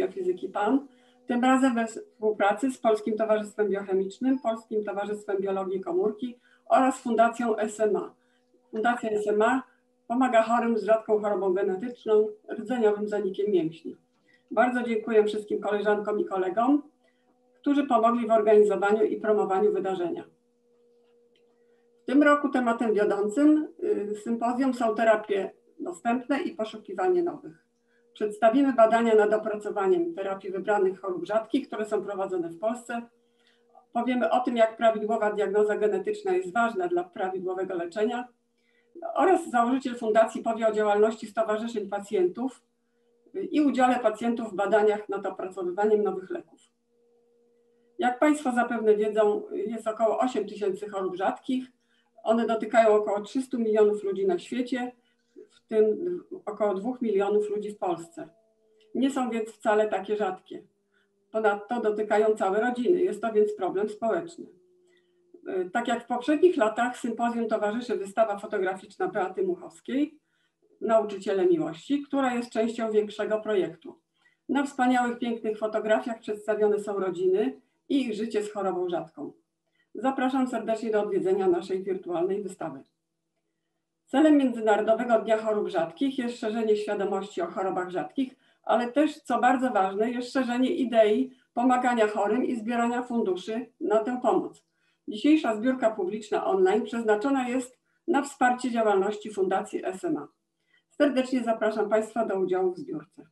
Biofizyki PAN, tym razem we współpracy z Polskim Towarzystwem Biochemicznym, Polskim Towarzystwem Biologii Komórki oraz Fundacją SMA. Fundacja SMA pomaga chorym z rzadką chorobą genetyczną, rdzeniowym zanikiem mięśni. Bardzo dziękuję wszystkim koleżankom i kolegom, którzy pomogli w organizowaniu i promowaniu wydarzenia. W tym roku tematem wiodącym y, sympozjum są terapie dostępne i poszukiwanie nowych. Przedstawimy badania nad opracowaniem terapii wybranych chorób rzadkich, które są prowadzone w Polsce. Powiemy o tym, jak prawidłowa diagnoza genetyczna jest ważna dla prawidłowego leczenia oraz założyciel fundacji powie o działalności stowarzyszeń pacjentów i udziale pacjentów w badaniach nad opracowywaniem nowych leków. Jak Państwo zapewne wiedzą, jest około 8 tysięcy chorób rzadkich. One dotykają około 300 milionów ludzi na świecie, w tym około 2 milionów ludzi w Polsce. Nie są więc wcale takie rzadkie. Ponadto dotykają całe rodziny. Jest to więc problem społeczny. Tak jak w poprzednich latach, sympozjum towarzyszy wystawa fotograficzna Beaty Muchowskiej, Nauczyciele Miłości, która jest częścią większego projektu. Na wspaniałych, pięknych fotografiach przedstawione są rodziny i ich życie z chorobą rzadką. Zapraszam serdecznie do odwiedzenia naszej wirtualnej wystawy. Celem Międzynarodowego Dnia Chorób Rzadkich jest szerzenie świadomości o chorobach rzadkich, ale też, co bardzo ważne, jest szerzenie idei pomagania chorym i zbierania funduszy na tę pomoc. Dzisiejsza zbiórka publiczna online przeznaczona jest na wsparcie działalności Fundacji SMA. Serdecznie zapraszam Państwa do udziału w zbiórce.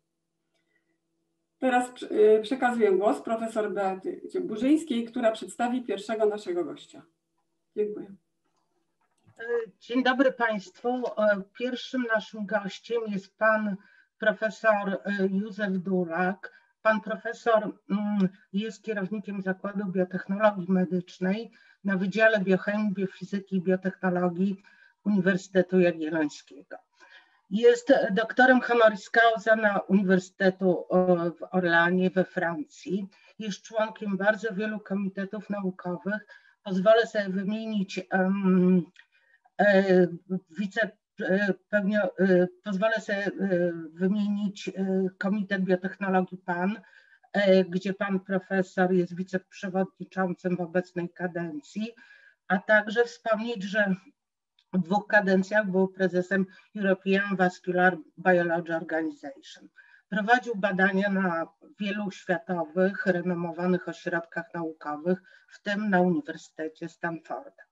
Teraz y, przekazuję głos profesor Beaty Burzyńskiej, która przedstawi pierwszego naszego gościa. Dziękuję. Dzień dobry Państwu. E, pierwszym naszym gościem jest pan profesor e, Józef Dulak. Pan profesor mm, jest kierownikiem Zakładu Biotechnologii Medycznej na Wydziale Biochemii, Biofizyki i Biotechnologii Uniwersytetu Jagiellońskiego. Jest doktorem honoris causa na Uniwersytetu w Orlanie we Francji. Jest członkiem bardzo wielu komitetów naukowych. Pozwolę sobie wymienić um, e, wice, e, pewnie, e, pozwolę sobie e, wymienić e, Komitet Biotechnologii PAN, e, gdzie pan profesor jest wiceprzewodniczącym w obecnej kadencji, a także wspomnieć, że w dwóch kadencjach był prezesem European Vascular Biology Organization. Prowadził badania na wielu światowych, renomowanych ośrodkach naukowych, w tym na Uniwersytecie Stanforda.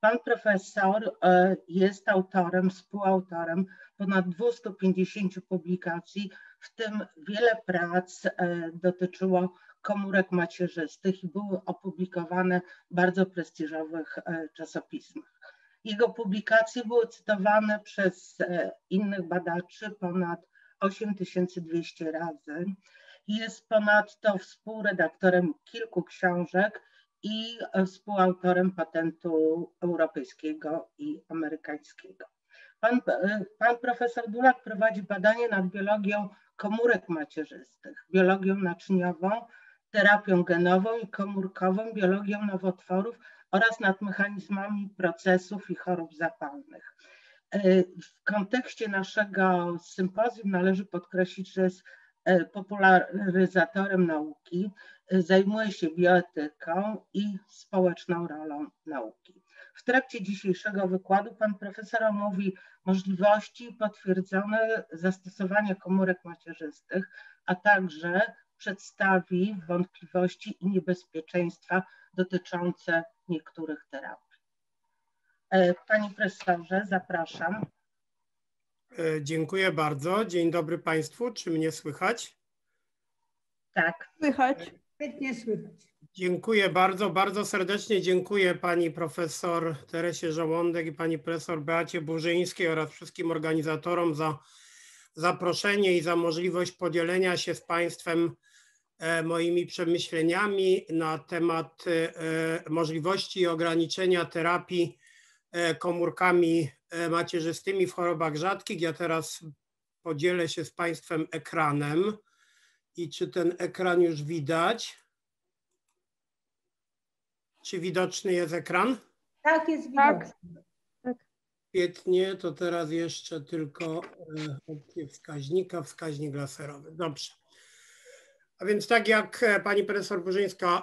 Pan profesor e, jest autorem, współautorem ponad 250 publikacji, w tym wiele prac e, dotyczyło komórek macierzystych i były opublikowane w bardzo prestiżowych e, czasopismach. Jego publikacje były cytowane przez innych badaczy ponad 8200 razy. Jest ponadto współredaktorem kilku książek i współautorem patentu europejskiego i amerykańskiego. Pan, pan profesor Dulak prowadzi badanie nad biologią komórek macierzystych, biologią naczyniową, terapią genową i komórkową, biologią nowotworów oraz nad mechanizmami procesów i chorób zapalnych. W kontekście naszego sympozjum należy podkreślić, że jest popularyzatorem nauki, e, zajmuje się bioetyką i społeczną rolą nauki. W trakcie dzisiejszego wykładu pan profesor omówi możliwości potwierdzone zastosowania komórek macierzystych, a także przedstawi wątpliwości i niebezpieczeństwa dotyczące niektórych terapii. E, panie profesorze, zapraszam. E, dziękuję bardzo. Dzień dobry Państwu. Czy mnie słychać? Tak. Słychać. Świetnie słychać. Dziękuję bardzo. Bardzo serdecznie dziękuję pani profesor Teresie Żołądek i pani profesor Beacie Burzyńskiej oraz wszystkim organizatorom za zaproszenie i za możliwość podzielenia się z Państwem E, moimi przemyśleniami na temat e, możliwości ograniczenia terapii komórkami macierzystymi w chorobach rzadkich. Ja teraz podzielę się z Państwem ekranem. I czy ten ekran już widać? Czy widoczny jest ekran? Tak, jest tak. widoczny. Tak. Świetnie, to teraz jeszcze tylko opcję wskaźnika, wskaźnik laserowy. Dobrze. A więc tak jak e, pani profesor Burzyńska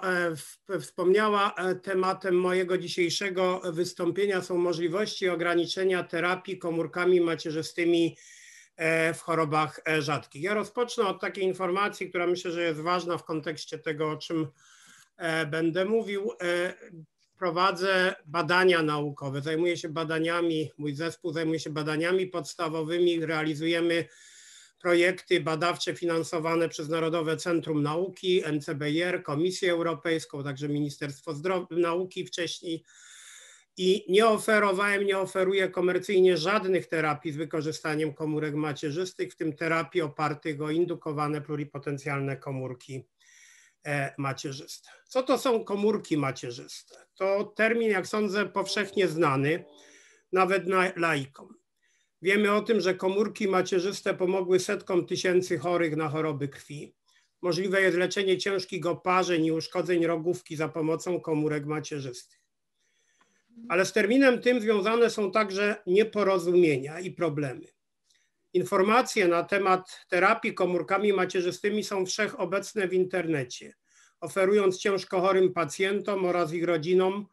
e, wspomniała, e, tematem mojego dzisiejszego wystąpienia są możliwości ograniczenia terapii komórkami macierzystymi w chorobach rzadkich. Ja rozpocznę od takiej informacji, która myślę, że jest ważna w kontekście tego, o czym będę mówił. Prowadzę badania naukowe, zajmuję się badaniami, mój zespół zajmuje się badaniami podstawowymi, realizujemy projekty badawcze finansowane przez Narodowe Centrum Nauki, NCBR, Komisję Europejską, także Ministerstwo Zdrowia, Nauki wcześniej. I nie oferowałem, nie oferuję komercyjnie żadnych terapii z wykorzystaniem komórek macierzystych, w tym terapii opartych o indukowane pluripotencjalne komórki e, macierzyste. Co to są komórki macierzyste? To termin, jak sądzę, powszechnie znany, nawet na laikom. Wiemy o tym, że komórki macierzyste pomogły setkom tysięcy chorych na choroby krwi. Możliwe jest leczenie ciężkich oparzeń i uszkodzeń rogówki za pomocą komórek macierzystych. Ale z terminem tym związane są także nieporozumienia i problemy. Informacje na temat terapii komórkami macierzystymi są wszechobecne w internecie, oferując ciężko chorym pacjentom oraz ich rodzinom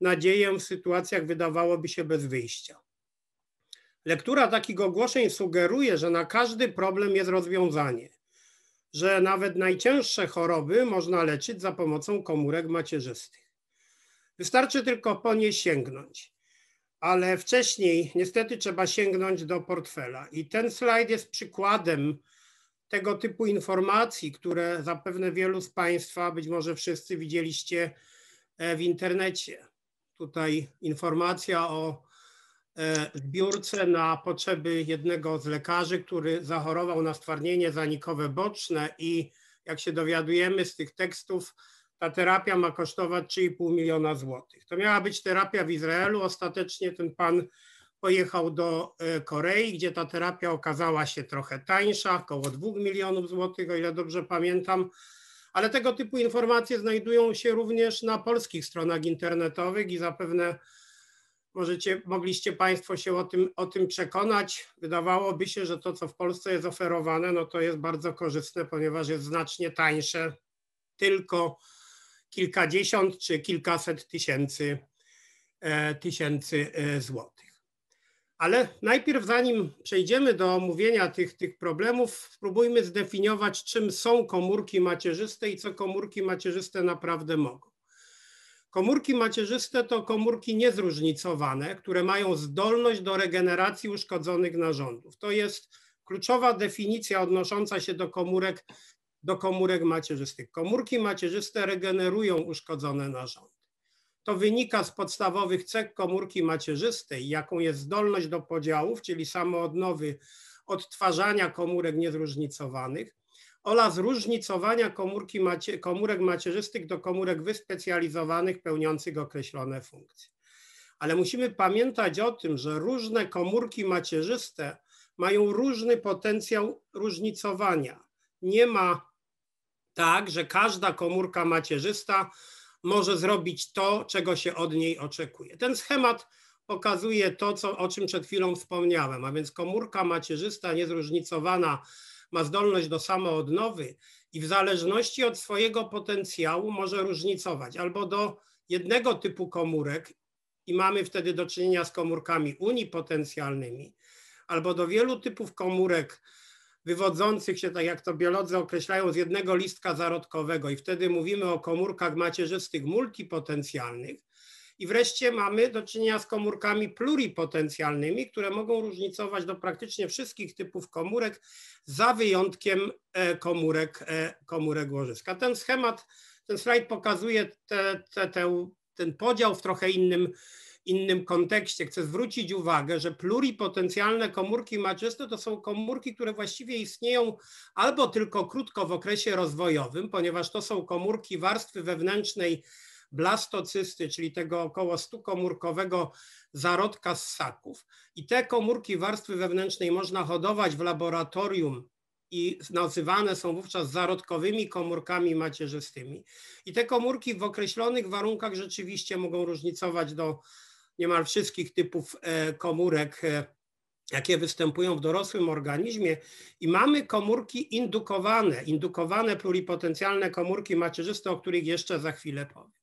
nadzieję w sytuacjach wydawałoby się bez wyjścia. Lektura takich ogłoszeń sugeruje, że na każdy problem jest rozwiązanie, że nawet najcięższe choroby można leczyć za pomocą komórek macierzystych. Wystarczy tylko po nie sięgnąć. Ale wcześniej niestety trzeba sięgnąć do portfela. I ten slajd jest przykładem tego typu informacji, które zapewne wielu z Państwa, być może wszyscy widzieliście e, w internecie. Tutaj informacja o zbiórce na potrzeby jednego z lekarzy, który zachorował na stwardnienie zanikowe boczne i jak się dowiadujemy z tych tekstów, ta terapia ma kosztować 3,5 miliona złotych. To miała być terapia w Izraelu. Ostatecznie ten pan pojechał do e, Korei, gdzie ta terapia okazała się trochę tańsza, około 2 milionów złotych, o ile dobrze pamiętam. Ale tego typu informacje znajdują się również na polskich stronach internetowych i zapewne Możecie, mogliście Państwo się o tym, o tym przekonać. Wydawałoby się, że to, co w Polsce jest oferowane, no to jest bardzo korzystne, ponieważ jest znacznie tańsze, tylko kilkadziesiąt czy kilkaset tysięcy, e, tysięcy e, złotych. Ale najpierw, zanim przejdziemy do omówienia tych, tych problemów, spróbujmy zdefiniować, czym są komórki macierzyste i co komórki macierzyste naprawdę mogą. Komórki macierzyste to komórki niezróżnicowane, które mają zdolność do regeneracji uszkodzonych narządów. To jest kluczowa definicja odnosząca się do komórek, do komórek macierzystych. Komórki macierzyste regenerują uszkodzone narządy. To wynika z podstawowych cech komórki macierzystej, jaką jest zdolność do podziałów, czyli samoodnowy odtwarzania komórek niezróżnicowanych, oraz różnicowania komórki macie, komórek macierzystych do komórek wyspecjalizowanych pełniących określone funkcje. Ale musimy pamiętać o tym, że różne komórki macierzyste mają różny potencjał różnicowania. Nie ma tak, że każda komórka macierzysta może zrobić to, czego się od niej oczekuje. Ten schemat pokazuje to, co, o czym przed chwilą wspomniałem, a więc komórka macierzysta niezróżnicowana ma zdolność do samoodnowy i w zależności od swojego potencjału może różnicować albo do jednego typu komórek i mamy wtedy do czynienia z komórkami unipotencjalnymi, albo do wielu typów komórek wywodzących się, tak jak to biolodzy określają, z jednego listka zarodkowego. I wtedy mówimy o komórkach macierzystych multipotencjalnych, i wreszcie mamy do czynienia z komórkami pluripotencjalnymi, które mogą różnicować do praktycznie wszystkich typów komórek, za wyjątkiem e, komórek, e, komórek łożyska. Ten schemat, ten slajd pokazuje te, te, te, ten podział w trochę innym, innym kontekście. Chcę zwrócić uwagę, że pluripotencjalne komórki macierzyste to są komórki, które właściwie istnieją albo tylko krótko w okresie rozwojowym, ponieważ to są komórki warstwy wewnętrznej blastocysty, czyli tego około 100-komórkowego zarodka ssaków. I te komórki warstwy wewnętrznej można hodować w laboratorium i nazywane są wówczas zarodkowymi komórkami macierzystymi. I te komórki w określonych warunkach rzeczywiście mogą różnicować do niemal wszystkich typów e, komórek e, jakie występują w dorosłym organizmie i mamy komórki indukowane, indukowane pluripotencjalne komórki macierzyste, o których jeszcze za chwilę powiem.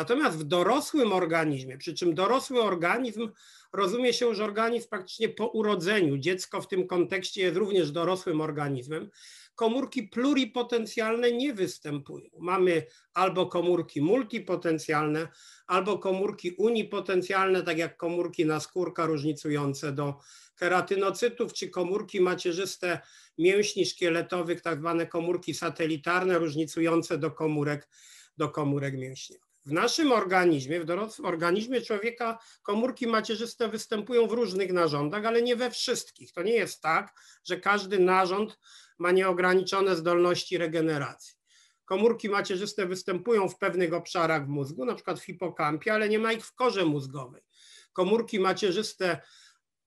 Natomiast w dorosłym organizmie, przy czym dorosły organizm rozumie się już organizm praktycznie po urodzeniu, dziecko w tym kontekście jest również dorosłym organizmem, komórki pluripotencjalne nie występują. Mamy albo komórki multipotencjalne, albo komórki unipotencjalne, tak jak komórki naskórka różnicujące do keratynocytów, czy komórki macierzyste mięśni szkieletowych, tak zwane komórki satelitarne różnicujące do komórek, do komórek mięśniowych. W naszym organizmie, w dorosłym organizmie człowieka komórki macierzyste występują w różnych narządach, ale nie we wszystkich. To nie jest tak, że każdy narząd ma nieograniczone zdolności regeneracji. Komórki macierzyste występują w pewnych obszarach w mózgu, na przykład w hipokampie, ale nie ma ich w korze mózgowej. Komórki macierzyste,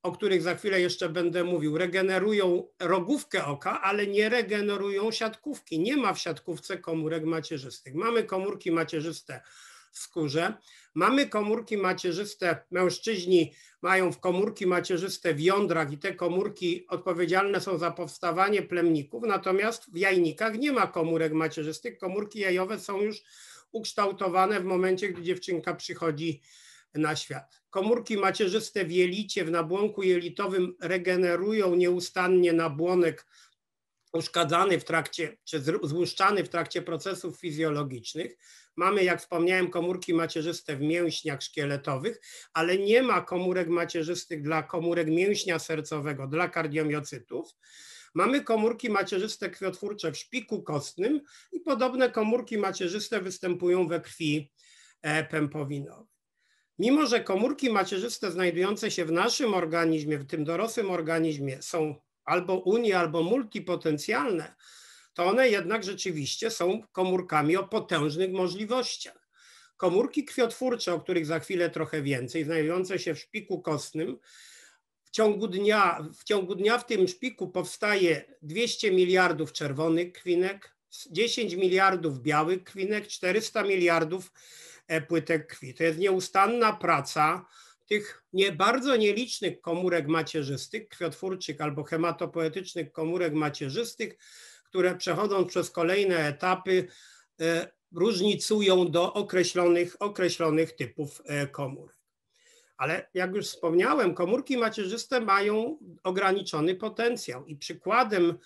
o których za chwilę jeszcze będę mówił, regenerują rogówkę oka, ale nie regenerują siatkówki. Nie ma w siatkówce komórek macierzystych. Mamy komórki macierzyste w skórze. Mamy komórki macierzyste, mężczyźni mają w komórki macierzyste w jądrach i te komórki odpowiedzialne są za powstawanie plemników, natomiast w jajnikach nie ma komórek macierzystych. Komórki jajowe są już ukształtowane w momencie, gdy dziewczynka przychodzi na świat. Komórki macierzyste w jelicie, w nabłonku jelitowym regenerują nieustannie nabłonek uszkadzany w trakcie, czy złuszczany w trakcie procesów fizjologicznych. Mamy, jak wspomniałem, komórki macierzyste w mięśniach szkieletowych, ale nie ma komórek macierzystych dla komórek mięśnia sercowego, dla kardiomiocytów. Mamy komórki macierzyste krwiotwórcze w szpiku kostnym i podobne komórki macierzyste występują we krwi e, pępowinowej. Mimo, że komórki macierzyste znajdujące się w naszym organizmie, w tym dorosłym organizmie są albo uni, albo multipotencjalne, to one jednak rzeczywiście są komórkami o potężnych możliwościach. Komórki krwiotwórcze, o których za chwilę trochę więcej, znajdujące się w szpiku kostnym, w ciągu dnia w, ciągu dnia w tym szpiku powstaje 200 miliardów czerwonych krwinek, 10 miliardów białych krwinek, 400 miliardów płytek krwi. To jest nieustanna praca tych nie bardzo nielicznych komórek macierzystych, krwiotwórczych albo hematopoetycznych komórek macierzystych, które przechodząc przez kolejne etapy e, różnicują do określonych, określonych typów e, komórek. Ale jak już wspomniałem, komórki macierzyste mają ograniczony potencjał i przykładem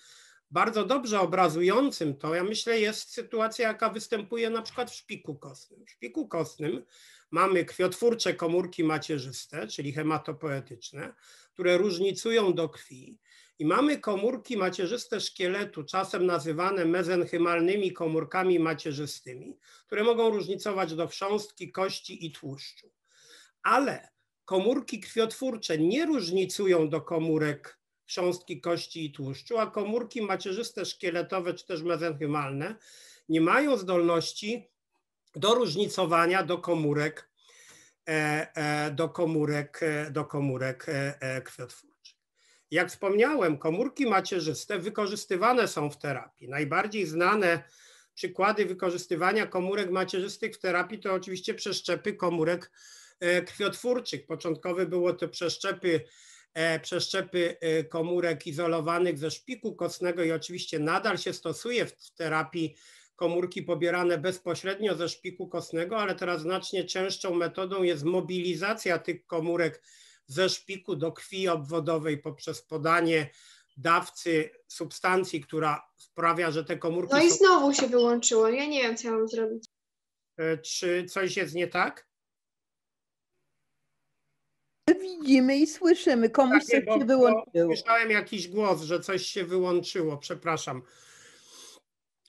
bardzo dobrze obrazującym to, ja myślę, jest sytuacja, jaka występuje na przykład w szpiku kostnym. W szpiku kostnym mamy krwiotwórcze komórki macierzyste, czyli hematopoetyczne, które różnicują do krwi i mamy komórki macierzyste szkieletu, czasem nazywane mezenchymalnymi komórkami macierzystymi, które mogą różnicować do chrząstki, kości i tłuszczu. Ale komórki krwiotwórcze nie różnicują do komórek chrząstki, kości i tłuszczu, a komórki macierzyste szkieletowe czy też mezenchymalne nie mają zdolności do różnicowania do komórek, e, e, do komórek, e, do komórek krwiotwórczych. Jak wspomniałem, komórki macierzyste wykorzystywane są w terapii. Najbardziej znane przykłady wykorzystywania komórek macierzystych w terapii to oczywiście przeszczepy komórek krwiotwórczych. Początkowe było to przeszczepy, przeszczepy e, komórek izolowanych ze szpiku kostnego i oczywiście nadal się stosuje w terapii komórki pobierane bezpośrednio ze szpiku kostnego, ale teraz znacznie częstszą metodą jest mobilizacja tych komórek ze szpiku do krwi obwodowej poprzez podanie dawcy substancji, która sprawia, że te komórki. No i znowu się wyłączyło. Ja nie wiem, co ja mam zrobić. E, czy coś jest nie tak? Widzimy i słyszymy. Komuś tak, coś się wyłączyło. Słyszałem jakiś głos, że coś się wyłączyło. Przepraszam.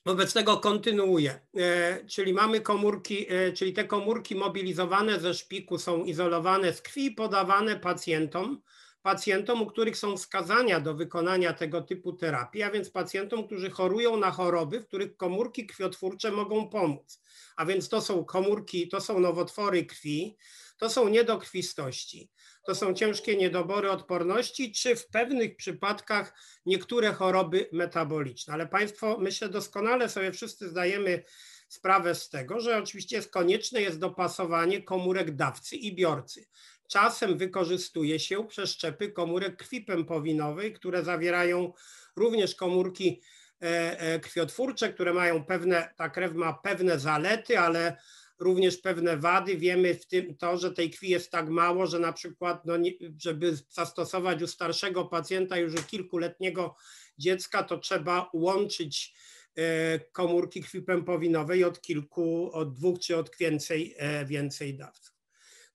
Wobec tego kontynuuję, e, czyli mamy komórki, e, czyli te komórki mobilizowane ze szpiku są izolowane z krwi i podawane pacjentom, pacjentom, u których są wskazania do wykonania tego typu terapii, a więc pacjentom, którzy chorują na choroby, w których komórki krwiotwórcze mogą pomóc. A więc to są komórki, to są nowotwory krwi, to są niedokrwistości, to są ciężkie niedobory odporności, czy w pewnych przypadkach niektóre choroby metaboliczne. Ale Państwo, myślę, doskonale sobie wszyscy zdajemy sprawę z tego, że oczywiście jest konieczne jest dopasowanie komórek dawcy i biorcy. czasem wykorzystuje się przeszczepy komórek krwi pępowinowej, które zawierają również komórki e, e, krwiotwórcze, które mają pewne, ta krew ma pewne zalety, ale również pewne wady. Wiemy w tym to, że tej krwi jest tak mało, że na przykład, no nie, żeby zastosować u starszego pacjenta, już u kilkuletniego dziecka, to trzeba łączyć e, komórki krwi pępowinowej od kilku, od dwóch czy od więcej, więcej dawców.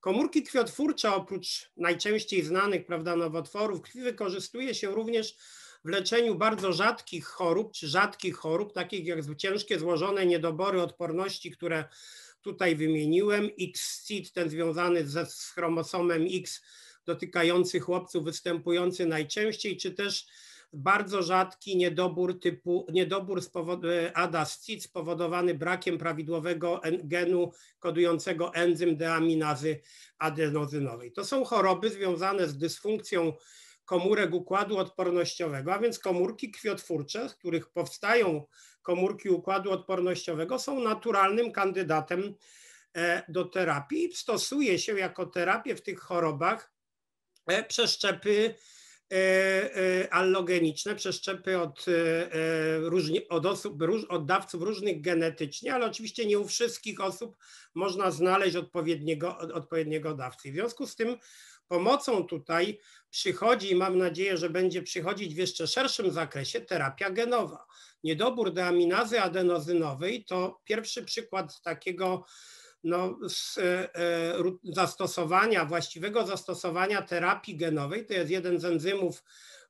Komórki krwiotwórcze oprócz najczęściej znanych prawda, nowotworów krwi wykorzystuje się również w leczeniu bardzo rzadkich chorób czy rzadkich chorób, takich jak ciężkie złożone niedobory odporności, które tutaj wymieniłem, X-CIT, ten związany ze, z chromosomem X, dotykający chłopców, występujący najczęściej, czy też bardzo rzadki niedobór typu niedobór ADAS-CIT spowodowany brakiem prawidłowego genu kodującego enzym deaminazy adenozynowej. To są choroby związane z dysfunkcją komórek układu odpornościowego, a więc komórki krwiotwórcze, z których powstają komórki układu odpornościowego, są naturalnym kandydatem e, do terapii. Stosuje się jako terapię w tych chorobach e, przeszczepy E, allogeniczne, przeszczepy od, od, osób, od dawców różnych genetycznie, ale oczywiście nie u wszystkich osób można znaleźć odpowiedniego, odpowiedniego dawcy. W związku z tym pomocą tutaj przychodzi i mam nadzieję, że będzie przychodzić w jeszcze szerszym zakresie terapia genowa. Niedobór deaminazy adenozynowej to pierwszy przykład takiego no, z, e, zastosowania, właściwego zastosowania terapii genowej, to jest jeden z enzymów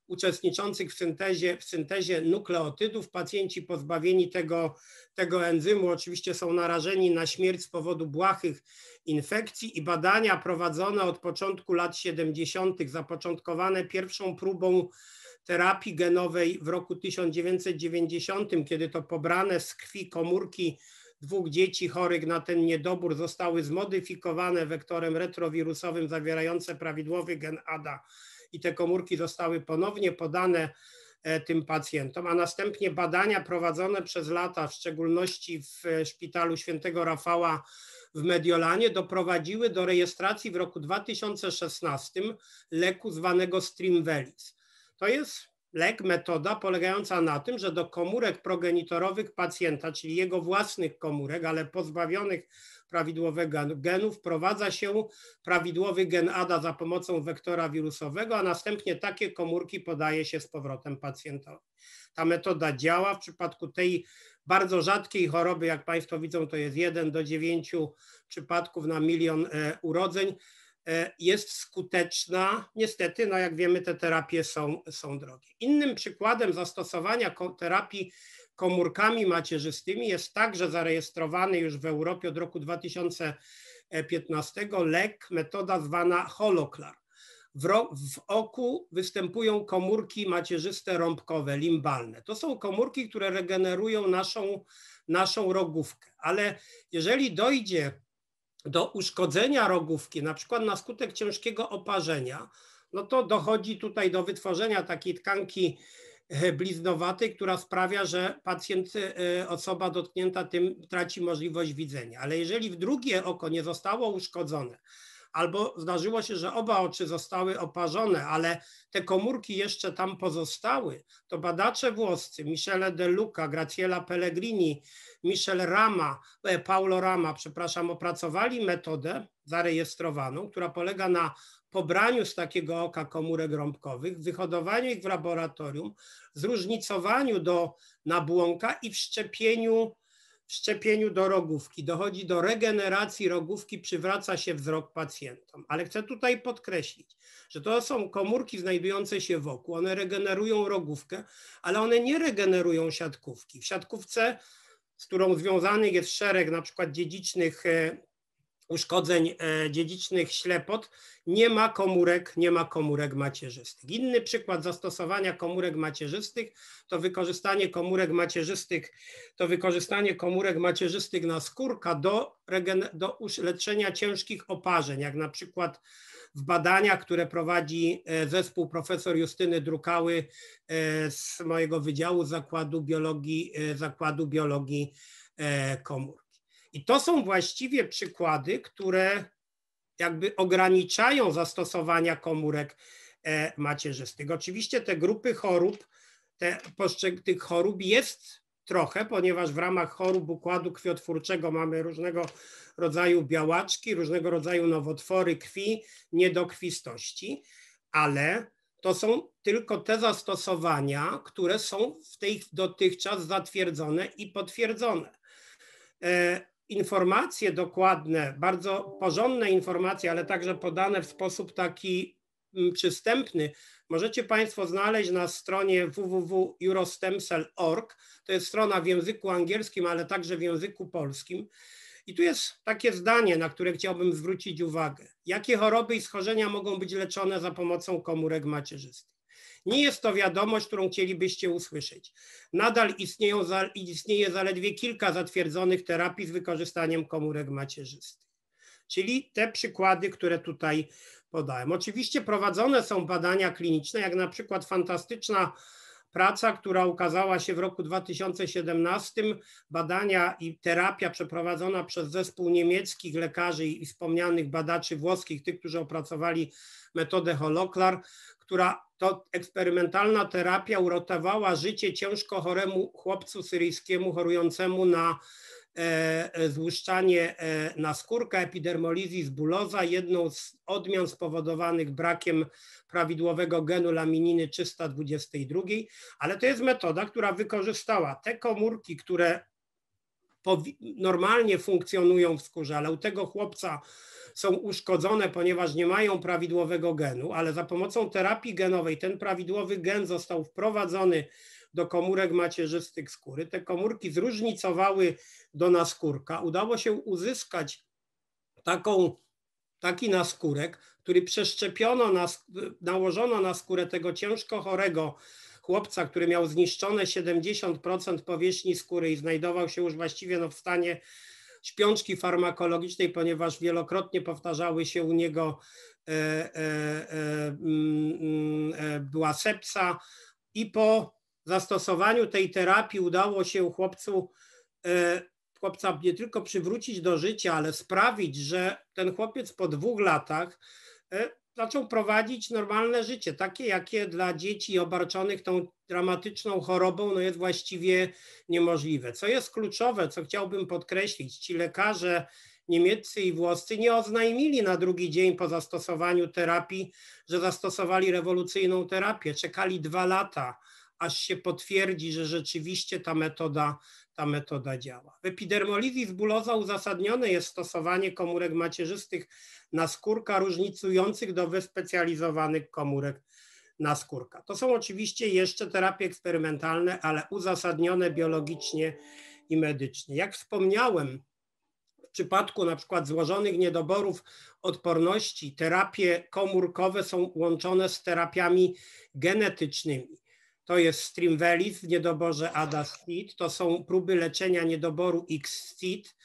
uczestniczących w syntezie, w syntezie nukleotydów. Pacjenci pozbawieni tego, tego enzymu oczywiście są narażeni na śmierć z powodu błahych infekcji i badania prowadzone od początku lat 70., zapoczątkowane pierwszą próbą terapii genowej w roku 1990, kiedy to pobrane z krwi komórki dwóch dzieci chorych na ten niedobór zostały zmodyfikowane wektorem retrowirusowym zawierające prawidłowy gen ADA i te komórki zostały ponownie podane e, tym pacjentom, a następnie badania prowadzone przez lata, w szczególności w szpitalu świętego Rafała w Mediolanie, doprowadziły do rejestracji w roku 2016 leku zwanego Streamvelis. To jest lek, metoda polegająca na tym, że do komórek progenitorowych pacjenta, czyli jego własnych komórek, ale pozbawionych prawidłowego genu, wprowadza się prawidłowy gen ADA za pomocą wektora wirusowego, a następnie takie komórki podaje się z powrotem pacjentowi. Ta metoda działa. W przypadku tej bardzo rzadkiej choroby, jak Państwo widzą, to jest 1 do 9 przypadków na milion e, urodzeń jest skuteczna. Niestety, no jak wiemy, te terapie są, są drogie. Innym przykładem zastosowania terapii komórkami macierzystymi jest także zarejestrowany już w Europie od roku 2015 lek, metoda zwana Holoklar. W, w, oku występują komórki macierzyste rąbkowe, limbalne. To są komórki, które regenerują naszą, naszą rogówkę, ale jeżeli dojdzie do uszkodzenia rogówki, na przykład na skutek ciężkiego oparzenia, no to dochodzi tutaj do wytworzenia takiej tkanki e, bliznowatej, która sprawia, że pacjent, e, osoba dotknięta tym traci możliwość widzenia. Ale jeżeli w drugie oko nie zostało uszkodzone, albo zdarzyło się, że oba oczy zostały oparzone, ale te komórki jeszcze tam pozostały, to badacze włoscy Michele De Luca, Graciela Pellegrini, Michel Rama, e, Paulo Rama, przepraszam, opracowali metodę zarejestrowaną, która polega na pobraniu z takiego oka komórek rąbkowych, wyhodowaniu ich w laboratorium, zróżnicowaniu do nabłonka i wszczepieniu szczepieniu do rogówki. Dochodzi do regeneracji rogówki, przywraca się wzrok pacjentom. Ale chcę tutaj podkreślić, że to są komórki znajdujące się wokół. One regenerują rogówkę, ale one nie regenerują siatkówki. W siatkówce, z którą związanych jest szereg na przykład dziedzicznych e, uszkodzeń e, dziedzicznych ślepot, nie ma komórek, nie ma komórek macierzystych. Inny przykład zastosowania komórek macierzystych to wykorzystanie komórek macierzystych, to wykorzystanie komórek macierzystych na skórka do, do leczenia ciężkich oparzeń, jak na przykład w badaniach, które prowadzi e, zespół profesor Justyny Drukały e, z mojego wydziału Zakładu Biologii, Zakładu Biologii Komór. I to są właściwie przykłady, które jakby ograniczają zastosowania komórek e, macierzystych. Oczywiście te grupy chorób, te tych chorób jest trochę, ponieważ w ramach chorób układu krwiotwórczego mamy różnego rodzaju białaczki, różnego rodzaju nowotwory krwi, niedokrwistości, ale to są tylko te zastosowania, które są w tej dotychczas zatwierdzone i potwierdzone. Informacje dokładne, bardzo porządne informacje, ale także podane w sposób taki mm, przystępny, możecie Państwo znaleźć na stronie www.eurostemcell.org. To jest strona w języku angielskim, ale także w języku polskim. I tu jest takie zdanie, na które chciałbym zwrócić uwagę. Jakie choroby i schorzenia mogą być leczone za pomocą komórek macierzystych? Nie jest to wiadomość, którą chcielibyście usłyszeć. Nadal istnieją, istnieje zaledwie kilka zatwierdzonych terapii z wykorzystaniem komórek macierzystych. Czyli te przykłady, które tutaj podałem. Oczywiście prowadzone są badania kliniczne, jak na przykład fantastyczna praca, która ukazała się w roku 2017, badania i terapia przeprowadzona przez zespół niemieckich lekarzy i wspomnianych badaczy włoskich, tych, którzy opracowali metodę Holoklar, która to eksperymentalna terapia uratowała życie ciężko choremu chłopcu syryjskiemu chorującemu na E, e, złuszczanie e, na skórkę, epidermolizis bullosa, jedną z odmian spowodowanych brakiem prawidłowego genu lamininy 322, ale to jest metoda, która wykorzystała te komórki, które normalnie funkcjonują w skórze, ale u tego chłopca są uszkodzone, ponieważ nie mają prawidłowego genu, ale za pomocą terapii genowej ten prawidłowy gen został wprowadzony do komórek macierzystych skóry. Te komórki zróżnicowały do naskórka. Udało się uzyskać taką, taki naskórek, który przeszczepiono, na, nałożono na skórę tego ciężko chorego chłopca, który miał zniszczone 70% powierzchni skóry i znajdował się już właściwie no, w stanie śpiączki farmakologicznej, ponieważ wielokrotnie powtarzały się u niego e, e, e, mm, mm, e była sepsa. I po zastosowaniu tej terapii udało się chłopcu, e, chłopca nie tylko przywrócić do życia, ale sprawić, że ten chłopiec po dwóch latach e, zaczął prowadzić normalne życie, takie jakie dla dzieci obarczonych tą dramatyczną chorobą no jest właściwie niemożliwe. Co jest kluczowe, co chciałbym podkreślić, ci lekarze niemieccy i włoscy nie oznajmili na drugi dzień po zastosowaniu terapii, że zastosowali rewolucyjną terapię. Czekali dwa lata aż się potwierdzi, że rzeczywiście ta metoda, ta metoda działa. W epidermolizis bullosa uzasadnione jest stosowanie komórek macierzystych na skórka różnicujących do wyspecjalizowanych komórek na skórka. To są oczywiście jeszcze terapie eksperymentalne, ale uzasadnione biologicznie i medycznie. Jak wspomniałem, w przypadku na przykład złożonych niedoborów odporności, terapie komórkowe są łączone z terapiami genetycznymi to jest Streamvelis w niedoborze ADA-STIT, to są próby leczenia niedoboru X-STIT,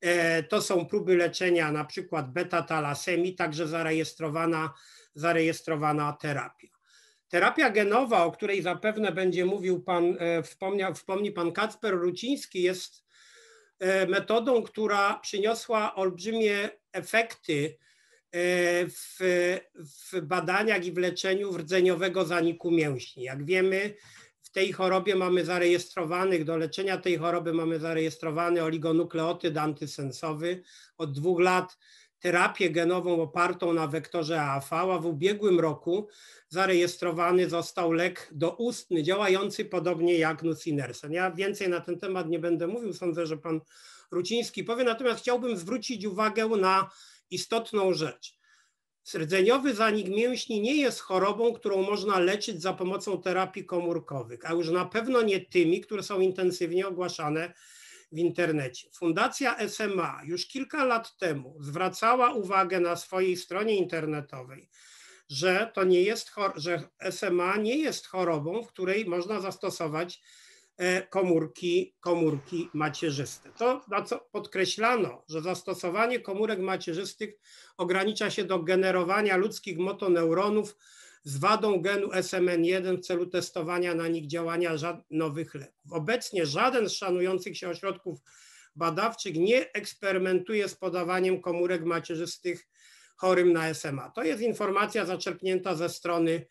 e, to są próby leczenia na przykład beta-talasemii, także zarejestrowana, zarejestrowana terapia. Terapia genowa, o której zapewne będzie mówił pan, e, wspomniał, wspomni pan Kacper Ruciński, jest e, metodą, która przyniosła olbrzymie efekty w, w badaniach i w leczeniu rdzeniowego zaniku mięśni. Jak wiemy, w tej chorobie mamy zarejestrowanych, do leczenia tej choroby mamy zarejestrowany oligonukleotyd antysensowy. Od dwóch lat terapię genową opartą na wektorze AAV, a w ubiegłym roku zarejestrowany został lek doustny, działający podobnie jak nusinersen. Ja więcej na ten temat nie będę mówił, sądzę, że pan Ruciński powie, natomiast chciałbym zwrócić uwagę na istotną rzecz. Rdzeniowy zanik mięśni nie jest chorobą, którą można leczyć za pomocą terapii komórkowych, a już na pewno nie tymi, które są intensywnie ogłaszane w internecie. Fundacja SMA już kilka lat temu zwracała uwagę na swojej stronie internetowej, że to nie jest, że SMA nie jest chorobą, w której można zastosować komórki, komórki macierzyste. To, na co podkreślano, że zastosowanie komórek macierzystych ogranicza się do generowania ludzkich motoneuronów z wadą genu SMN1 w celu testowania na nich działania nowych leków. Obecnie żaden z szanujących się ośrodków badawczych nie eksperymentuje z podawaniem komórek macierzystych chorym na SMA. To jest informacja zaczerpnięta ze strony e,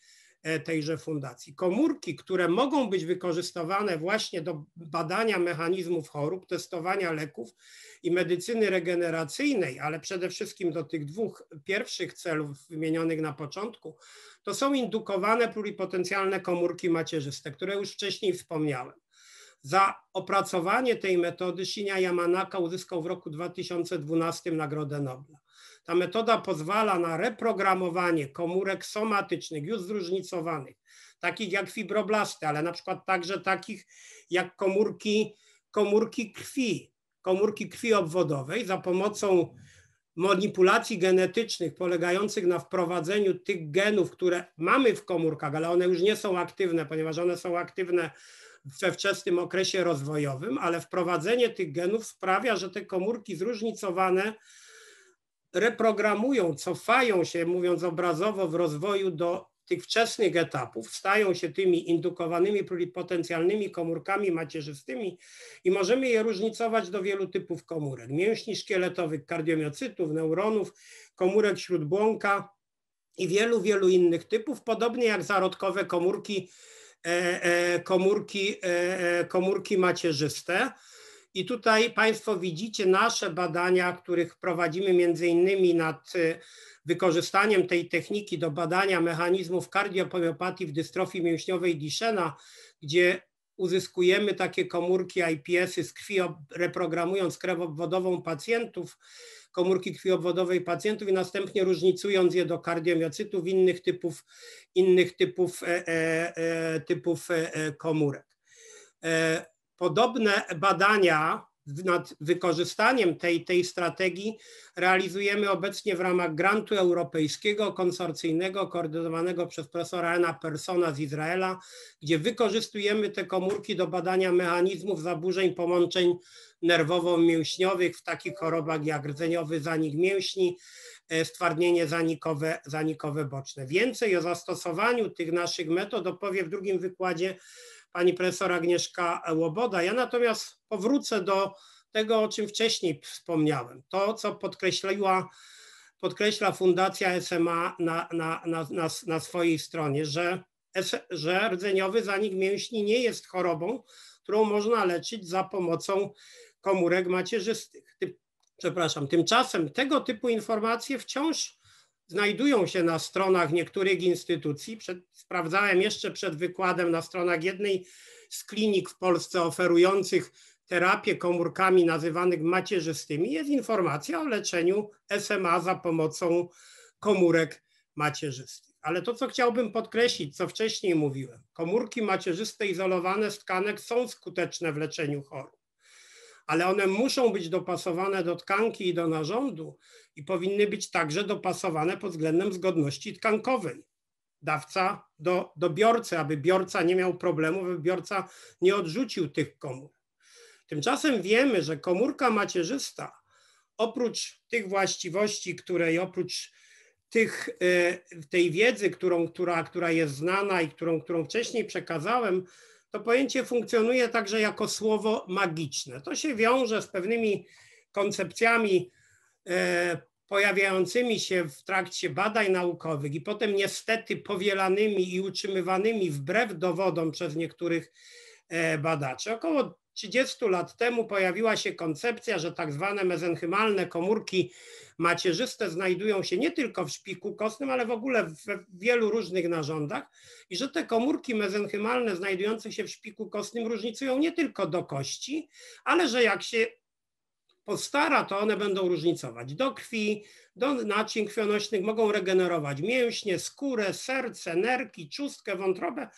tejże fundacji. Komórki, które mogą być wykorzystywane właśnie do badania mechanizmów chorób, testowania leków i medycyny regeneracyjnej, ale przede wszystkim do tych dwóch pierwszych celów wymienionych na początku, to są indukowane pluripotencjalne komórki macierzyste, które już wcześniej wspomniałem. Za opracowanie tej metody Shinya Yamanaka uzyskał w roku 2012 Nagrodę Nobla. Ta metoda pozwala na reprogramowanie komórek somatycznych, już zróżnicowanych, takich jak fibroblasty, ale na przykład także takich jak komórki, komórki krwi, komórki krwi obwodowej za pomocą manipulacji genetycznych polegających na wprowadzeniu tych genów, które mamy w komórkach, ale one już nie są aktywne, ponieważ one są aktywne we wczesnym okresie rozwojowym, ale wprowadzenie tych genów sprawia, że te komórki zróżnicowane reprogramują, cofają się, mówiąc obrazowo, w rozwoju do tych wczesnych etapów, stają się tymi indukowanymi pluripotencjalnymi komórkami macierzystymi i możemy je różnicować do wielu typów komórek. Mięśni szkieletowych, kardiomiocytów, neuronów, komórek śródbłąka i wielu, wielu innych typów, podobnie jak zarodkowe komórki, e, e, komórki, e, komórki macierzyste. I tutaj Państwo widzicie nasze badania, których prowadzimy między innymi nad wykorzystaniem tej techniki do badania mechanizmów kardiopomiopatii w dystrofii mięśniowej Duchenne'a, gdzie uzyskujemy takie komórki IPS-y z krwi, reprogramując krew obwodową pacjentów, komórki krwi obwodowej pacjentów i następnie różnicując je do kardiomiocytów innych typów, innych typów, e, e, e typów e, e, komórek. Podobne badania nad wykorzystaniem tej, tej strategii realizujemy obecnie w ramach grantu europejskiego, konsorcyjnego, koordynowanego przez profesora Ena Persona z Izraela, gdzie wykorzystujemy te komórki do badania mechanizmów zaburzeń połączeń nerwowo-mięśniowych w takich chorobach jak rdzeniowy zanik mięśni, e, stwardnienie zanikowe, zanikowe boczne. Więcej o zastosowaniu tych naszych metod opowie w drugim wykładzie pani profesor Agnieszka Łoboda. Ja natomiast powrócę do tego, o czym wcześniej wspomniałem. To, co podkreśliła, podkreśla Fundacja SMA na, na, na, na, swojej stronie, że, że rdzeniowy zanik mięśni nie jest chorobą, którą można leczyć za pomocą komórek macierzystych. Ty, przepraszam, tymczasem tego typu informacje wciąż znajdują się na stronach niektórych instytucji. Przed, sprawdzałem jeszcze przed wykładem na stronach jednej z klinik w Polsce oferujących terapię komórkami nazywanych macierzystymi. Jest informacja o leczeniu SMA za pomocą komórek macierzystych. Ale to, co chciałbym podkreślić, co wcześniej mówiłem, komórki macierzyste izolowane z tkanek są skuteczne w leczeniu chorób ale one muszą być dopasowane do tkanki i do narządu i powinny być także dopasowane pod względem zgodności tkankowej. Dawca do, do biorcy, aby biorca nie miał problemu, aby biorca nie odrzucił tych komór. Tymczasem wiemy, że komórka macierzysta, oprócz tych właściwości, które i oprócz tych, e, tej wiedzy, którą, która, która jest znana i którą, którą wcześniej przekazałem, to pojęcie funkcjonuje także jako słowo magiczne. To się wiąże z pewnymi koncepcjami e, pojawiającymi się w trakcie badań naukowych i potem niestety powielanymi i utrzymywanymi wbrew dowodom przez niektórych e, badaczy. Około 30 lat temu pojawiła się koncepcja, że tak zwane mezenchymalne komórki macierzyste znajdują się nie tylko w szpiku kostnym, ale w ogóle w wielu różnych narządach i że te komórki mezenchymalne znajdujące się w szpiku kostnym różnicują nie tylko do kości, ale że jak się postara, to one będą różnicować do krwi, do naczyń krwionośnych, mogą regenerować mięśnie, skórę, serce, nerki, czustkę, wątrobę,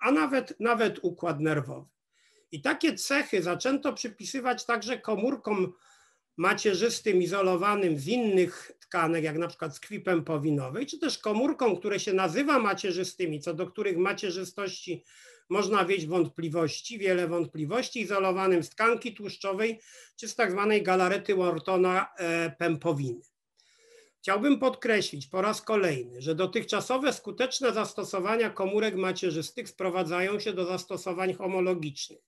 a nawet, nawet układ nerwowy. I takie cechy zaczęto przypisywać także komórkom macierzystym izolowanym z innych tkanek, jak na przykład z krwi pępowinowej, czy też komórkom, które się nazywa macierzystymi, co do których macierzystości można mieć wątpliwości, wiele wątpliwości, izolowanym z tkanki tłuszczowej, czy z tak zwanej galarety Whartona e, pępowiny. Chciałbym podkreślić po raz kolejny, że dotychczasowe skuteczne zastosowania komórek macierzystych sprowadzają się do zastosowań homologicznych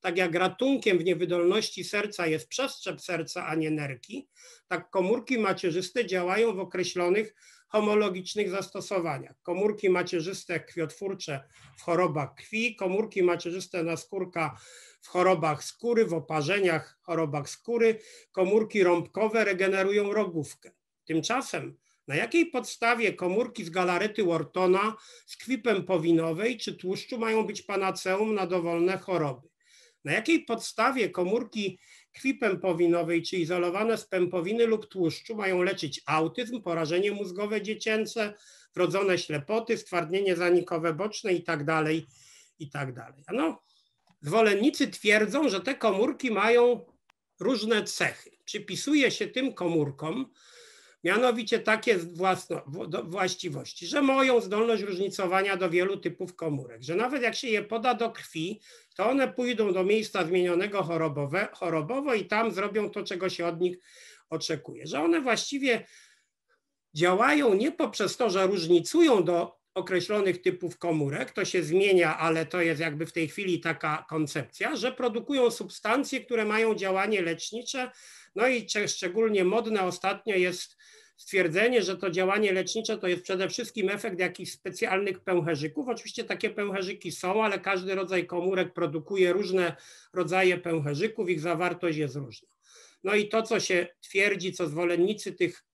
tak jak ratunkiem w niewydolności serca jest przestrzep serca, a nie nerki, tak komórki macierzyste działają w określonych homologicznych zastosowaniach. Komórki macierzyste krwiotwórcze w chorobach krwi, komórki macierzyste naskórka w chorobach skóry, w oparzeniach, chorobach skóry, komórki rąbkowe regenerują rogówkę. Tymczasem na jakiej podstawie komórki z galarety Whartona z krwi pępowinowej czy tłuszczu mają być panaceum na dowolne choroby? Na jakiej podstawie komórki krwi pępowinowej czy izolowane z pępowiny lub tłuszczu mają leczyć autyzm, porażenie mózgowe dziecięce, wrodzone ślepoty, stwardnienie zanikowe boczne itd. tak tak No, zwolennicy twierdzą, że te komórki mają różne cechy. Przypisuje się tym komórkom mianowicie takie własno, właściwości, że mają zdolność różnicowania do wielu typów komórek, że nawet jak się je poda do krwi, to one pójdą do miejsca zmienionego chorobowe, chorobowo i tam zrobią to, czego się od nich oczekuje, że one właściwie działają nie poprzez to, że różnicują do określonych typów komórek, to się zmienia, ale to jest jakby w tej chwili taka koncepcja, że produkują substancje, które mają działanie lecznicze, no i szczególnie modne ostatnio jest stwierdzenie, że to działanie lecznicze to jest przede wszystkim efekt jakichś specjalnych pęcherzyków. Oczywiście takie pęcherzyki są, ale każdy rodzaj komórek produkuje różne rodzaje pęcherzyków, ich zawartość jest różna. No i to, co się twierdzi, co zwolennicy tych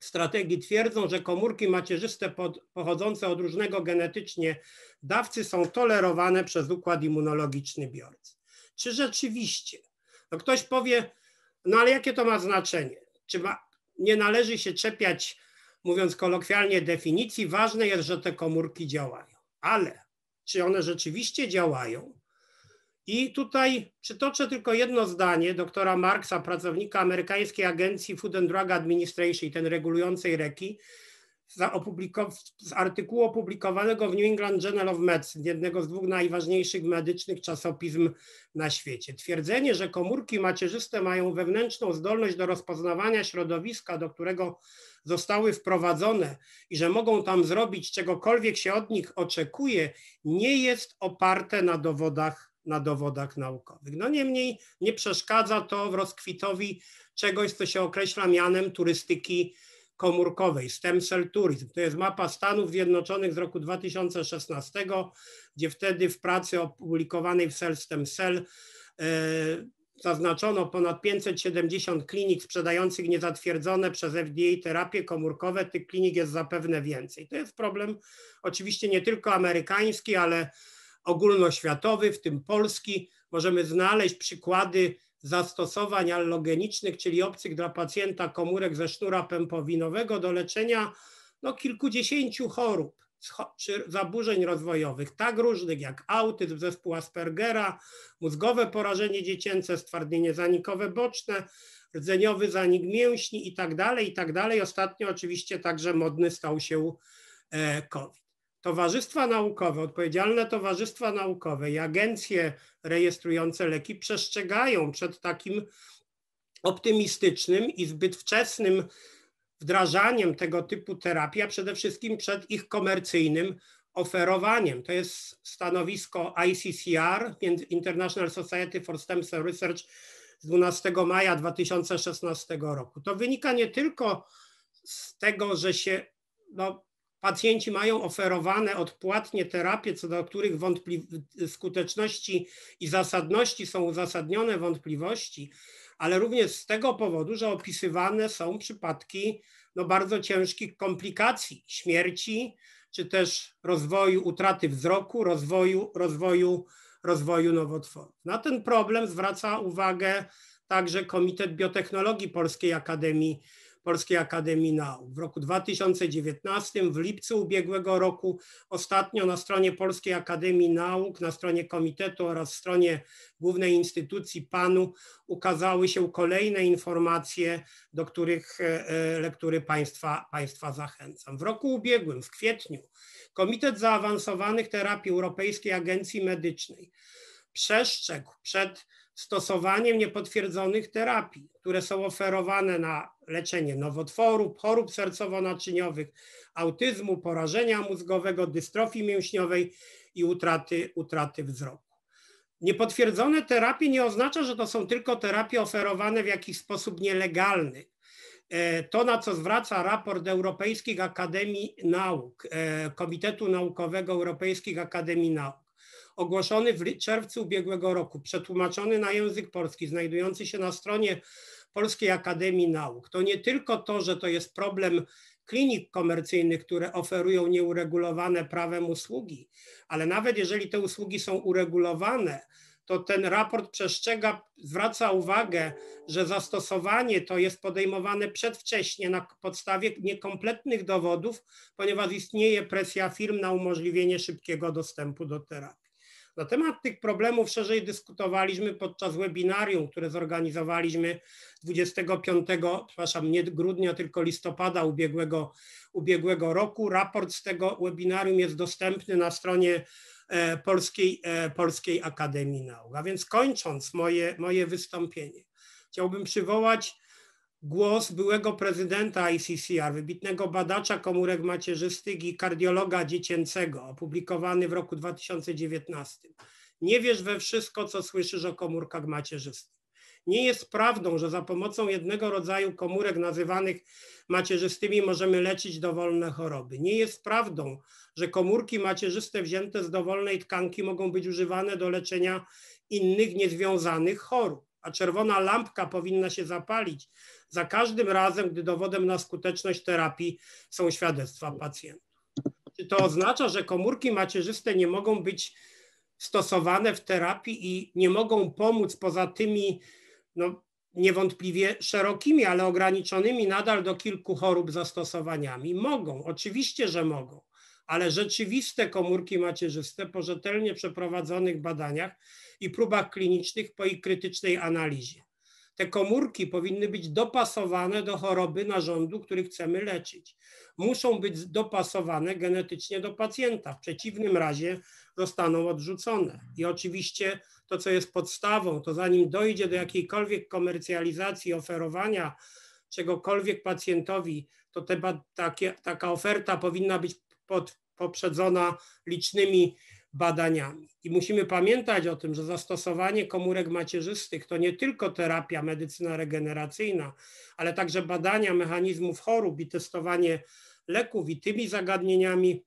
strategii twierdzą, że komórki macierzyste pod, pochodzące od różnego genetycznie dawcy są tolerowane przez układ immunologiczny biorcy. Czy rzeczywiście? No ktoś powie, no ale jakie to ma znaczenie? Czy ma, nie należy się czepiać, mówiąc kolokwialnie, definicji. Ważne jest, że te komórki działają. Ale czy one rzeczywiście działają? I tutaj przytoczę tylko jedno zdanie doktora Marksa, pracownika amerykańskiej agencji Food and Drug Administration, ten regulującej reki, z artykułu opublikowanego w New England Journal of Medicine, jednego z dwóch najważniejszych medycznych czasopism na świecie. Twierdzenie, że komórki macierzyste mają wewnętrzną zdolność do rozpoznawania środowiska, do którego zostały wprowadzone i że mogą tam zrobić czegokolwiek się od nich oczekuje, nie jest oparte na dowodach, na dowodach naukowych. No niemniej nie przeszkadza to w rozkwitowi czegoś, co się określa mianem turystyki komórkowej, stem cell tourism. To jest mapa Stanów Zjednoczonych z roku 2016, gdzie wtedy w pracy opublikowanej w Cell Stem Cell e, zaznaczono ponad 570 klinik sprzedających niezatwierdzone przez FDA terapie komórkowe. Tych klinik jest zapewne więcej. To jest problem oczywiście nie tylko amerykański, ale ogólnoświatowy, w tym polski. Możemy znaleźć przykłady zastosowań allogenicznych, czyli obcych dla pacjenta komórek ze sznura pępowinowego do leczenia no, kilkudziesięciu chorób czy zaburzeń rozwojowych, tak różnych jak autyzm, zespół Aspergera, mózgowe porażenie dziecięce, stwardnienie zanikowe boczne, rdzeniowy zanik mięśni i tak dalej, i tak dalej. Ostatnio oczywiście także modny stał się e, COVID towarzystwa naukowe, odpowiedzialne towarzystwa naukowe i agencje rejestrujące leki przestrzegają przed takim optymistycznym i zbyt wczesnym wdrażaniem tego typu terapii, a przede wszystkim przed ich komercyjnym oferowaniem. To jest stanowisko ICCR, International Society for Stem Cell Research z 12 maja 2016 roku. To wynika nie tylko z tego, że się no, pacjenci mają oferowane odpłatnie terapie, co do których skuteczności i zasadności są uzasadnione wątpliwości, ale również z tego powodu, że opisywane są przypadki no, bardzo ciężkich komplikacji, śmierci, czy też rozwoju utraty wzroku, rozwoju, rozwoju, rozwoju nowotworów. Na ten problem zwraca uwagę także Komitet Biotechnologii Polskiej Akademii Polskiej Akademii Nauk. W roku 2019, w lipcu ubiegłego roku, ostatnio na stronie Polskiej Akademii Nauk, na stronie komitetu oraz stronie głównej instytucji PANU ukazały się kolejne informacje, do których e, e, lektury Państwa, państwa zachęcam. W roku ubiegłym, w kwietniu, Komitet Zaawansowanych Terapii Europejskiej Agencji Medycznej przestrzegł przed stosowaniem niepotwierdzonych terapii, które są oferowane na leczenie nowotworów, chorób sercowo-naczyniowych, autyzmu, porażenia mózgowego, dystrofii mięśniowej i utraty, utraty wzroku. Niepotwierdzone terapie nie oznacza, że to są tylko terapie oferowane w jakiś sposób nielegalny. E, to, na co zwraca raport Europejskich Akademii Nauk, e, Komitetu Naukowego Europejskich Akademii Nauk, ogłoszony w czerwcu ubiegłego roku, przetłumaczony na język polski, znajdujący się na stronie Polskiej Akademii Nauk, to nie tylko to, że to jest problem klinik komercyjnych, które oferują nieuregulowane prawem usługi, ale nawet jeżeli te usługi są uregulowane, to ten raport przestrzega, zwraca uwagę, że zastosowanie to jest podejmowane przedwcześnie na podstawie niekompletnych dowodów, ponieważ istnieje presja firm na umożliwienie szybkiego dostępu do terapii. Na temat tych problemów szerzej dyskutowaliśmy podczas webinarium, które zorganizowaliśmy 25, przepraszam, nie grudnia, tylko listopada ubiegłego, ubiegłego roku. Raport z tego webinarium jest dostępny na stronie e, Polskiej, e, Polskiej Akademii Nauk. A więc kończąc moje, moje wystąpienie, chciałbym przywołać głos byłego prezydenta ICCR, wybitnego badacza komórek macierzystych i kardiologa dziecięcego, opublikowany w roku 2019. Nie wierz we wszystko, co słyszysz o komórkach macierzystych. Nie jest prawdą, że za pomocą jednego rodzaju komórek nazywanych macierzystymi możemy leczyć dowolne choroby. Nie jest prawdą, że komórki macierzyste wzięte z dowolnej tkanki mogą być używane do leczenia innych niezwiązanych chorób, a czerwona lampka powinna się zapalić za każdym razem, gdy dowodem na skuteczność terapii są świadectwa pacjentów. Czy to oznacza, że komórki macierzyste nie mogą być stosowane w terapii i nie mogą pomóc poza tymi no, niewątpliwie szerokimi, ale ograniczonymi nadal do kilku chorób zastosowaniami? Mogą, oczywiście, że mogą, ale rzeczywiste komórki macierzyste po rzetelnie przeprowadzonych badaniach i próbach klinicznych po ich krytycznej analizie te komórki powinny być dopasowane do choroby narządu, który chcemy leczyć. Muszą być dopasowane genetycznie do pacjenta. W przeciwnym razie zostaną odrzucone. I oczywiście to, co jest podstawą, to zanim dojdzie do jakiejkolwiek komercjalizacji, oferowania czegokolwiek pacjentowi, to te, takie, taka oferta powinna być pod, poprzedzona licznymi badaniami. I musimy pamiętać o tym, że zastosowanie komórek macierzystych to nie tylko terapia, medycyna regeneracyjna, ale także badania mechanizmów chorób i testowanie leków i tymi zagadnieniami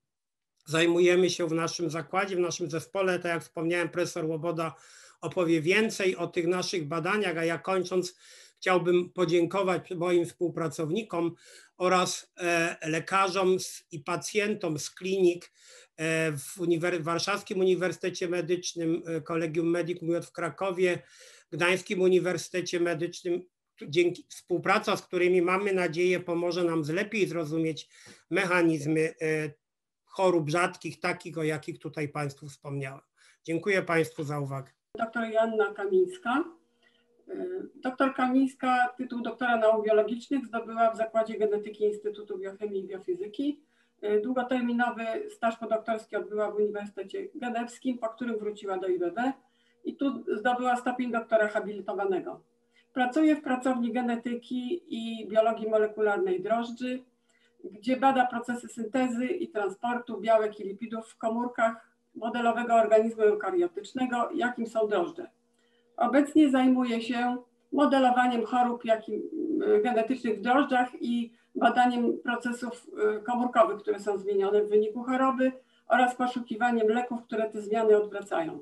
zajmujemy się w naszym zakładzie, w naszym zespole. Tak jak wspomniałem, profesor Łoboda opowie więcej o tych naszych badaniach, a ja kończąc chciałbym podziękować moim współpracownikom oraz e, lekarzom i pacjentom z klinik E, w, Warszawskim Uniwersytecie Medycznym, e, Kolegium Medicum w Krakowie, Gdańskim Uniwersytecie Medycznym, dzięki współpraca z którymi mamy nadzieję pomoże nam lepiej zrozumieć mechanizmy e, chorób rzadkich, takich o jakich tutaj Państwu wspomniałem. Dziękuję Państwu za uwagę. Doktor Janna Kamińska. Doktor Kamińska tytuł doktora nauk biologicznych zdobyła w Zakładzie Genetyki Instytutu Biochemii i Biofizyki Y, długoterminowy staż podoktorski odbyła w Uniwersytecie Genewskim, po którym wróciła do IBB i tu zdobyła stopień doktora habilitowanego. Pracuje w pracowni genetyki i biologii molekularnej drożdży, gdzie bada procesy syntezy i transportu białek i lipidów w komórkach modelowego organizmu eukariotycznego, jakim są drożdże. Obecnie zajmuje się modelowaniem chorób jakim, y, genetycznych w drożdżach i badaniem procesów y, komórkowych, które są zmienione w wyniku choroby oraz poszukiwaniem leków, które te zmiany odwracają.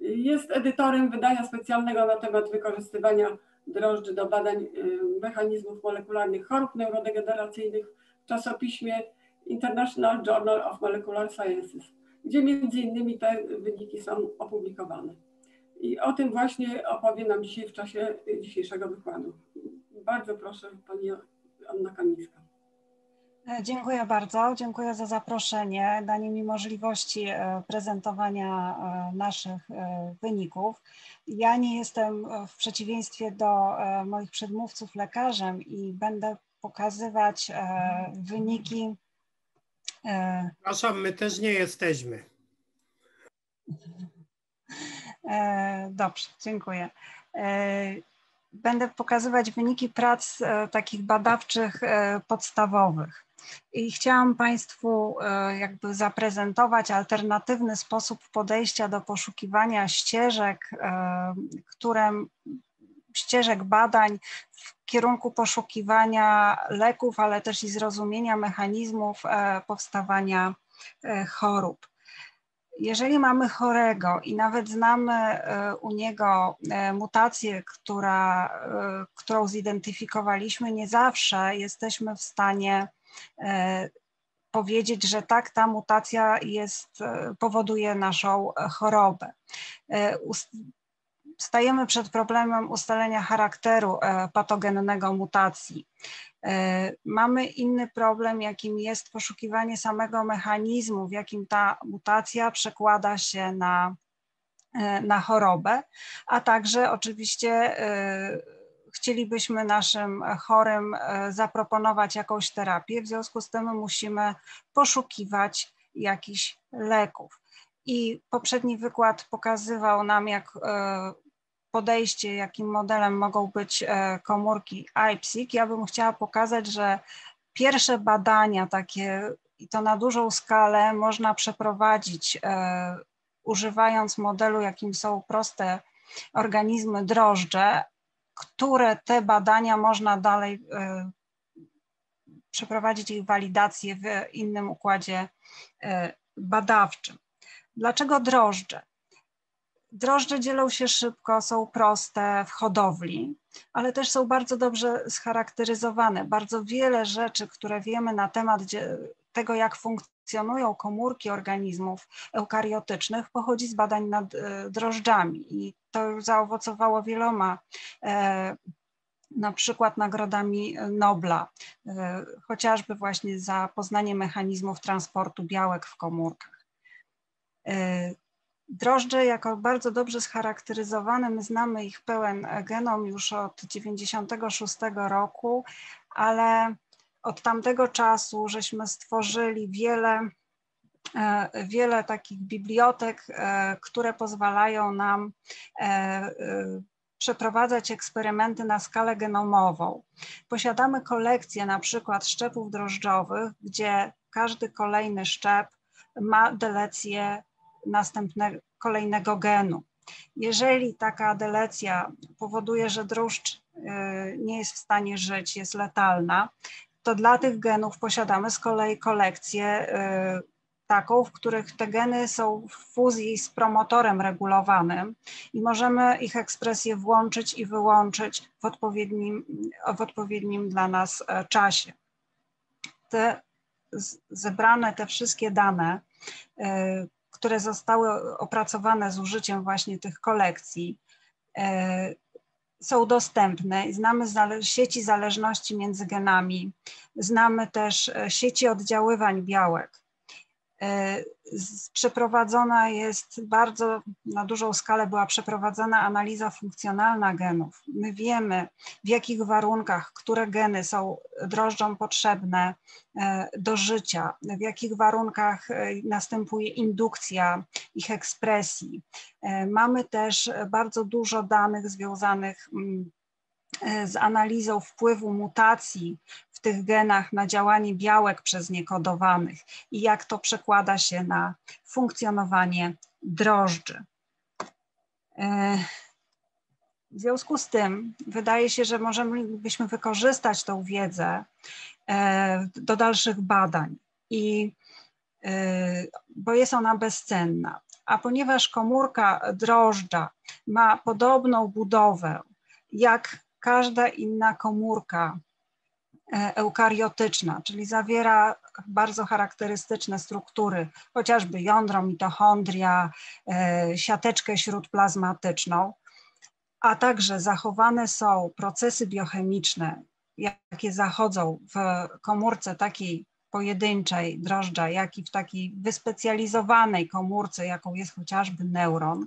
Jest edytorem wydania specjalnego na temat wykorzystywania drożdży do badań y, mechanizmów molekularnych chorób neurodegeneracyjnych w czasopiśmie International Journal of Molecular Sciences, gdzie między innymi te wyniki są opublikowane. I o tym właśnie opowie nam dzisiaj w czasie dzisiejszego wykładu. Bardzo proszę Pani Anna Kamińska. E, dziękuję bardzo. Dziękuję za zaproszenie, danie mi możliwości e, prezentowania e, naszych wyników. Ja nie jestem w przeciwieństwie do moich przedmówców lekarzem i będę pokazywać wyniki. Przepraszam, my też nie jesteśmy. Dobrze, dziękuję będę pokazywać wyniki prac e, takich badawczych e, podstawowych. I chciałam Państwu e, jakby zaprezentować alternatywny sposób podejścia do poszukiwania ścieżek, e, które ścieżek badań w kierunku poszukiwania leków, ale też i zrozumienia mechanizmów e, powstawania chorób. Jeżeli mamy chorego i nawet znamy u niego mutację, która, którą zidentyfikowaliśmy, nie zawsze jesteśmy w stanie E, powiedzieć, że tak, ta mutacja jest, e, powoduje naszą e, chorobę. Stajemy przed problemem ustalenia charakteru patogennego mutacji. Mamy inny problem, jakim jest poszukiwanie samego mechanizmu, w jakim ta mutacja przekłada się na, na chorobę, a także oczywiście chcielibyśmy naszym chorym e, zaproponować jakąś terapię, w związku z tym musimy poszukiwać jakichś leków. I poprzedni wykład pokazywał nam, jak e, podejście, jakim modelem mogą być e, komórki IPSIC. Ja bym chciała pokazać, że pierwsze badania takie, i to na dużą skalę, można przeprowadzić używając modelu, jakim są proste organizmy drożdże, które te badania można dalej e, przeprowadzić ich walidację w innym układzie e, badawczym. Dlaczego drożdże? Drożdże dzielą się szybko, są proste w hodowli, ale też są bardzo dobrze scharakteryzowane. Bardzo wiele rzeczy, które wiemy na temat tego, jak funkcjonują komórki organizmów eukariotycznych, pochodzi z badań nad e, drożdżami i to już zaowocowało wieloma e, na przykład nagrodami Nobla, e, chociażby właśnie za poznanie mechanizmów transportu białek w komórkach. Drożdże jako bardzo dobrze scharakteryzowane, my znamy ich pełen genom już od 96 roku, ale od tamtego czasu żeśmy stworzyli wiele, e, wiele takich bibliotek, e, które pozwalają nam e, przeprowadzać eksperymenty na skalę genomową. Posiadamy kolekcję na przykład szczepów drożdżowych, gdzie każdy kolejny szczep ma delecję następnego, kolejnego genu. Jeżeli taka delecja powoduje, że drożdż nie jest w stanie żyć, jest letalna, to dla tych genów posiadamy z kolei kolekcję y, taką, w których te geny są w fuzji z promotorem regulowanym i możemy ich ekspresję włączyć i wyłączyć w odpowiednim, w odpowiednim dla nas e, czasie. Te zebrane, te wszystkie dane, y, które zostały opracowane z użyciem właśnie tych kolekcji, y, są dostępne. Znamy sieci zależności między genami, znamy też e, sieci oddziaływań białek. E, przeprowadzona jest bardzo, na dużą skalę była przeprowadzona analiza funkcjonalna genów. My wiemy, w jakich warunkach, które geny są drożdżom potrzebne e, do życia, w jakich warunkach następuje indukcja ich ekspresji. Mamy też bardzo dużo danych związanych mm, z analizą wpływu mutacji w tych genach na działanie białek przez nie kodowanych i jak to przekłada się na funkcjonowanie drożdży. E, w związku z tym wydaje się, że możemy wykorzystać tą wiedzę e, do dalszych badań, i, e, bo jest ona bezcenna. A ponieważ komórka drożdża ma podobną budowę jak każda inna komórka eukariotyczna, czyli zawiera bardzo charakterystyczne struktury, chociażby jądro, mitochondria, e, siateczkę śródplazmatyczną, a także zachowane są procesy biochemiczne, jakie zachodzą w komórce takiej pojedynczej drożdża, jak i w takiej wyspecjalizowanej komórce, jaką jest chociażby neuron,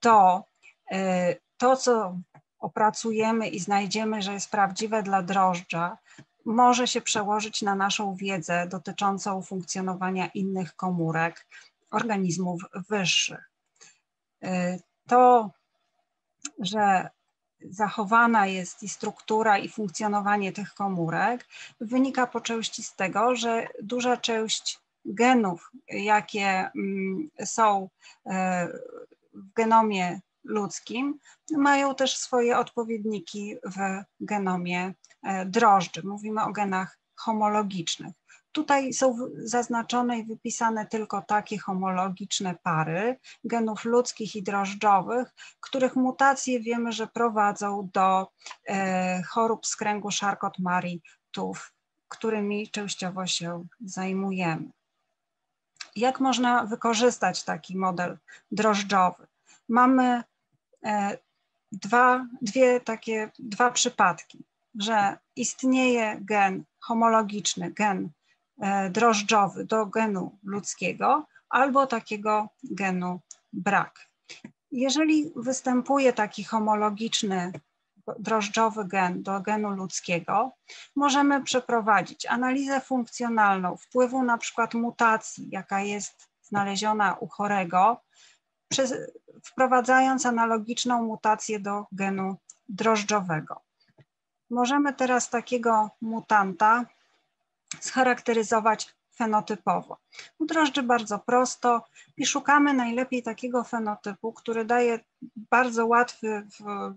to e, to, co opracujemy i znajdziemy, że jest prawdziwe dla drożdża, może się przełożyć na naszą wiedzę dotyczącą funkcjonowania innych komórek organizmów wyższych. Y, to, że zachowana jest i struktura i funkcjonowanie tych komórek, wynika po części z tego, że duża część genów, jakie mm, są e, w genomie ludzkim, mają też swoje odpowiedniki w genomie e, drożdży. Mówimy o genach homologicznych. Tutaj są zaznaczone i wypisane tylko takie homologiczne pary genów ludzkich i drożdżowych, których mutacje wiemy, że prowadzą do e, chorób z kręgu Charcot-Marie-Tooth, którymi częściowo się zajmujemy. Jak można wykorzystać taki model drożdżowy? Mamy dwa, dwie takie, dwa przypadki, że istnieje gen homologiczny, gen e, drożdżowy do genu ludzkiego, albo takiego genu brak. Jeżeli występuje taki homologiczny drożdżowy gen do genu ludzkiego, możemy przeprowadzić analizę funkcjonalną wpływu na przykład mutacji, jaka jest znaleziona u chorego, przez, wprowadzając analogiczną mutację do genu drożdżowego. Możemy teraz takiego mutanta scharakteryzować fenotypowo. U drożdży bardzo prosto i szukamy najlepiej takiego fenotypu, który daje bardzo łatwy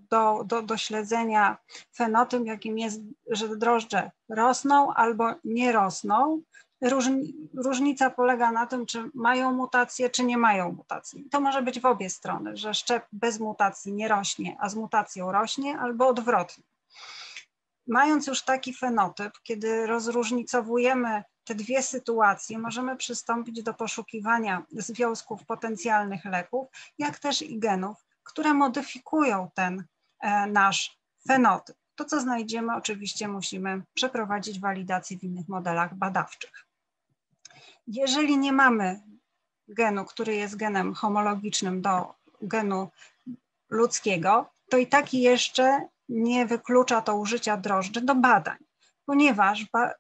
do, do, do śledzenia fenotyp, jakim jest, że drożdże rosną albo nie rosną. Różni, różnica polega na tym, czy mają mutacje, czy nie mają mutacji. To może być w obie strony, że szczep bez mutacji nie rośnie, a z mutacją rośnie, albo odwrotnie. Mając już taki fenotyp, kiedy rozróżnicowujemy te dwie sytuacje, możemy przystąpić do poszukiwania związków potencjalnych leków, jak też i genów, które modyfikują ten e, nasz fenotyp. To, co znajdziemy, oczywiście musimy przeprowadzić walidację w innych modelach badawczych. Jeżeli nie mamy genu, który jest genem homologicznym do genu ludzkiego, to i tak jeszcze nie wyklucza to użycia drożdży do badań, ponieważ ba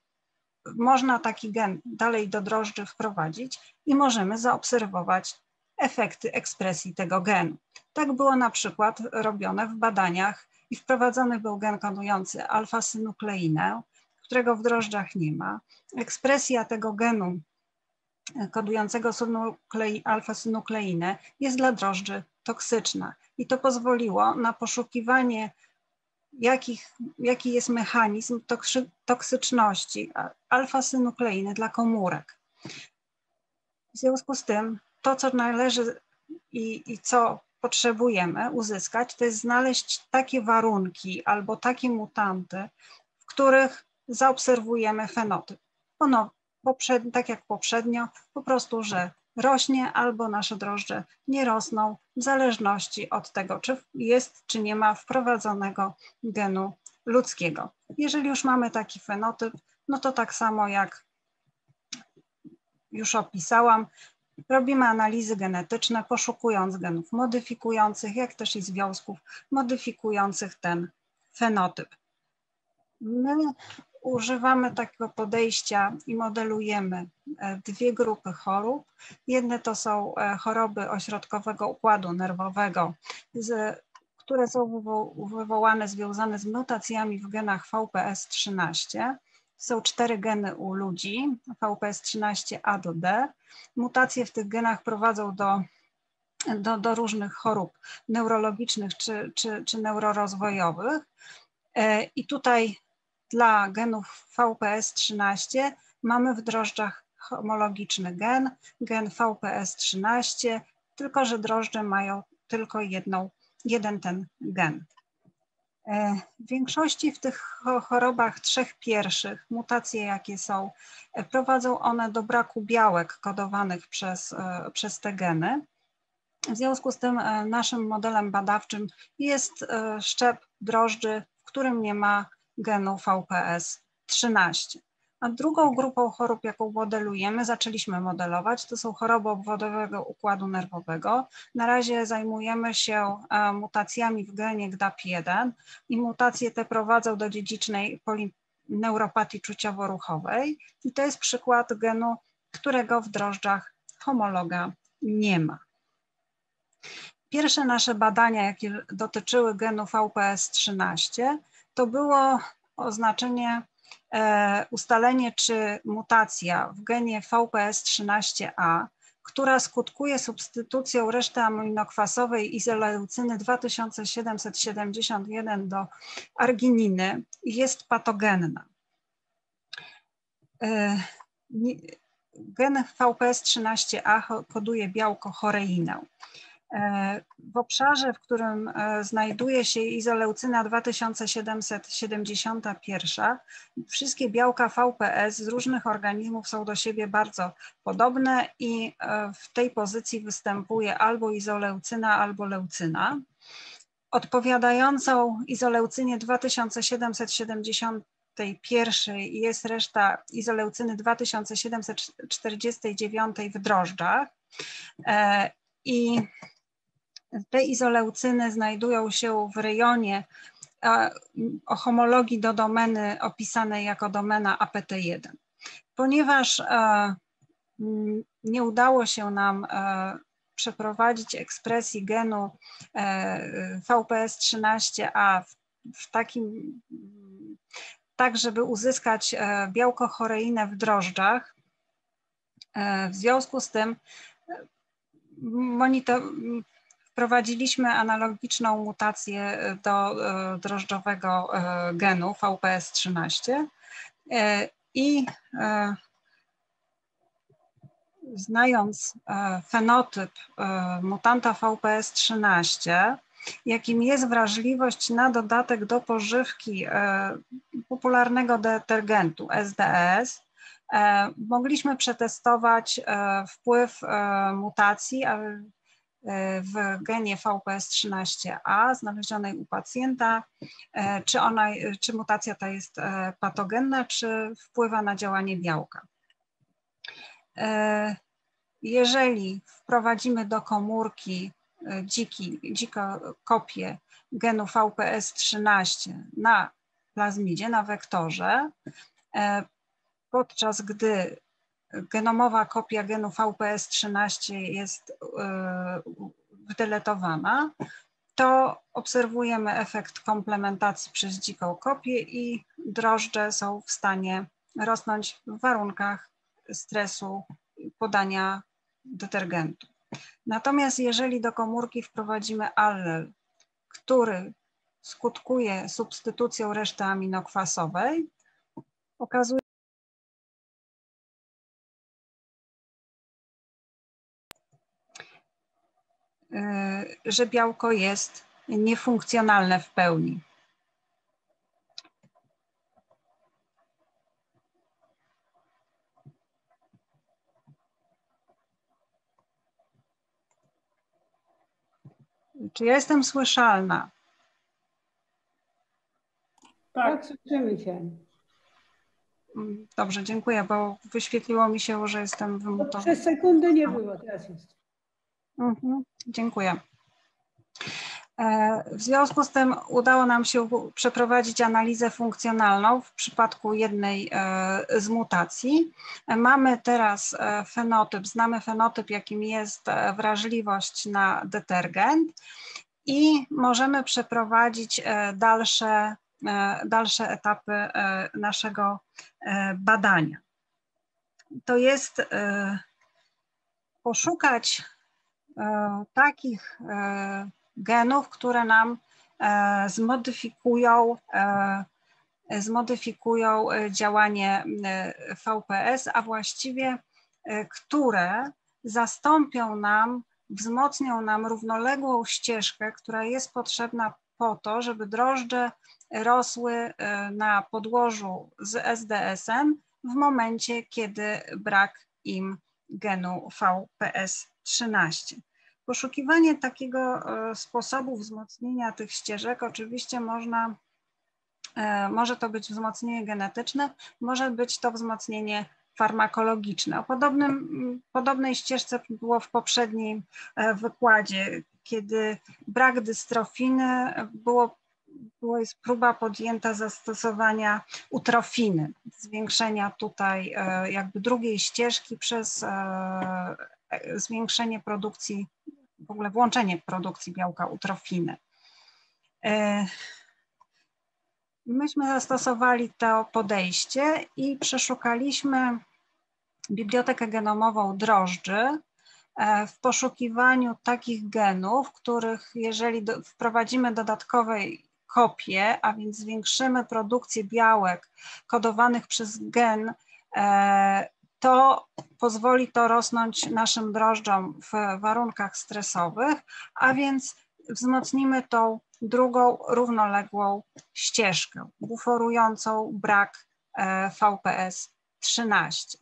można taki gen dalej do drożdży wprowadzić i możemy zaobserwować efekty ekspresji tego genu. Tak było na przykład robione w badaniach i wprowadzony był gen kodujący alfa-synukleinę, którego w drożdżach nie ma. Ekspresja tego genu kodującego alfa-synukleinę jest dla drożdży toksyczna i to pozwoliło na poszukiwanie jakich, jaki jest mechanizm toksyczności alfa-synukleiny dla komórek. W związku z tym to, co należy i, i co potrzebujemy uzyskać, to jest znaleźć takie warunki albo takie mutanty, w których zaobserwujemy fenotyp. Ponownie, tak jak poprzednio, po prostu, że rośnie albo nasze drożdże nie rosną, w zależności od tego, czy jest, czy nie ma wprowadzonego genu ludzkiego. Jeżeli już mamy taki fenotyp, no to tak samo jak już opisałam, robimy analizy genetyczne, poszukując genów modyfikujących, jak też i związków modyfikujących ten fenotyp. My używamy takiego podejścia i modelujemy e, dwie grupy chorób. Jedne to są e, choroby ośrodkowego układu nerwowego, z, które są wywołane, związane z mutacjami w genach VPS13. Są cztery geny u ludzi, VPS13 A do D. Mutacje w tych genach prowadzą do do, do, różnych chorób neurologicznych czy, czy, czy neurorozwojowych. E, I tutaj dla genów VPS13 mamy w drożdżach homologiczny gen, gen VPS13, tylko że drożdże mają tylko jedną, jeden ten gen. E, w większości w tych chorobach trzech pierwszych, mutacje jakie są, e, prowadzą one do braku białek kodowanych przez, e, przez te geny. W związku z tym naszym modelem badawczym jest szczep drożdży, w którym nie ma genu VPS13. A drugą grupą chorób, jaką modelujemy, zaczęliśmy modelować, to są choroby obwodowego układu nerwowego. Na razie zajmujemy się e, mutacjami w genie GDAP1 i mutacje te prowadzą do dziedzicznej neuropatii czuciowo-ruchowej. I to jest przykład genu, którego w drożdżach homologa nie ma. Pierwsze nasze badania, jakie dotyczyły genu VPS13, to było oznaczenie, e, ustalenie, czy mutacja w genie VPS13A, która skutkuje substytucją reszty aminokwasowej izoleucyny 2771 do argininy, jest patogenna. E, gen VPS13A koduje białko choreinę. E, w obszarze, w którym e, znajduje się izoleucyna 2771, wszystkie białka VPS z różnych organizmów są do siebie bardzo podobne i e, w tej pozycji występuje albo izoleucyna, albo leucyna. Odpowiadającą izoleucynie 2771 jest reszta izoleucyny 2749 w drożdżach. I te izoleucyny znajdują się w rejonie o homologii do domeny opisanej jako domena APT1. Ponieważ nie udało się nam przeprowadzić ekspresji genu VPS13A w takim, tak żeby uzyskać białko choreinę w drożdżach, w związku z tym monitor, Wprowadziliśmy analogiczną mutację do e, drożdżowego e, genu VPS13 e, i znając fenotyp mutanta VPS13, jakim jest wrażliwość na dodatek do pożywki popularnego detergentu SDS, mogliśmy przetestować wpływ mutacji w genie VPS13A znalezionej u pacjenta, e, czy, ona, czy mutacja ta jest e, patogenna, czy wpływa na działanie białka. E, jeżeli wprowadzimy do komórki dziki, dziko kopię genu VPS13 na plazmidzie, na wektorze, podczas gdy genomowa kopia genu VPS13 jest e, wdeletowana, to obserwujemy efekt komplementacji przez dziką kopię i drożdże są w stanie rosnąć w warunkach stresu podania detergentu. Natomiast jeżeli do komórki wprowadzimy allel, który skutkuje substytucją reszty aminokwasowej, okazuje że białko jest niefunkcjonalne w pełni. Czy ja jestem słyszalna? Tak, tak słyszymy Cię. Mm, dobrze, dziękuję, bo wyświetliło mi się, że jestem wymutowana. Przez sekundę nie było, teraz jest. Mhm, dziękuję. E, w związku z tym udało nam się przeprowadzić analizę funkcjonalną w przypadku jednej e, z mutacji. Mamy teraz e, fenotyp, znamy fenotyp, jakim jest wrażliwość na detergent i możemy przeprowadzić dalsze, dalsze etapy naszego badania. To jest poszukać takich e, genów, które nam e, zmodyfikują, zmodyfikują działanie VPS, a właściwie które zastąpią nam, wzmocnią nam równoległą ścieżkę, która jest potrzebna po to, żeby drożdże rosły na podłożu z SDS-em w momencie, kiedy brak im genu VPS13. Poszukiwanie takiego e, sposobu wzmocnienia tych ścieżek oczywiście można, e, może to być wzmocnienie genetyczne, może być to wzmocnienie farmakologiczne. O podobnym, podobnej ścieżce było w poprzednim e, wykładzie, kiedy brak dystrofiny było była jest próba podjęta zastosowania utrofiny, zwiększenia tutaj jakby drugiej ścieżki przez zwiększenie produkcji w ogóle włączenie produkcji białka utrofiny. Myśmy zastosowali to podejście i przeszukaliśmy bibliotekę genomową drożdży e, w poszukiwaniu takich genów, których jeżeli do, wprowadzimy dodatkowe kopie, a więc zwiększymy produkcję białek kodowanych przez gen, e, to pozwoli to rosnąć naszym drożdżom w warunkach stresowych, a więc wzmocnimy tą drugą równoległą ścieżkę buforującą brak e, VPS 13.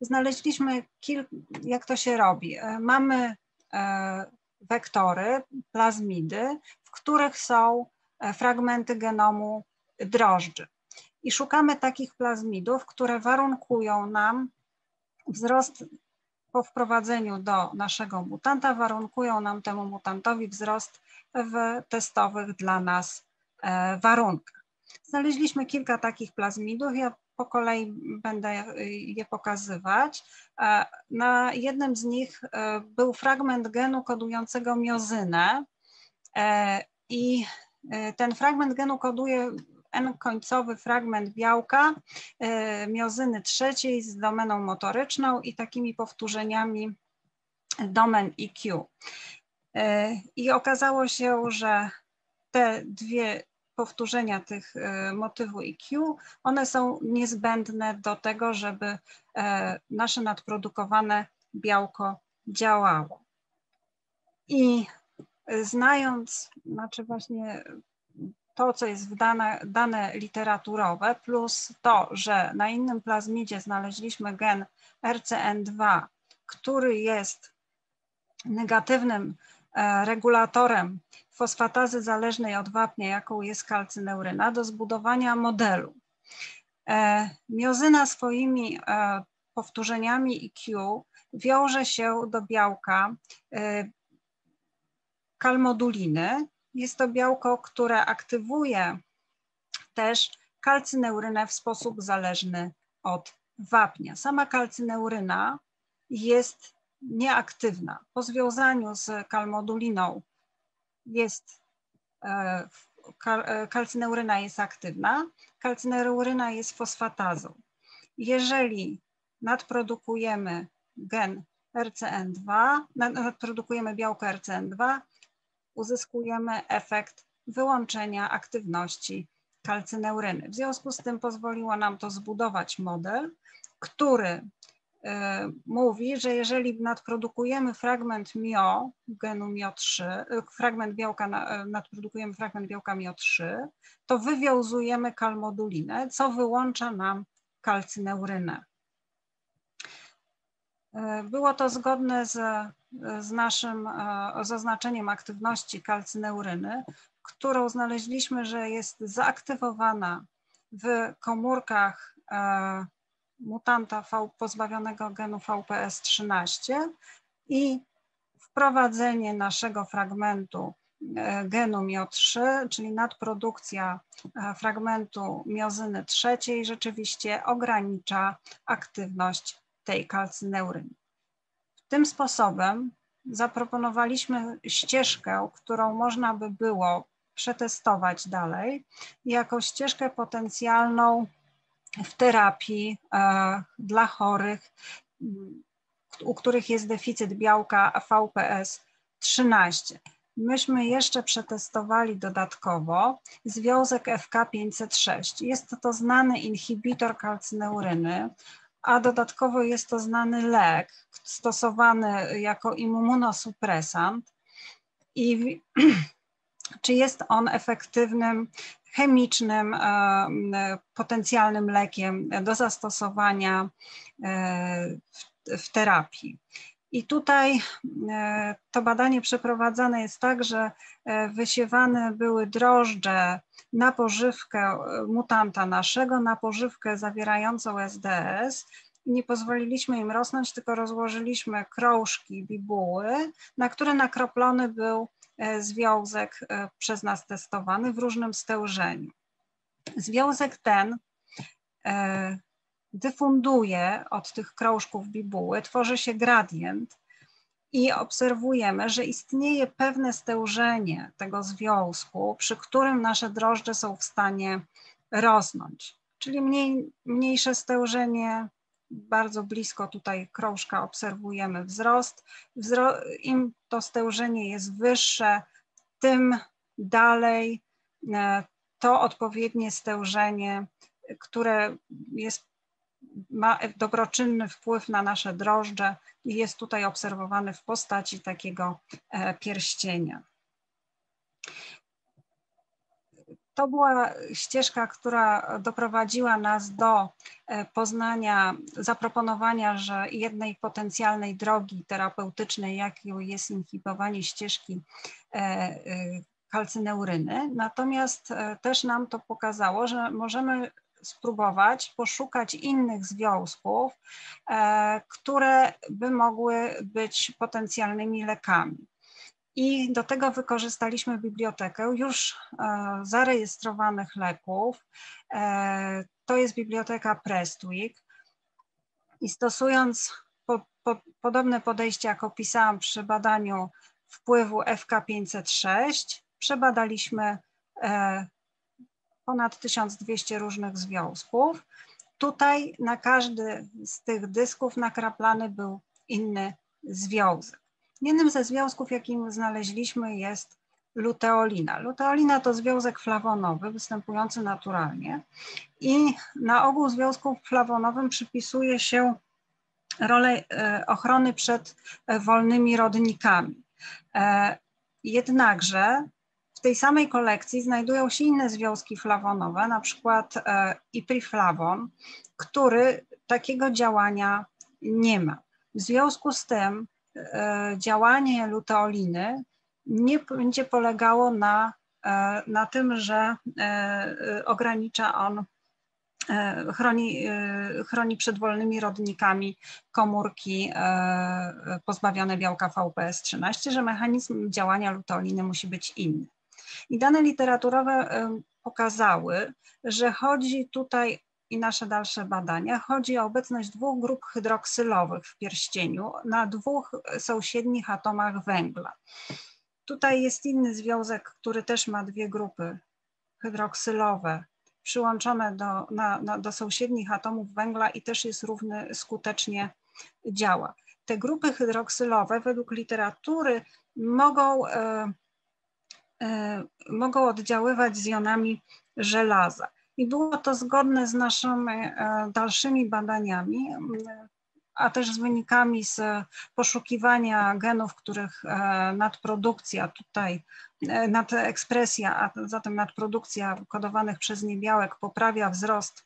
Znaleźliśmy, kilk, jak to się robi. E, mamy e, wektory, plazmidy, w których są fragmenty genomu drożdży. I szukamy takich plazmidów, które warunkują nam wzrost po wprowadzeniu do naszego mutanta, warunkują nam temu mutantowi wzrost w testowych dla nas e, warunkach. Znaleźliśmy kilka takich plazmidów, ja po kolei będę je pokazywać. E, na jednym z nich e, był fragment genu kodującego miozynę i ten fragment genu koduje N-końcowy fragment białka miozyny trzeciej z domeną motoryczną i takimi powtórzeniami domen EQ. E, I okazało się, że te dwie powtórzenia tych e, motywu IQ, one są niezbędne do tego, żeby nasze nadprodukowane białko działało. I znając, znaczy właśnie to, co jest w dane, dane literaturowe, plus to, że na innym plazmidzie znaleźliśmy gen RCN2, który jest negatywnym E, regulatorem fosfatazy zależnej od wapnia, jaką jest kalcyneuryna, do zbudowania modelu. E, miozyna swoimi e, powtórzeniami IQ wiąże się do białka kalmoduliny. Jest to białko, które aktywuje też kalcyneurynę w sposób zależny od wapnia. Sama kalcyneuryna jest nieaktywna. Po związaniu z kalmoduliną jest e, e, kalcyneuryna jest aktywna, kalcyneuryna jest fosfatazą. Jeżeli nadprodukujemy gen RCN2, nadprodukujemy białko RCN2, uzyskujemy efekt wyłączenia aktywności kalcyneuryny. W związku z tym pozwoliło nam to zbudować model, który E, mówi, że jeżeli nadprodukujemy fragment MIO, genu MIO3, e, fragment białka, e, nadprodukujemy fragment białka MIO3, to wywiązujemy kalmodulinę, co wyłącza nam kalcyneurynę. Było to zgodne z, z naszym zaznaczeniem aktywności kalcyneuryny, którą znaleźliśmy, że jest zaaktywowana w komórkach mutanta v, pozbawionego genu VPS13 i wprowadzenie naszego fragmentu e, genu MIO3, czyli nadprodukcja e, fragmentu miozyny trzeciej rzeczywiście ogranicza aktywność tej kalcyneuryny. Tym sposobem zaproponowaliśmy ścieżkę, którą można by było przetestować dalej jako ścieżkę potencjalną w terapii e, dla chorych, u których jest deficyt białka VPS 13. Myśmy jeszcze przetestowali dodatkowo związek FK506. Jest to znany inhibitor kalcyneuryny, a dodatkowo jest to znany lek stosowany jako immunosupresant. I czy jest on efektywnym chemicznym e, potencjalnym lekiem do zastosowania e, w, terapii. I tutaj e, to badanie przeprowadzane jest tak, że wysiewane były drożdże na pożywkę mutanta naszego, na pożywkę zawierającą SDS. Nie pozwoliliśmy im rosnąć, tylko rozłożyliśmy krążki bibuły, na które nakroplony był E, związek e, przez nas testowany w różnym stężeniu. Związek ten e, dyfunduje od tych krążków bibuły, tworzy się gradient i obserwujemy, że istnieje pewne stężenie tego związku, przy którym nasze drożdże są w stanie rosnąć. Czyli mniej, mniejsze stężenie, bardzo blisko tutaj krążka obserwujemy wzrost. Wzro Im to stężenie jest wyższe, tym dalej e, to odpowiednie stężenie, które jest, ma dobroczynny wpływ na nasze drożdże i jest tutaj obserwowany w postaci takiego e, pierścienia. To była ścieżka, która doprowadziła nas do e, poznania, zaproponowania, że jednej potencjalnej drogi terapeutycznej, jaką jest inhibowanie ścieżki kalcyneuryny. Natomiast e, też nam to pokazało, że możemy spróbować poszukać innych związków, e, które by mogły być potencjalnymi lekami. I do tego wykorzystaliśmy bibliotekę już e, zarejestrowanych leków. To jest biblioteka Prestwick. I stosując po, po, podobne podejście, jak opisałam przy badaniu wpływu FK506, przebadaliśmy e, ponad 1200 różnych związków. Tutaj na każdy z tych dysków nakraplany był inny związek. Jednym ze związków, jakim znaleźliśmy jest luteolina. Luteolina to związek flawonowy występujący naturalnie i na ogół związkom flawonowym przypisuje się rolę e, ochrony przed wolnymi rodnikami. E, jednakże w tej samej kolekcji znajdują się inne związki flawonowe, na przykład e, ipriflawon, który takiego działania nie ma. W związku z tym e, działanie luteoliny nie będzie polegało na, e, na tym, że ogranicza on, chroni, chroni przed wolnymi rodnikami komórki pozbawione białka VPS-13, że mechanizm działania luteoliny musi być inny. I dane literaturowe pokazały, że chodzi tutaj i nasze dalsze badania, chodzi o obecność dwóch grup hydroksylowych w pierścieniu na dwóch sąsiednich atomach węgla. Tutaj jest inny związek, który też ma dwie grupy hydroksylowe przyłączone do, na, na, do sąsiednich atomów węgla i też jest równy, skutecznie działa. Te grupy hydroksylowe według literatury mogą e, E, mogą oddziaływać z jonami żelaza. I było to zgodne z naszymi e, dalszymi badaniami, a też z wynikami z poszukiwania genów, których e, nadprodukcja tutaj, nadekspresja, a zatem nadprodukcja kodowanych przez nie białek poprawia wzrost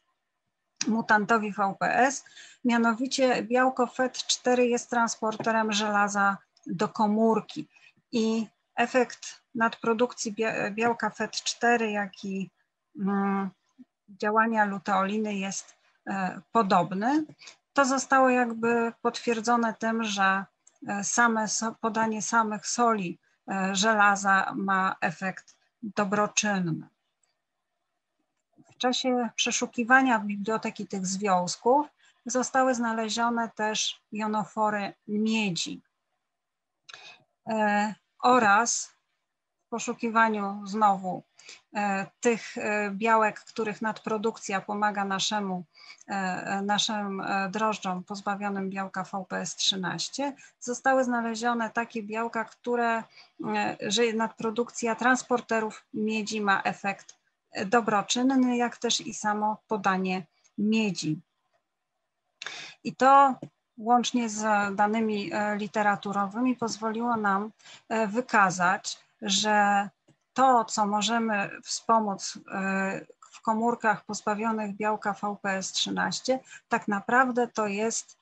mutantowi VPS. Mianowicie białko FET4 jest transporterem żelaza do komórki i efekt nadprodukcji białka FET4, jak i mm, działania luteoliny jest e, podobny. To zostało jakby potwierdzone tym, że e, same podanie samych soli e, żelaza ma efekt dobroczynny. W czasie przeszukiwania biblioteki tych związków zostały znalezione też jonofory miedzi oraz w poszukiwaniu znowu e, tych e, białek, których nadprodukcja pomaga naszemu, e, naszym drożdżom pozbawionym białka VPS-13, zostały znalezione takie białka, które, że nadprodukcja transporterów miedzi ma efekt dobroczynny, jak też i samo podanie miedzi. I to łącznie z danymi e, literaturowymi pozwoliło nam e, wykazać, że to, co możemy wspomóc e, w komórkach pozbawionych białka VPS-13, tak naprawdę to jest,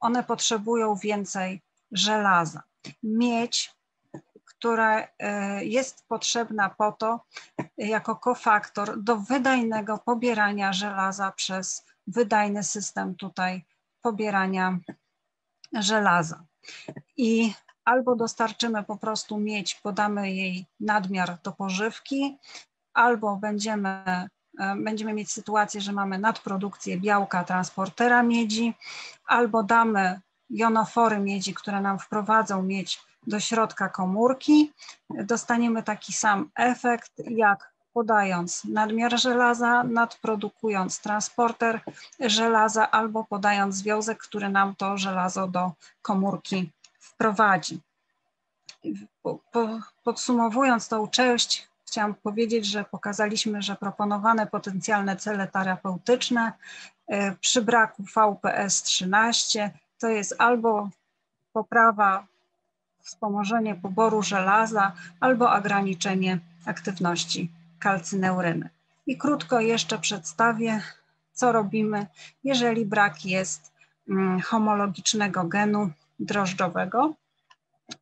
one potrzebują więcej żelaza. Miedź, która jest potrzebna po to, jako kofaktor do wydajnego pobierania żelaza przez wydajny system tutaj pobierania żelaza. I albo dostarczymy po prostu miedź, podamy jej nadmiar do pożywki, albo będziemy, e, będziemy mieć sytuację, że mamy nadprodukcję białka transportera miedzi, albo damy jonofory miedzi, które nam wprowadzą miedź do środka komórki, dostaniemy taki sam efekt, jak podając nadmiar żelaza, nadprodukując transporter żelaza albo podając związek, który nam to żelazo do komórki wprowadzi. Podsumowując tą część, chciałam powiedzieć, że pokazaliśmy, że proponowane potencjalne cele terapeutyczne e, przy braku VPS-13 to jest albo poprawa, wspomożenie poboru żelaza, albo ograniczenie aktywności kalcyneuryny. I krótko jeszcze przedstawię, co robimy, jeżeli brak jest mm, homologicznego genu drożdżowego.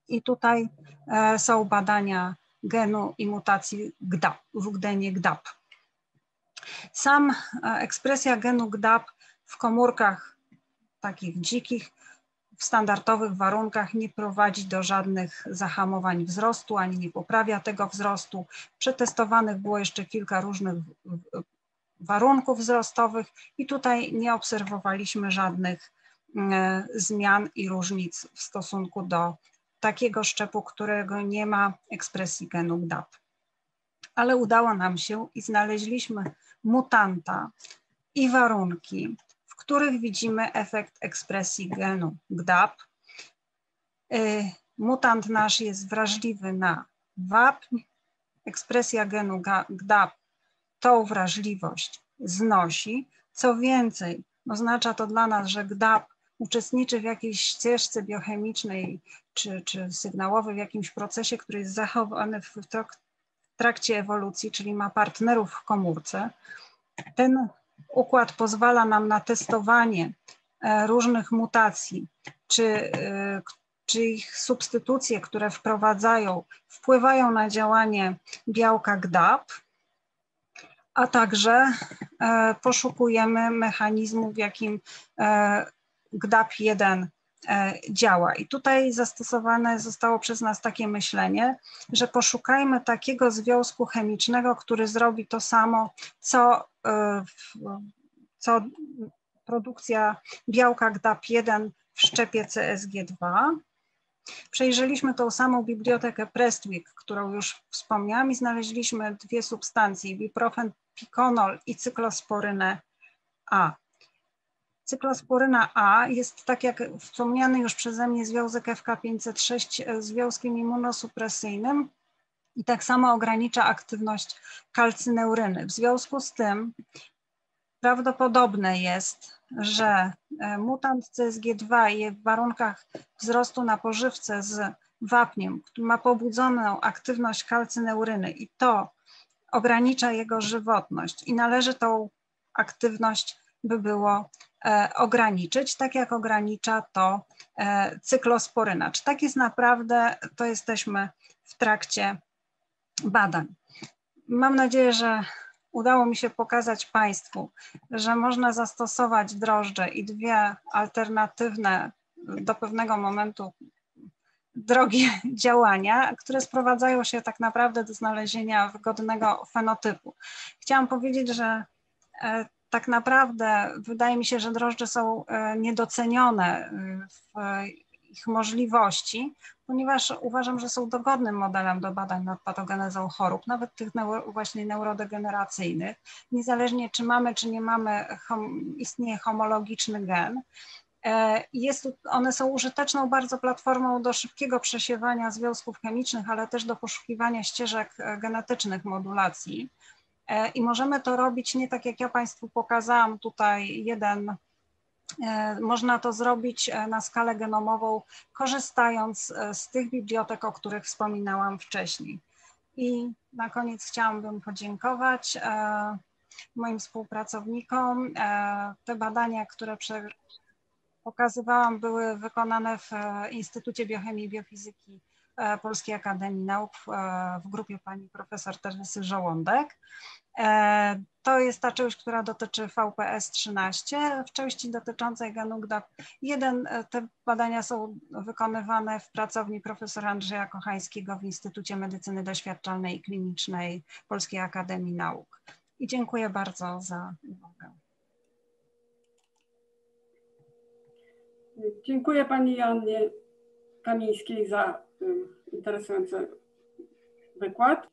I tutaj e, są badania genu i mutacji GDAP, w genie GDAP. Sam e, ekspresja genu GDAP w komórkach takich dzikich w standardowych warunkach nie prowadzi do żadnych zahamowań wzrostu, ani nie poprawia tego wzrostu. Przetestowanych było jeszcze kilka różnych warunków wzrostowych i tutaj nie obserwowaliśmy żadnych e, zmian i różnic w stosunku do takiego szczepu, którego nie ma ekspresji genu GDAP. Ale udało nam się i znaleźliśmy mutanta i warunki, w których widzimy efekt ekspresji genu GDAP. Y, mutant nasz jest wrażliwy na wapń. Ekspresja genu GDAP tą wrażliwość znosi. Co więcej, oznacza to dla nas, że GDAP uczestniczy w jakiejś ścieżce biochemicznej czy, czy sygnałowej, w jakimś procesie, który jest zachowany w trakcie ewolucji, czyli ma partnerów w komórce. Ten układ pozwala nam na testowanie e, różnych mutacji, czy, e, czy ich substytucje, które wprowadzają, wpływają na działanie białka GDAP, a także e, poszukujemy mechanizmu, w jakim GDAP1 działa. I tutaj zastosowane zostało przez nas takie myślenie, że poszukajmy takiego związku chemicznego, który zrobi to samo, co co produkcja białka GDAP1 w szczepie CSG2. Przejrzeliśmy tą samą bibliotekę Prestwick, którą już wspomniałam i znaleźliśmy dwie substancje, ibuprofen piconol i cyklosporynę A. Cyklosporyna A jest, tak jak wspomniany już przeze mnie związek FK506 związkiem immunosupresyjnym, i tak samo ogranicza aktywność kalcyneuryny. W związku z tym prawdopodobne jest, że e, mutant CSG2 w warunkach wzrostu na pożywce z wapniem, ma pobudzoną aktywność kalcyneuryny i to ogranicza jego żywotność i należy tą aktywność by było ograniczyć, tak jak ogranicza to e, cyklosporyna. Czy tak jest naprawdę, to jesteśmy w trakcie badań. Mam nadzieję, że udało mi się pokazać Państwu, że można zastosować drożdże i dwie alternatywne do pewnego momentu drogi działania, które sprowadzają się tak naprawdę do znalezienia wygodnego fenotypu. Chciałam powiedzieć, że e, tak naprawdę wydaje mi się, że drożdże są e, niedocenione e, w ich możliwości, ponieważ uważam, że są dogodnym modelem do badań nad patogenezą chorób, nawet tych neuro, właśnie neurodegeneracyjnych, niezależnie czy mamy, czy nie mamy, hom, istnieje homologiczny gen. E, jest, one są użyteczną bardzo platformą do szybkiego przesiewania związków chemicznych, ale też do poszukiwania ścieżek genetycznych modulacji. E, I możemy to robić nie tak, jak ja Państwu pokazałam tutaj jeden E, można to zrobić e, na skalę genomową, korzystając z tych bibliotek, o których wspominałam wcześniej. I na koniec chciałabym podziękować moim współpracownikom. Te badania, które pokazywałam, były wykonane w Instytucie Biochemii i Biofizyki Polskiej Akademii Nauk w grupie pani profesor Teresy Żołądek. E, to jest ta część, która dotyczy VPS 13. W części dotyczącej genu GDAP1 e, te badania są wykonywane w pracowni profesora Andrzeja Kochańskiego w Instytucie Medycyny Doświadczalnej i Klinicznej Polskiej Akademii Nauk. I dziękuję bardzo za uwagę. Dziękuję Pani Jannie Kamińskiej za interesujący wykład.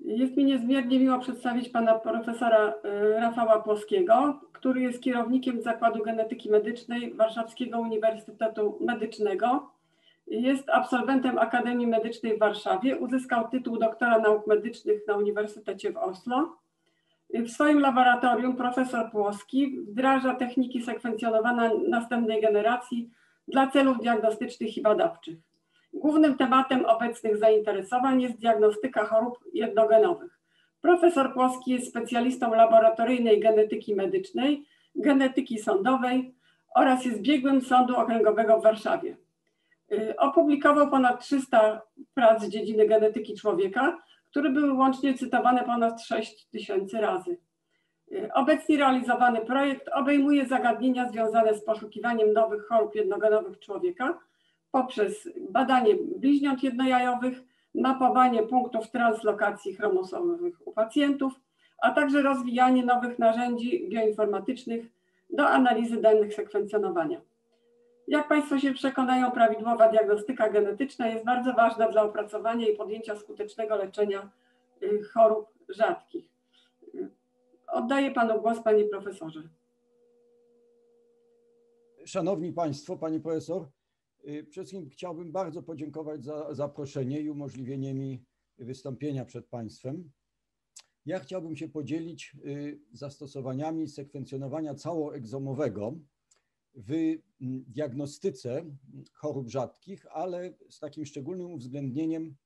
Jest mi niezmiernie miło przedstawić Pana profesora y, Rafała Płoskiego, który jest kierownikiem Zakładu Genetyki Medycznej Warszawskiego Uniwersytetu Medycznego. Jest absolwentem Akademii Medycznej w Warszawie. Uzyskał tytuł doktora nauk medycznych na Uniwersytecie w Oslo. W swoim laboratorium profesor Płoski wdraża techniki sekwencjonowania następnej generacji dla celów diagnostycznych i badawczych. Głównym tematem obecnych zainteresowań jest diagnostyka chorób jednogenowych. Profesor Płoski jest specjalistą laboratoryjnej genetyki medycznej, genetyki sądowej oraz jest biegłym Sądu Okręgowego w Warszawie. Y, opublikował ponad 300 prac z dziedziny genetyki człowieka, które były łącznie cytowane ponad 6 tysięcy razy. Y, obecnie realizowany projekt obejmuje zagadnienia związane z poszukiwaniem nowych chorób jednogenowych człowieka poprzez badanie bliźniąt jednojajowych, mapowanie punktów translokacji chromosomowych u pacjentów, a także rozwijanie nowych narzędzi bioinformatycznych do analizy danych sekwencjonowania. Jak Państwo się przekonają, prawidłowa diagnostyka genetyczna jest bardzo ważna dla opracowania i podjęcia skutecznego leczenia y, chorób rzadkich. Oddaję Panu głos, Panie Profesorze. Szanowni Państwo, Pani Profesor, przede wszystkim chciałbym bardzo podziękować za zaproszenie i umożliwienie mi wystąpienia przed Państwem. Ja chciałbym się podzielić zastosowaniami sekwencjonowania całoegzomowego w mm, diagnostyce chorób rzadkich, ale z takim szczególnym uwzględnieniem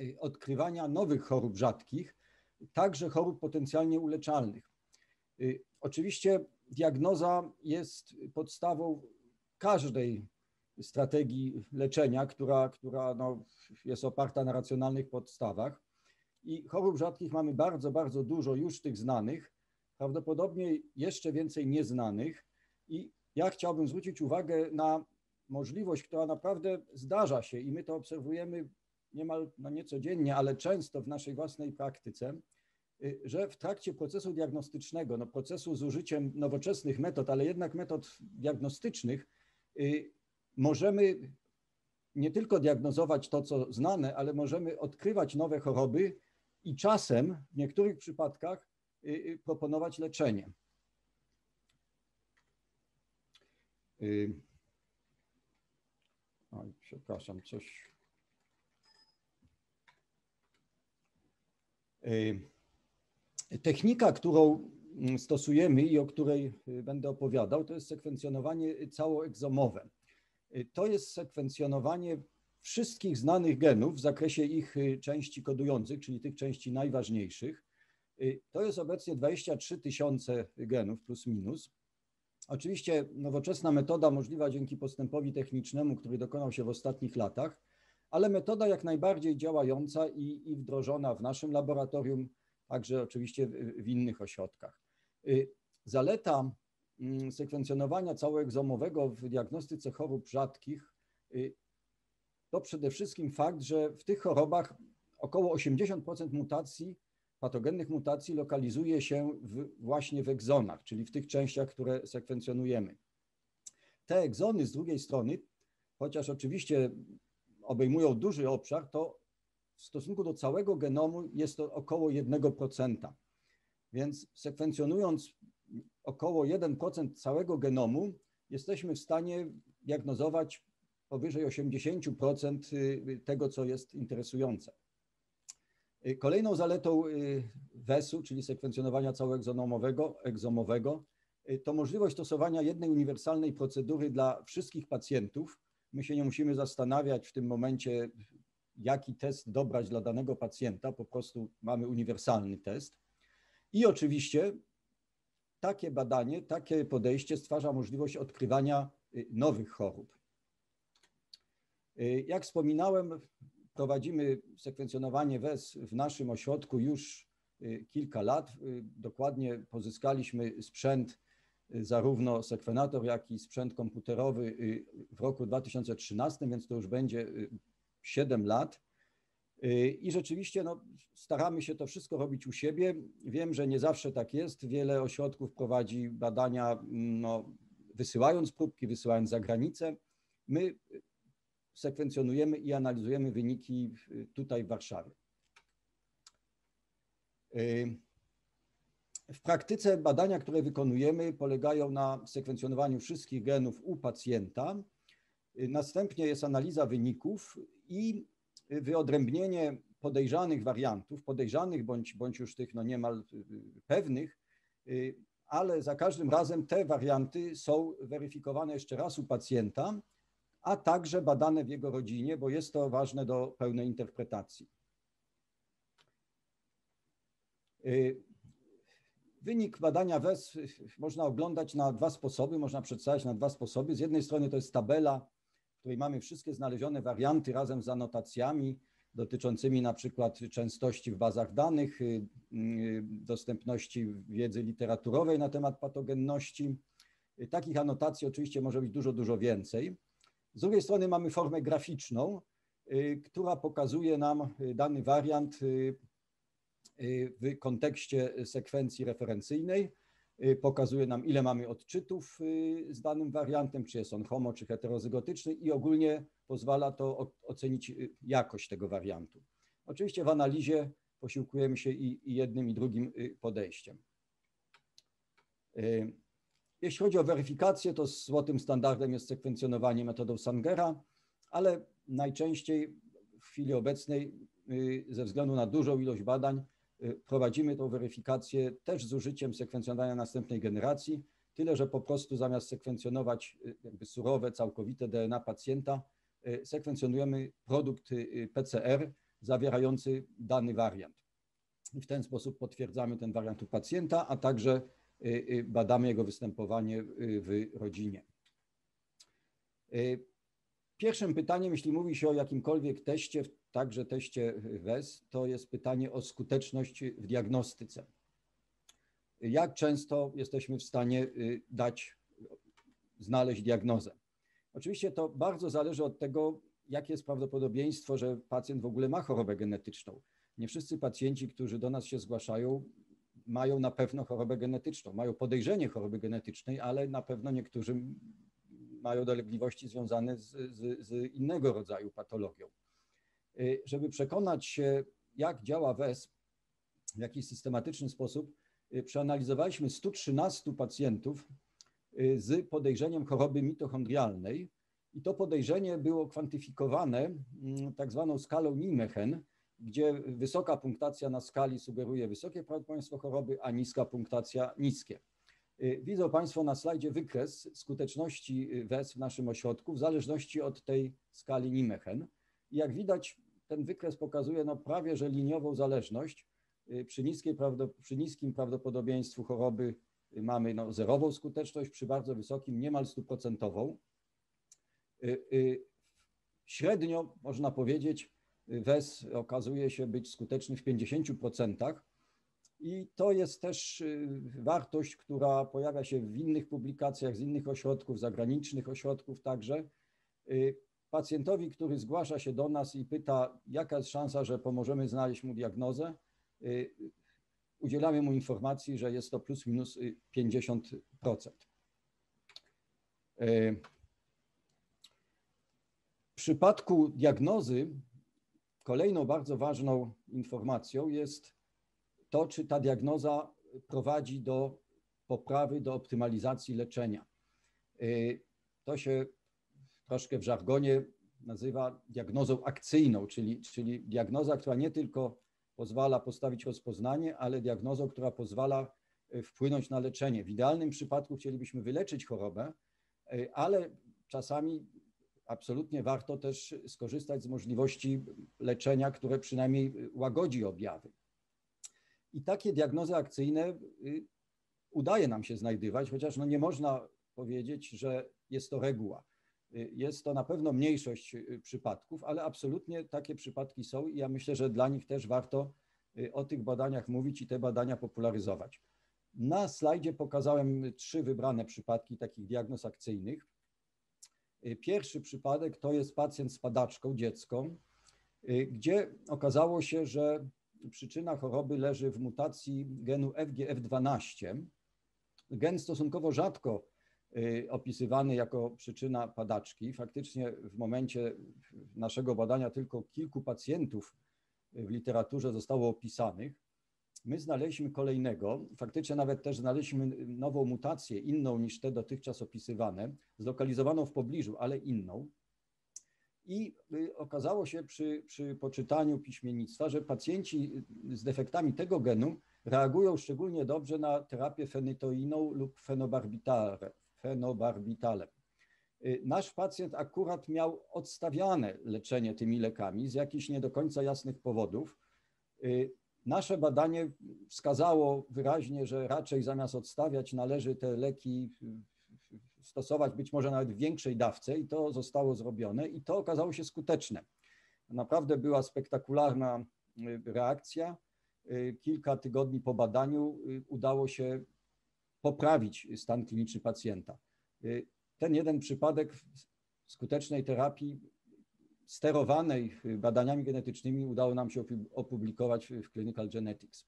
y, odkrywania nowych chorób rzadkich, także chorób potencjalnie uleczalnych. Y, oczywiście diagnoza jest podstawą każdej strategii leczenia, która, która no, jest oparta na racjonalnych podstawach. I chorób rzadkich mamy bardzo, bardzo dużo już tych znanych, prawdopodobnie jeszcze więcej nieznanych. I ja chciałbym zwrócić uwagę na możliwość, która naprawdę zdarza się i my to obserwujemy niemal no nie codziennie, ale często w naszej własnej praktyce, y, że w trakcie procesu diagnostycznego, no procesu z użyciem nowoczesnych metod, ale jednak metod diagnostycznych, y, możemy nie tylko diagnozować to, co znane, ale możemy odkrywać nowe choroby i czasem w niektórych przypadkach y, proponować leczenie. Oj, przepraszam, coś. Technika, którą mm, stosujemy i o której y, będę opowiadał, to jest sekwencjonowanie całoegzomowe. Y, to jest sekwencjonowanie wszystkich znanych genów w zakresie ich y, części kodujących, czyli tych części najważniejszych. To jest obecnie 23 tysiące genów plus minus. Oczywiście nowoczesna metoda możliwa dzięki postępowi technicznemu, który dokonał się w ostatnich latach, ale metoda jak najbardziej działająca i, i wdrożona w naszym laboratorium, także oczywiście w, w innych ośrodkach. Y, zaleta sekwencjonowania całoegzomowego w diagnostyce chorób rzadkich y, to przede wszystkim fakt, że w tych chorobach około 80% mutacji patogennych mutacji lokalizuje się w, właśnie w egzonach, czyli w tych częściach, które sekwencjonujemy. Te egzony z drugiej strony, chociaż oczywiście obejmują duży obszar, to w stosunku do całego genomu jest to około 1%. Więc sekwencjonując około 1% całego genomu, jesteśmy w stanie diagnozować powyżej 80% y, tego, co jest interesujące. Y, kolejną zaletą y, WES-u, czyli sekwencjonowania całoegzomowego, egzomowego, y, to możliwość stosowania jednej uniwersalnej procedury dla wszystkich pacjentów. My się nie musimy zastanawiać w tym momencie, jaki test dobrać dla danego pacjenta, po prostu mamy uniwersalny test. I oczywiście takie badanie, takie podejście stwarza możliwość odkrywania nowych chorób. Jak wspominałem, Prowadzimy sekwencjonowanie WES w naszym ośrodku już y, kilka lat. Y, dokładnie pozyskaliśmy sprzęt, y, zarówno sekwenator, jak i sprzęt komputerowy w roku 2013, więc to już będzie 7 lat. I rzeczywiście no, staramy się to wszystko robić u siebie. Wiem, że nie zawsze tak jest. Wiele ośrodków prowadzi badania, no, wysyłając próbki, wysyłając za granicę. My sekwencjonujemy i analizujemy wyniki tutaj w Warszawie. W praktyce badania, które wykonujemy, polegają na sekwencjonowaniu wszystkich genów u pacjenta. Następnie jest analiza wyników i wyodrębnienie podejrzanych wariantów, podejrzanych bądź, bądź już tych no niemal pewnych, ale za każdym razem te warianty są weryfikowane jeszcze raz u pacjenta, a także badane w jego rodzinie, bo jest to ważne do pełnej interpretacji. Wynik badania WES można oglądać na dwa sposoby, można przedstawiać na dwa sposoby. Z jednej strony to jest tabela, której mamy wszystkie znalezione warianty razem z anotacjami dotyczącymi na przykład częstości w bazach danych, y, y, dostępności wiedzy literaturowej na temat patogenności. Takich anotacji oczywiście może być dużo, dużo więcej. Z drugiej strony mamy formę graficzną, y, która pokazuje nam dany wariant w kontekście sekwencji referencyjnej. Pokazuje nam, ile mamy odczytów z danym wariantem, czy jest on homo, czy heterozygotyczny i ogólnie pozwala to ocenić jakość tego wariantu. Oczywiście w analizie posiłkujemy się i jednym, i drugim podejściem. Jeśli chodzi o weryfikację, to złotym standardem jest sekwencjonowanie metodą Sangera, ale najczęściej w chwili obecnej ze względu na dużą ilość badań prowadzimy tą weryfikację też z użyciem sekwencjonowania następnej generacji, tyle że po prostu zamiast sekwencjonować jakby surowe, całkowite DNA pacjenta, sekwencjonujemy produkt PCR zawierający dany wariant. I w ten sposób potwierdzamy ten wariant u pacjenta, a także badamy jego występowanie w rodzinie. Pierwszym pytaniem, jeśli mówi się o jakimkolwiek teście, także teście WES, to jest pytanie o skuteczność w diagnostyce. Jak często jesteśmy w stanie dać, znaleźć diagnozę? Oczywiście to bardzo zależy od tego, jakie jest prawdopodobieństwo, że pacjent w ogóle ma chorobę genetyczną. Nie wszyscy pacjenci, którzy do nas się zgłaszają, mają na pewno chorobę genetyczną, mają podejrzenie choroby genetycznej, ale na pewno niektórzy mają dolegliwości związane z, z, z innego rodzaju patologią. Żeby przekonać się, jak działa WES w jakiś systematyczny sposób, przeanalizowaliśmy 113 pacjentów z podejrzeniem choroby mitochondrialnej i to podejrzenie było kwantyfikowane tak zwaną skalą Niemechen, gdzie wysoka punktacja na skali sugeruje wysokie prawdopodobieństwo choroby, a niska punktacja niskie. Widzą Państwo na slajdzie wykres skuteczności WES w naszym ośrodku w zależności od tej skali Niemechen. I jak widać, ten wykres pokazuje no prawie że liniową zależność. Przy, niskiej, przy niskim prawdopodobieństwu choroby mamy no zerową skuteczność, przy bardzo wysokim niemal stuprocentową. Średnio można powiedzieć, WES okazuje się być skuteczny w 50%. I to jest też wartość, która pojawia się w innych publikacjach z innych ośrodków, zagranicznych ośrodków także. Pacjentowi, który zgłasza się do nas i pyta, jaka jest szansa, że pomożemy znaleźć mu diagnozę, udzielamy mu informacji, że jest to plus minus 50%. W przypadku diagnozy kolejną bardzo ważną informacją jest to, czy ta diagnoza prowadzi do poprawy, do optymalizacji leczenia. To się troszkę w żargonie nazywa diagnozą akcyjną, czyli, czyli diagnoza, która nie tylko pozwala postawić rozpoznanie, ale diagnozą, która pozwala wpłynąć na leczenie. W idealnym przypadku chcielibyśmy wyleczyć chorobę, ale czasami absolutnie warto też skorzystać z możliwości leczenia, które przynajmniej łagodzi objawy. I takie diagnozy akcyjne udaje nam się znajdywać, chociaż no nie można powiedzieć, że jest to reguła. Jest to na pewno mniejszość przypadków, ale absolutnie takie przypadki są i ja myślę, że dla nich też warto o tych badaniach mówić i te badania popularyzować. Na slajdzie pokazałem trzy wybrane przypadki takich diagnoz akcyjnych. Pierwszy przypadek to jest pacjent z padaczką, dziecko, gdzie okazało się, że przyczyna choroby leży w mutacji genu FGF12. Gen stosunkowo rzadko y, opisywany jako przyczyna padaczki. Faktycznie w momencie naszego badania tylko kilku pacjentów w literaturze zostało opisanych. My znaleźliśmy kolejnego, faktycznie nawet też znaleźliśmy nową mutację, inną niż te dotychczas opisywane, zlokalizowaną w pobliżu, ale inną. I y, okazało się przy, przy poczytaniu piśmiennictwa, że pacjenci z defektami tego genu reagują szczególnie dobrze na terapię fenytoiną lub fenobarbitalem. Y, nasz pacjent akurat miał odstawiane leczenie tymi lekami z jakichś nie do końca jasnych powodów. Y, nasze badanie wskazało wyraźnie, że raczej zamiast odstawiać należy te leki stosować być może nawet w większej dawce i to zostało zrobione i to okazało się skuteczne. Naprawdę była spektakularna y, reakcja. Y, kilka tygodni po badaniu y, udało się poprawić stan kliniczny pacjenta. Ten jeden przypadek skutecznej terapii sterowanej badaniami genetycznymi udało nam się opublikować w Clinical Genetics.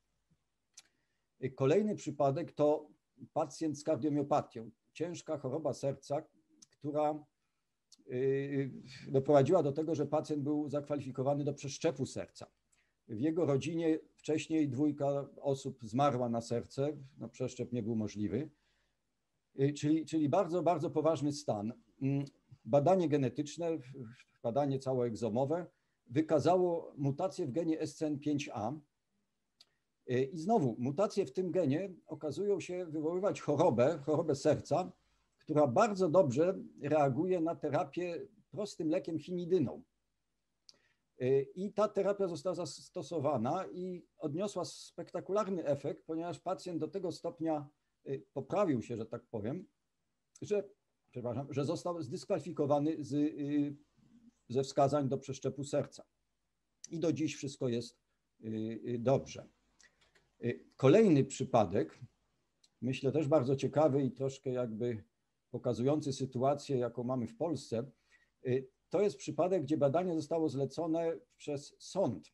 Kolejny przypadek to pacjent z kardiomiopatią ciężka choroba serca, która y, doprowadziła do tego, że pacjent był zakwalifikowany do przeszczepu serca. W jego rodzinie wcześniej dwójka osób zmarła na serce, no przeszczep nie był możliwy, y, czyli, czyli bardzo, bardzo poważny stan. Mm, badanie genetyczne, badanie całoegzomowe wykazało mutację w genie SCN5A, Y, I znowu, mutacje w tym genie okazują się wywoływać chorobę, chorobę serca, która bardzo dobrze reaguje na terapię prostym lekiem chinidyną. Y, I ta terapia została zastosowana i odniosła spektakularny efekt, ponieważ pacjent do tego stopnia y, poprawił się, że tak powiem, że, przepraszam, że został zdyskwalifikowany z, ze wskazań do przeszczepu serca. I do dziś wszystko jest dobrze. Y, kolejny przypadek, myślę też bardzo ciekawy i troszkę jakby pokazujący sytuację, jaką mamy w Polsce, y, to jest przypadek, gdzie badanie zostało zlecone przez sąd.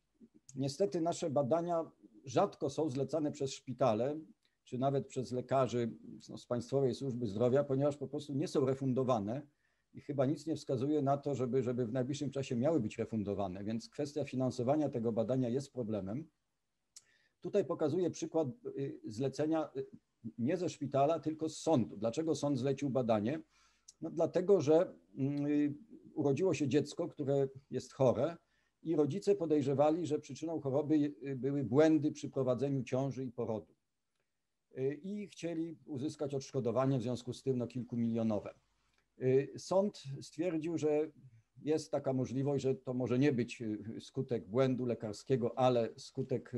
Niestety nasze badania rzadko są zlecane przez szpitale, czy nawet przez lekarzy no, z Państwowej Służby Zdrowia, ponieważ po prostu nie są refundowane i chyba nic nie wskazuje na to, żeby, żeby w najbliższym czasie miały być refundowane, więc kwestia finansowania tego badania jest problemem. Tutaj pokazuję przykład y, zlecenia y, nie ze szpitala, tylko z sądu. Dlaczego sąd zlecił badanie? No dlatego, że mm, y, urodziło się dziecko, które jest chore i rodzice podejrzewali, że przyczyną choroby były błędy przy prowadzeniu ciąży i porodu. I chcieli uzyskać odszkodowanie w związku z tym no, kilkumilionowe. Sąd stwierdził, że jest taka możliwość, że to może nie być skutek błędu lekarskiego, ale skutek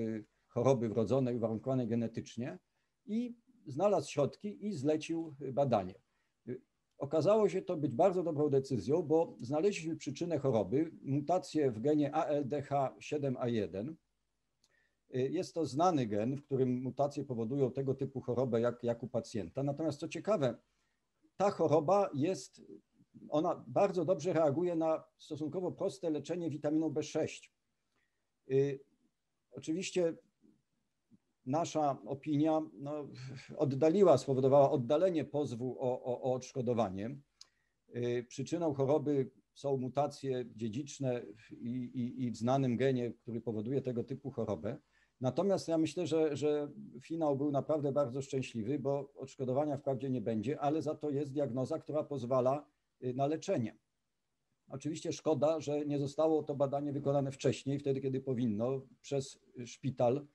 choroby wrodzonej uwarunkowanej genetycznie i znalazł środki i zlecił badanie. Okazało się to być bardzo dobrą decyzją, bo znaleźliśmy przyczynę choroby, mutację w genie ALDH7A1. Jest to znany gen, w którym mutacje powodują tego typu chorobę jak, jak u pacjenta. Natomiast co ciekawe, ta choroba jest, ona bardzo dobrze reaguje na stosunkowo proste leczenie witaminą B6. Oczywiście nasza opinia no, oddaliła, spowodowała oddalenie pozwu o, o, o odszkodowanie. Y, przyczyną choroby są mutacje dziedziczne i, i, i, w znanym genie, który powoduje tego typu chorobę. Natomiast ja myślę, że, że finał był naprawdę bardzo szczęśliwy, bo odszkodowania wprawdzie nie będzie, ale za to jest diagnoza, która pozwala y, na leczenie. Oczywiście szkoda, że nie zostało to badanie wykonane wcześniej, wtedy kiedy powinno, przez szpital,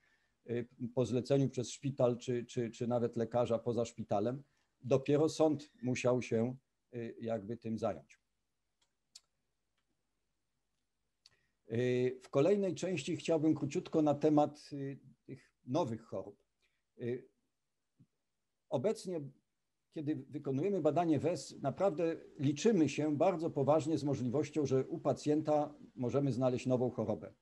po zleceniu przez szpital, czy, czy, czy nawet lekarza poza szpitalem, dopiero sąd musiał się y, jakby tym zająć. Y, w kolejnej części chciałbym króciutko na temat tych nowych chorób. Obecnie, kiedy wykonujemy badanie WES, naprawdę liczymy się bardzo poważnie z możliwością, że u pacjenta możemy znaleźć nową chorobę.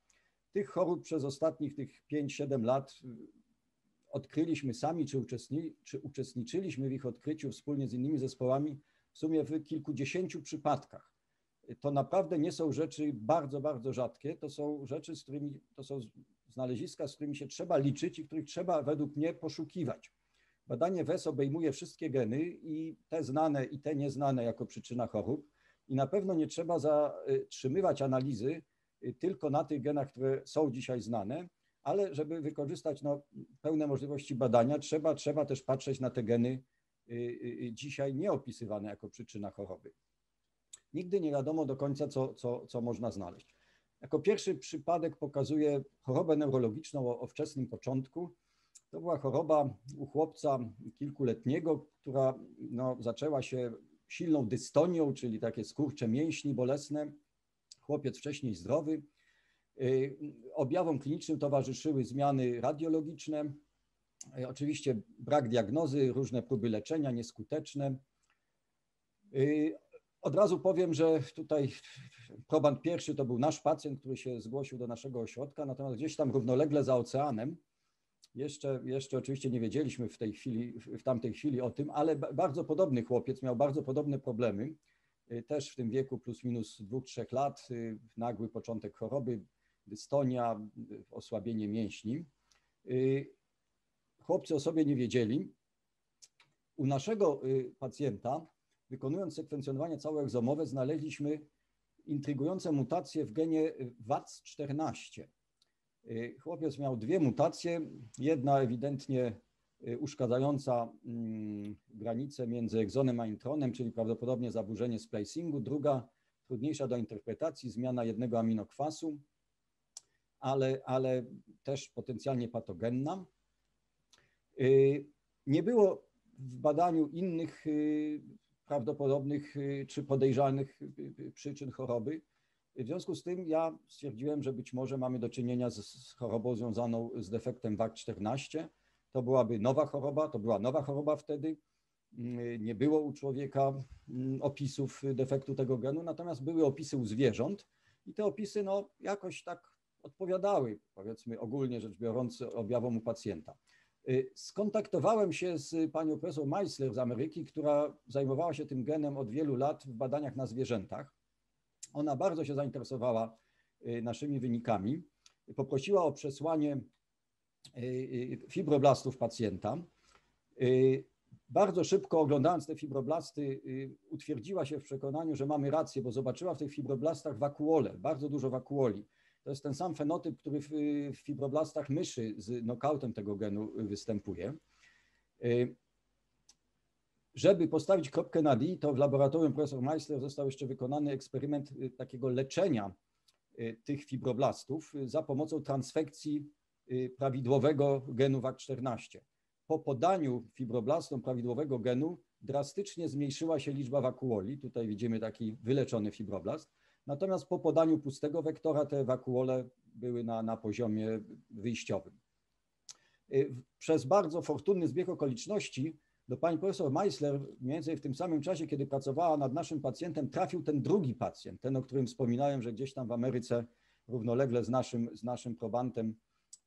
Tych chorób przez ostatnich tych 5-7 lat y, odkryliśmy sami, czy, uczestni, czy uczestniczyliśmy w ich odkryciu wspólnie z innymi zespołami w sumie w kilkudziesięciu przypadkach. To naprawdę nie są rzeczy bardzo, bardzo rzadkie. To są rzeczy, z którymi, to są znaleziska, z którymi się trzeba liczyć i których trzeba według mnie poszukiwać. Badanie WES obejmuje wszystkie geny i te znane i te nieznane jako przyczyna chorób i na pewno nie trzeba zatrzymywać analizy tylko na tych genach, które są dzisiaj znane, ale żeby wykorzystać no, pełne możliwości badania, trzeba, trzeba też patrzeć na te geny dzisiaj nieopisywane jako przyczyna choroby. Nigdy nie wiadomo do końca, co, co, co można znaleźć. Jako pierwszy przypadek pokazuje chorobę neurologiczną o, o wczesnym początku. To była choroba u chłopca kilkuletniego, która no, zaczęła się silną dystonią, czyli takie skurcze mięśni bolesne. Chłopiec wcześniej zdrowy. Y, objawom klinicznym towarzyszyły zmiany radiologiczne, y, oczywiście brak diagnozy, różne próby leczenia nieskuteczne. Y, od razu powiem, że tutaj proband pierwszy to był nasz pacjent, który się zgłosił do naszego ośrodka, natomiast gdzieś tam równolegle za oceanem, jeszcze, jeszcze oczywiście nie wiedzieliśmy w tej chwili, w tamtej chwili o tym, ale bardzo podobny chłopiec miał bardzo podobne problemy, też w tym wieku plus minus dwóch, trzech lat, y, nagły początek choroby, dystonia, y, osłabienie mięśni. Chłopcy o sobie nie wiedzieli. U naszego pacjenta wykonując sekwencjonowanie całoegzomowe, znaleźliśmy intrygujące mutacje w genie WAC14. Y, chłopiec miał dwie mutacje, jedna ewidentnie y, uszkadzająca mm, granicę między egzonem a intronem, czyli prawdopodobnie zaburzenie splicingu, druga trudniejsza do interpretacji, zmiana jednego aminokwasu, ale, ale też potencjalnie patogenna. Y, nie było w badaniu innych prawdopodobnych y, czy podejrzanych y, y, przyczyn choroby. W związku z tym ja stwierdziłem, że być może mamy do czynienia z, chorobą związaną z defektem WAC14. To byłaby nowa choroba, to była nowa choroba wtedy. Nie było u człowieka mm, opisów defektu tego genu, natomiast były opisy u zwierząt i te opisy no, jakoś tak odpowiadały, powiedzmy ogólnie rzecz biorąc, objawom u pacjenta. Y, skontaktowałem się z panią profesor Meissler z Ameryki, która zajmowała się tym genem od wielu lat w badaniach na zwierzętach. Ona bardzo się zainteresowała y, naszymi wynikami. Poprosiła o przesłanie y, fibroblastów pacjenta. Bardzo szybko oglądając te fibroblasty, utwierdziła się w przekonaniu, że mamy rację, bo zobaczyła w tych fibroblastach wakuole, bardzo dużo wakuoli. To jest ten sam fenotyp, który w, fibroblastach myszy z knockoutem tego genu występuje. Y, żeby postawić kropkę na D, to w laboratorium profesor Meissler został jeszcze wykonany eksperyment y, takiego leczenia y, tych fibroblastów za pomocą transfekcji prawidłowego genu WAC14. Po podaniu fibroblastom prawidłowego genu drastycznie zmniejszyła się liczba wakuoli. Tutaj widzimy taki wyleczony fibroblast. Natomiast po podaniu pustego wektora te wakuole były na, na poziomie wyjściowym. Y, przez bardzo fortunny zbieg okoliczności do pani profesor Meissler mniej więcej w tym samym czasie, kiedy pracowała nad naszym pacjentem, trafił ten drugi pacjent, ten, o którym wspominałem, że gdzieś tam w Ameryce równolegle z naszym, z naszym probantem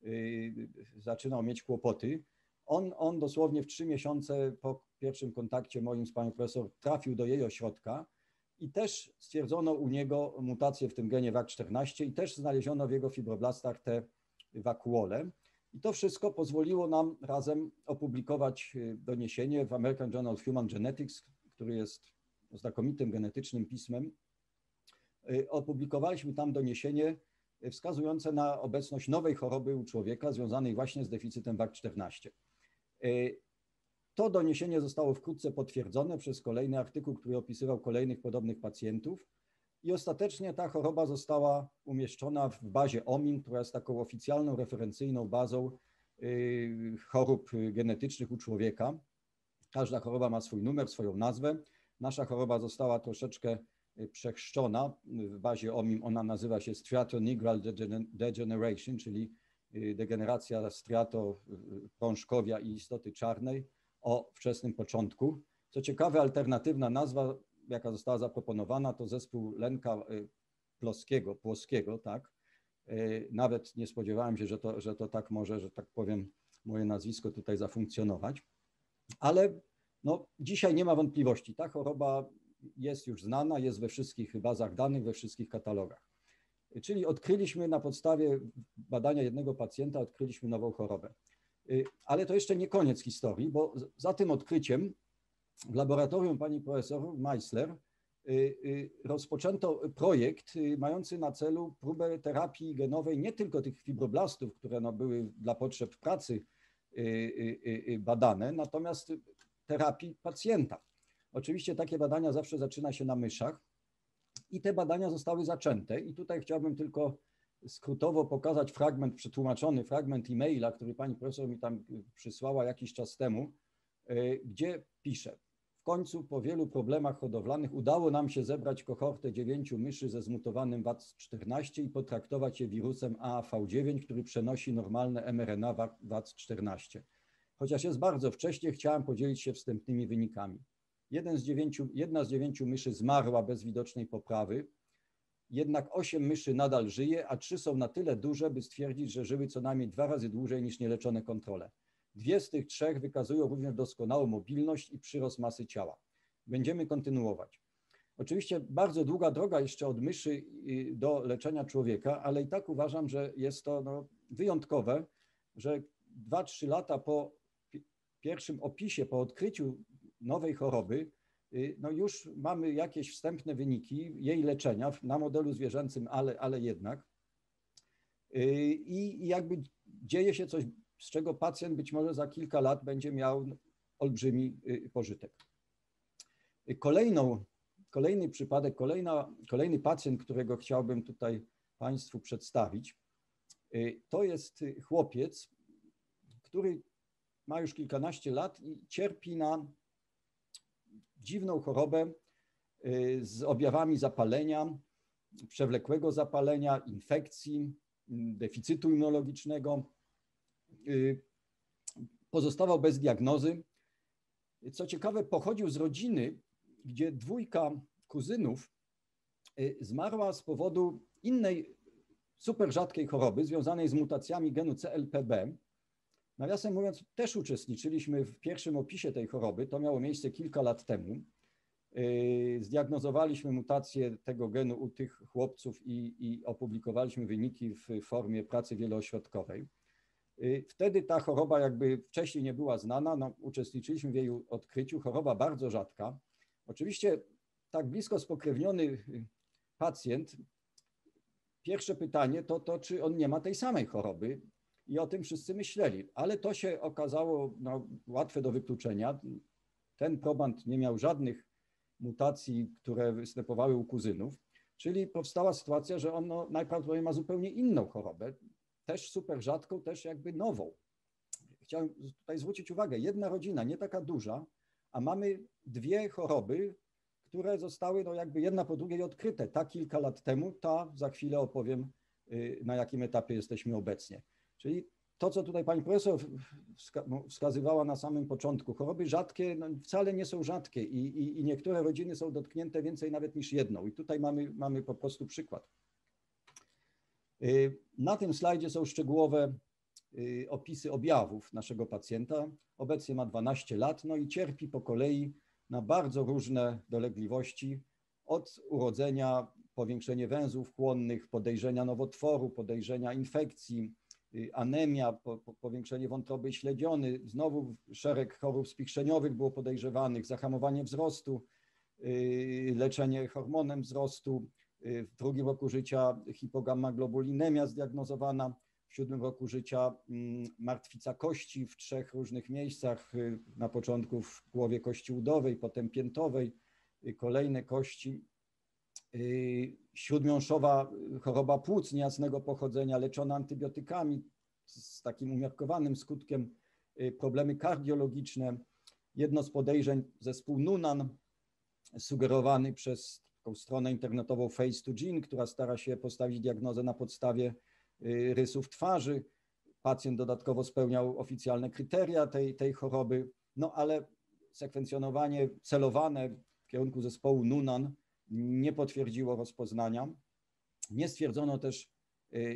yy, zaczynał mieć kłopoty. On, on dosłownie w trzy miesiące po pierwszym kontakcie moim z panią profesor trafił do jej ośrodka i też stwierdzono u niego mutację w tym genie WAC14 i też znaleziono w jego fibroblastach te wakuole. I to wszystko pozwoliło nam razem opublikować y, doniesienie w American Journal of Human Genetics, który jest znakomitym genetycznym pismem. Y, opublikowaliśmy tam doniesienie wskazujące na obecność nowej choroby u człowieka związanej właśnie z deficytem WAC14. To doniesienie zostało wkrótce potwierdzone przez kolejny artykuł, który opisywał kolejnych podobnych pacjentów. I ostatecznie ta choroba została umieszczona w bazie OMIN, która jest taką oficjalną, referencyjną bazą y, chorób genetycznych u człowieka. Każda choroba ma swój numer, swoją nazwę. Nasza choroba została troszeczkę y, przechrzczona w bazie OMIM. Ona nazywa się striatonigral degeneration, czyli y, degeneracja striato prążkowia i istoty czarnej o wczesnym początku. Co ciekawe, alternatywna nazwa, jaka została zaproponowana, to zespół Lenka y, Ploskiego, Płoskiego, tak. Y, nawet nie spodziewałem się, że to, że to tak może, że tak powiem, moje nazwisko tutaj zafunkcjonować. Ale no, dzisiaj nie ma wątpliwości. Ta choroba jest już znana, jest we wszystkich bazach danych, we wszystkich katalogach. Czyli odkryliśmy na podstawie badania jednego pacjenta, odkryliśmy nową chorobę. Ale to jeszcze nie koniec historii, bo za tym odkryciem w laboratorium pani profesor Meissler rozpoczęto projekt mający na celu próbę terapii genowej nie tylko tych fibroblastów, które no były dla potrzeb pracy badane, natomiast terapii pacjenta. Oczywiście takie badania zawsze zaczyna się na myszach i te badania zostały zaczęte i tutaj chciałbym tylko skrótowo pokazać fragment, przetłumaczony fragment e-maila, który pani profesor mi tam przysłała jakiś czas temu, gdzie pisze, w końcu po wielu problemach hodowlanych udało nam się zebrać kohortę dziewięciu myszy ze zmutowanym WAC14 i potraktować je wirusem AAV9, który przenosi normalne mRNA WAC14. Chociaż jest bardzo wcześnie, chciałem podzielić się wstępnymi wynikami. Z dziewięciu, jedna z dziewięciu myszy zmarła bez widocznej poprawy, jednak osiem myszy nadal żyje, a trzy są na tyle duże, by stwierdzić, że żyły co najmniej dwa razy dłużej niż nieleczone kontrole. Dwie z tych trzech wykazują również doskonałą mobilność i przyrost masy ciała. Będziemy kontynuować. Oczywiście bardzo długa droga jeszcze od myszy do leczenia człowieka, ale i tak uważam, że jest to no, wyjątkowe, że 2-3 lata po pierwszym opisie, po odkryciu nowej choroby, no już mamy jakieś wstępne wyniki jej leczenia na modelu zwierzęcym, ale, ale jednak. I jakby dzieje się coś, z czego pacjent być może za kilka lat będzie miał olbrzymi pożytek. Kolejną, kolejny przypadek, kolejna, kolejny pacjent, którego chciałbym tutaj Państwu przedstawić, to jest chłopiec, który ma już kilkanaście lat i cierpi na dziwną chorobę z objawami zapalenia, przewlekłego zapalenia, infekcji, deficytu immunologicznego. Pozostawał bez diagnozy. Co ciekawe, pochodził z rodziny, gdzie dwójka kuzynów zmarła z powodu innej super rzadkiej choroby związanej z mutacjami genu CLPB. Nawiasem mówiąc, też uczestniczyliśmy w pierwszym opisie tej choroby. To miało miejsce kilka lat temu. Zdiagnozowaliśmy mutację tego genu u tych chłopców i, i opublikowaliśmy wyniki w formie pracy wieloośrodkowej. Wtedy ta choroba jakby wcześniej nie była znana, no, uczestniczyliśmy w jej odkryciu. Choroba bardzo rzadka. Oczywiście tak blisko spokrewniony pacjent, pierwsze pytanie to, to czy on nie ma tej samej choroby i o tym wszyscy myśleli, ale to się okazało no, łatwe do wykluczenia. Ten proband nie miał żadnych mutacji, które występowały u kuzynów, czyli powstała sytuacja, że on no, najprawdopodobniej ma zupełnie inną chorobę, też super rzadką, też jakby nową. Chciałem tutaj zwrócić uwagę, jedna rodzina, nie taka duża, a mamy dwie choroby, które zostały no jakby jedna po drugiej odkryte. Ta kilka lat temu, ta za chwilę opowiem, na jakim etapie jesteśmy obecnie. Czyli to, co tutaj pani profesor no, wskazywała na samym początku, choroby rzadkie no, wcale nie są rzadkie i, i, i, niektóre rodziny są dotknięte więcej nawet niż jedną. I tutaj mamy, mamy po prostu przykład. Na tym slajdzie są szczegółowe opisy objawów naszego pacjenta. Obecnie ma 12 lat, no i cierpi po kolei na bardzo różne dolegliwości, od urodzenia powiększenie węzłów chłonnych, podejrzenia nowotworu, podejrzenia infekcji, anemia, po, po, powiększenie wątroby śledziony, znowu szereg chorób spichrzeniowych było podejrzewanych, zahamowanie wzrostu, leczenie hormonem wzrostu, w drugim roku życia hipogammaglobulinemia zdiagnozowana, w siódmym roku życia martwica kości w trzech różnych miejscach, na początku w głowie kości udowej, potem piętowej, kolejne kości, Śródmiąższowa choroba płuc niejasnego pochodzenia, leczona antybiotykami z takim umiarkowanym skutkiem, problemy kardiologiczne. Jedno z podejrzeń zespół Nunan, sugerowany przez taką stronę internetową Face to Gene, która stara się postawić diagnozę na podstawie rysów twarzy. Pacjent dodatkowo spełniał oficjalne kryteria tej, tej choroby, no ale sekwencjonowanie celowane w kierunku zespołu Nunan nie potwierdziło rozpoznania. Nie stwierdzono też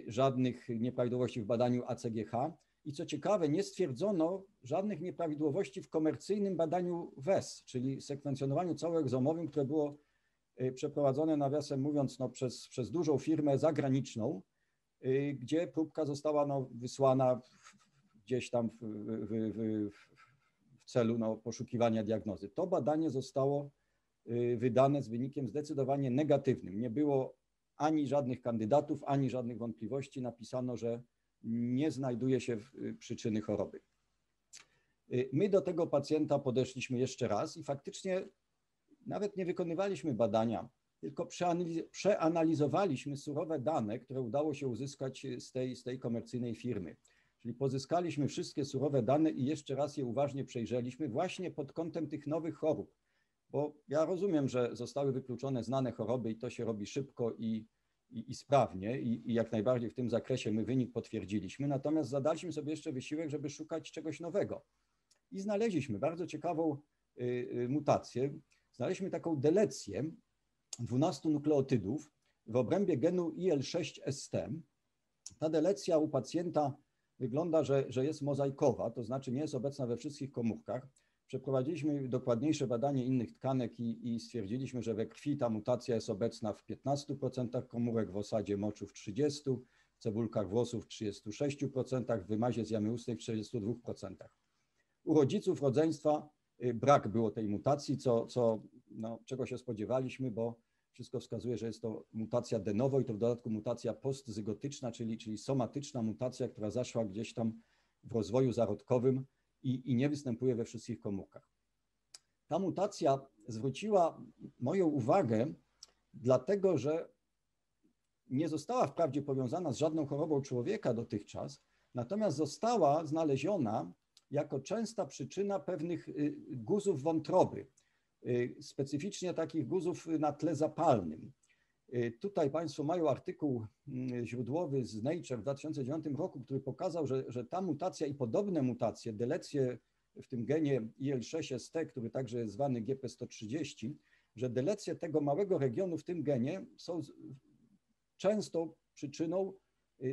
żadnych nieprawidłowości w badaniu ACGH i co ciekawe, nie stwierdzono żadnych nieprawidłowości w komercyjnym badaniu WES, czyli sekwencjonowaniu całoegzomowym, które było przeprowadzone, nawiasem mówiąc, no, przez, przez dużą firmę zagraniczną, gdzie próbka została no, wysłana gdzieś tam w, w, w, w celu no, poszukiwania diagnozy. To badanie zostało wydane z wynikiem zdecydowanie negatywnym. Nie było ani żadnych kandydatów, ani żadnych wątpliwości. Napisano, że nie znajduje się przyczyny choroby. My do tego pacjenta podeszliśmy jeszcze raz i faktycznie nawet nie wykonywaliśmy badania, tylko przeanalizowaliśmy surowe dane, które udało się uzyskać z tej, z tej komercyjnej firmy. Czyli pozyskaliśmy wszystkie surowe dane i jeszcze raz je uważnie przejrzeliśmy właśnie pod kątem tych nowych chorób. Bo ja rozumiem, że zostały wykluczone znane choroby i to się robi szybko i, i, i sprawnie i, i jak najbardziej w tym zakresie my wynik potwierdziliśmy. Natomiast zadaliśmy sobie jeszcze wysiłek, żeby szukać czegoś nowego. I znaleźliśmy bardzo ciekawą y, y, mutację. Znaleźliśmy taką delecję 12 nukleotydów w obrębie genu IL6ST. Ta delecja u pacjenta wygląda, że, że jest mozaikowa, to znaczy nie jest obecna we wszystkich komórkach. Przeprowadziliśmy dokładniejsze badanie innych tkanek i, i stwierdziliśmy, że we krwi ta mutacja jest obecna w 15% komórek, w osadzie moczu w 30%, w cebulkach włosów w 36%, w wymazie z jamy ustnej w 42%. U rodziców rodzeństwa y, brak było tej mutacji, co, co no, czego się spodziewaliśmy, bo wszystko wskazuje, że jest to mutacja de novo i to w dodatku mutacja postzygotyczna, czyli, czyli somatyczna mutacja, która zaszła gdzieś tam w rozwoju zarodkowym i, i nie występuje we wszystkich komórkach. Ta mutacja zwróciła moją uwagę, dlatego że nie została wprawdzie powiązana z żadną chorobą człowieka dotychczas, natomiast została znaleziona jako częsta przyczyna pewnych y, guzów wątroby, y, specyficznie takich guzów na tle zapalnym. Y, tutaj Państwo mają artykuł mm, źródłowy z Nature w 2009 roku, który pokazał, że, że ta mutacja i podobne mutacje, delecje w tym genie IL6ST, który także jest zwany GP130, że delecje tego małego regionu w tym genie są często przyczyną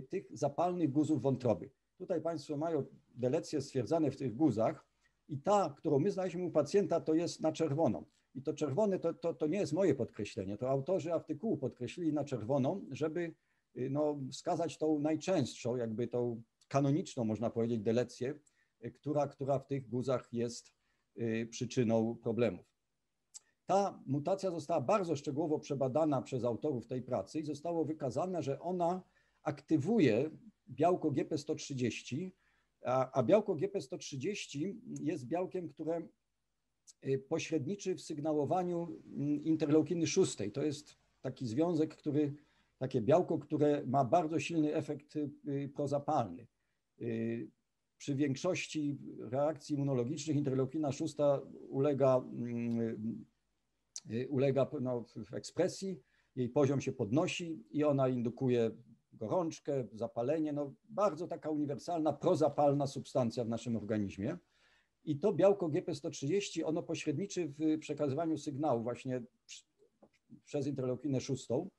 tych zapalnych guzów wątroby. Tutaj Państwo mają delecje stwierdzane w tych guzach i ta, którą my znaleźliśmy u pacjenta, to jest na czerwono. I to czerwone to, to, to nie jest moje podkreślenie, to autorzy artykułu podkreślili na czerwono, żeby y, no, wskazać tą najczęstszą, jakby tą kanoniczną, można powiedzieć, delecję, y, która, która w tych guzach jest y, przyczyną problemów. Ta mutacja została bardzo szczegółowo przebadana przez autorów tej pracy i zostało wykazane, że ona aktywuje białko GP130, a, a białko GP130 jest białkiem, które pośredniczy w sygnałowaniu mm, interleukiny 6. To jest taki związek, który, takie białko, które ma bardzo silny efekt y, prozapalny. Y, przy większości reakcji immunologicznych interleukina 6 ulega, mm, ulega no, ekspresji, jej poziom się podnosi i ona indukuje gorączkę, zapalenie, no bardzo taka uniwersalna, prozapalna substancja w naszym organizmie. I to białko GP130, ono pośredniczy w przekazywaniu sygnału właśnie przez interleukinę szóstą.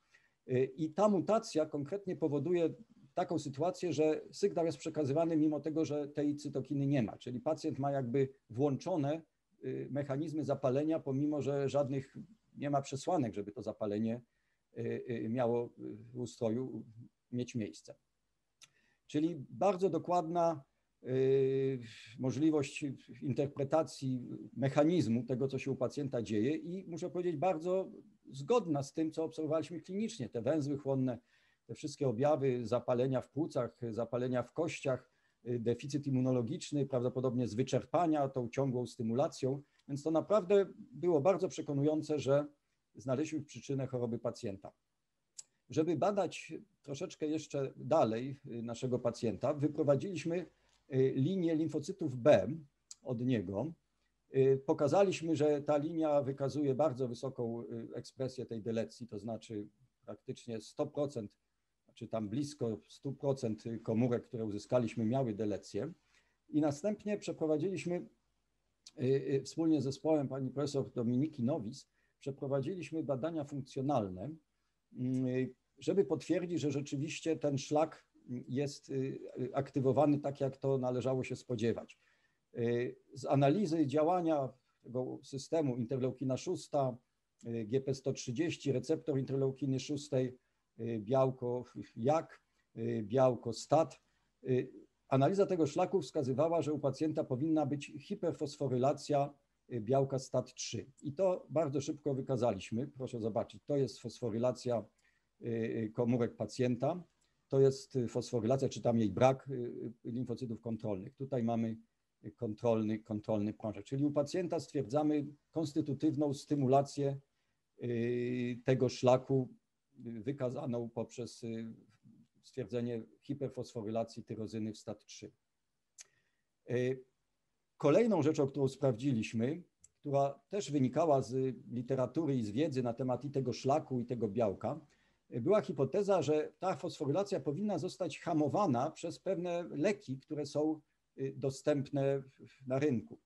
I ta mutacja konkretnie powoduje taką sytuację, że sygnał jest przekazywany mimo tego, że tej cytokiny nie ma. Czyli pacjent ma jakby włączone y, mechanizmy zapalenia, pomimo że żadnych nie ma przesłanek, żeby to zapalenie y, y, miało w ustroju mieć miejsce. Czyli bardzo dokładna y, możliwość interpretacji mechanizmu tego, co się u pacjenta dzieje i muszę powiedzieć bardzo zgodna z tym, co obserwowaliśmy klinicznie. Te węzły chłonne, te wszystkie objawy zapalenia w płucach, zapalenia w kościach, y, deficyt immunologiczny, prawdopodobnie z wyczerpania, tą ciągłą stymulacją. Więc to naprawdę było bardzo przekonujące, że znaleźliśmy przyczynę choroby pacjenta. Żeby badać troszeczkę jeszcze dalej y, naszego pacjenta, wyprowadziliśmy y, linię limfocytów B od niego. Y, pokazaliśmy, że ta linia wykazuje bardzo wysoką ekspresję tej delecji, to znaczy praktycznie 100%, czy tam blisko 100% komórek, które uzyskaliśmy, miały delecję. I następnie przeprowadziliśmy wspólnie z zespołem pani profesor Dominiki Nowis, przeprowadziliśmy badania funkcjonalne Mm, żeby potwierdzić, że rzeczywiście ten szlak jest y, aktywowany tak, jak to należało się spodziewać. Y, z analizy działania tego systemu interleukina 6, y, GP130, receptor interleukiny 6, białko JAK, białko STAT, Analiza tego szlaku wskazywała, że u pacjenta powinna być hiperfosforylacja y, białka STAT3. I to bardzo szybko wykazaliśmy. Proszę zobaczyć, to jest fosforylacja y, y, komórek pacjenta, to jest fosforylacja, czy tam jej brak limfocytów kontrolnych. Tutaj mamy kontrolny, kontrolny prążek, czyli u pacjenta stwierdzamy konstytutywną stymulację tego szlaku wykazaną poprzez stwierdzenie hiperfosforylacji tyrozyny w STAT3. E, kolejną rzeczą, którą sprawdziliśmy, która też wynikała z literatury i z wiedzy na temat i tego szlaku, i tego białka, była hipoteza, że ta fosforylacja powinna zostać hamowana przez pewne leki, które są y, dostępne na rynku.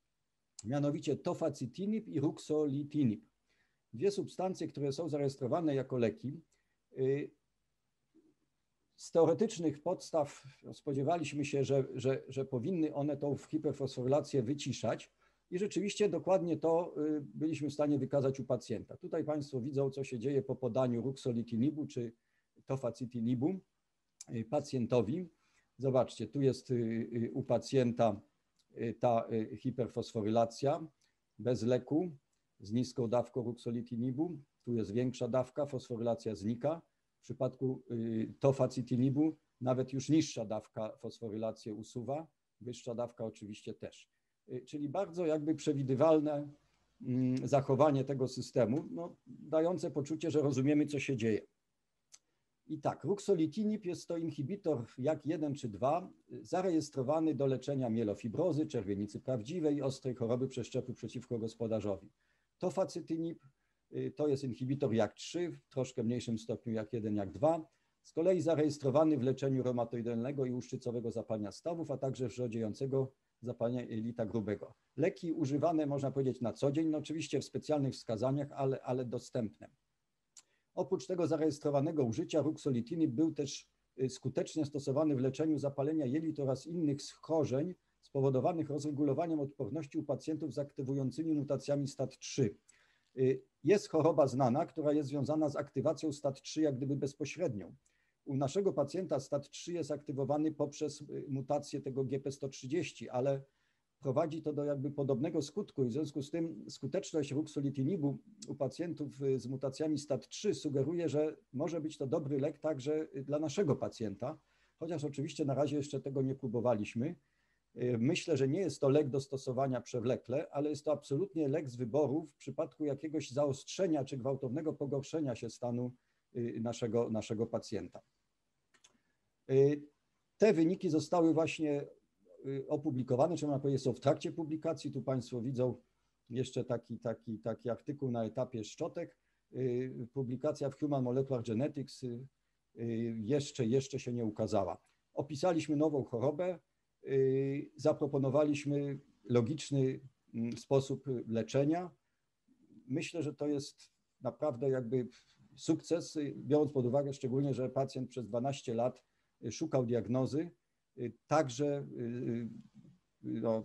Mianowicie tofacitinib i ruxolitinib. Dwie substancje, które są zarejestrowane jako leki, y, z teoretycznych podstaw spodziewaliśmy się, że, że, że powinny one tą hiperfosforylację wyciszać i rzeczywiście dokładnie to y, byliśmy w stanie wykazać u pacjenta. Tutaj Państwo widzą, co się dzieje po podaniu ruxolitinibu czy tofacitinibu y, pacjentowi. Zobaczcie, tu jest y, u pacjenta ta hiperfosforylacja bez leku z niską dawką ruxolitinibu. Tu jest większa dawka, fosforylacja znika. W przypadku tofacitinibu nawet już niższa dawka fosforylację usuwa, wyższa dawka oczywiście też. Y, czyli bardzo jakby przewidywalne mm, zachowanie tego systemu, no, dające poczucie, że rozumiemy, co się dzieje. I tak, ruxolitinib jest to inhibitor jak 1 czy 2, zarejestrowany do leczenia mielofibrozy, czerwienicy prawdziwej ostrej choroby przeszczepu przeciwko gospodarzowi. Tofacytinib Y, to jest inhibitor JAK3 w troszkę mniejszym stopniu jak 1, jak 2. Z kolei zarejestrowany w leczeniu reumatoidalnego i uszczycowego zapalenia stawów, a także wrzodziejącego zapalenia jelita grubego. Leki używane, można powiedzieć, na co dzień, no oczywiście w specjalnych wskazaniach, ale, ale dostępne. Oprócz tego zarejestrowanego użycia ruxolitiny był też y, skutecznie stosowany w leczeniu zapalenia jelit oraz innych schorzeń spowodowanych rozregulowaniem odporności u pacjentów z aktywującymi mutacjami STAT3. Y, jest choroba znana, która jest związana z aktywacją STAT3 jak gdyby bezpośrednią. U naszego pacjenta STAT3 jest aktywowany poprzez y, mutację tego GP130, ale prowadzi to do jakby podobnego skutku i w związku z tym skuteczność ruxolitinibu u pacjentów y, z mutacjami STAT3 sugeruje, że może być to dobry lek także dla naszego pacjenta, chociaż oczywiście na razie jeszcze tego nie próbowaliśmy. Y, myślę, że nie jest to lek do stosowania przewlekle, ale jest to absolutnie lek z wyboru w przypadku jakiegoś zaostrzenia czy gwałtownego pogorszenia się stanu y, naszego, naszego pacjenta. Y, te wyniki zostały właśnie opublikowane, czy można powiedzieć, są w trakcie publikacji. Tu Państwo widzą jeszcze taki, taki, taki artykuł na etapie szczotek. Publikacja w Human Molecular Genetics jeszcze, jeszcze się nie ukazała. Opisaliśmy nową chorobę, Y, zaproponowaliśmy logiczny mm, sposób leczenia. Myślę, że to jest naprawdę jakby sukces, y, biorąc pod uwagę szczególnie, że pacjent przez 12 lat y, szukał diagnozy, także no,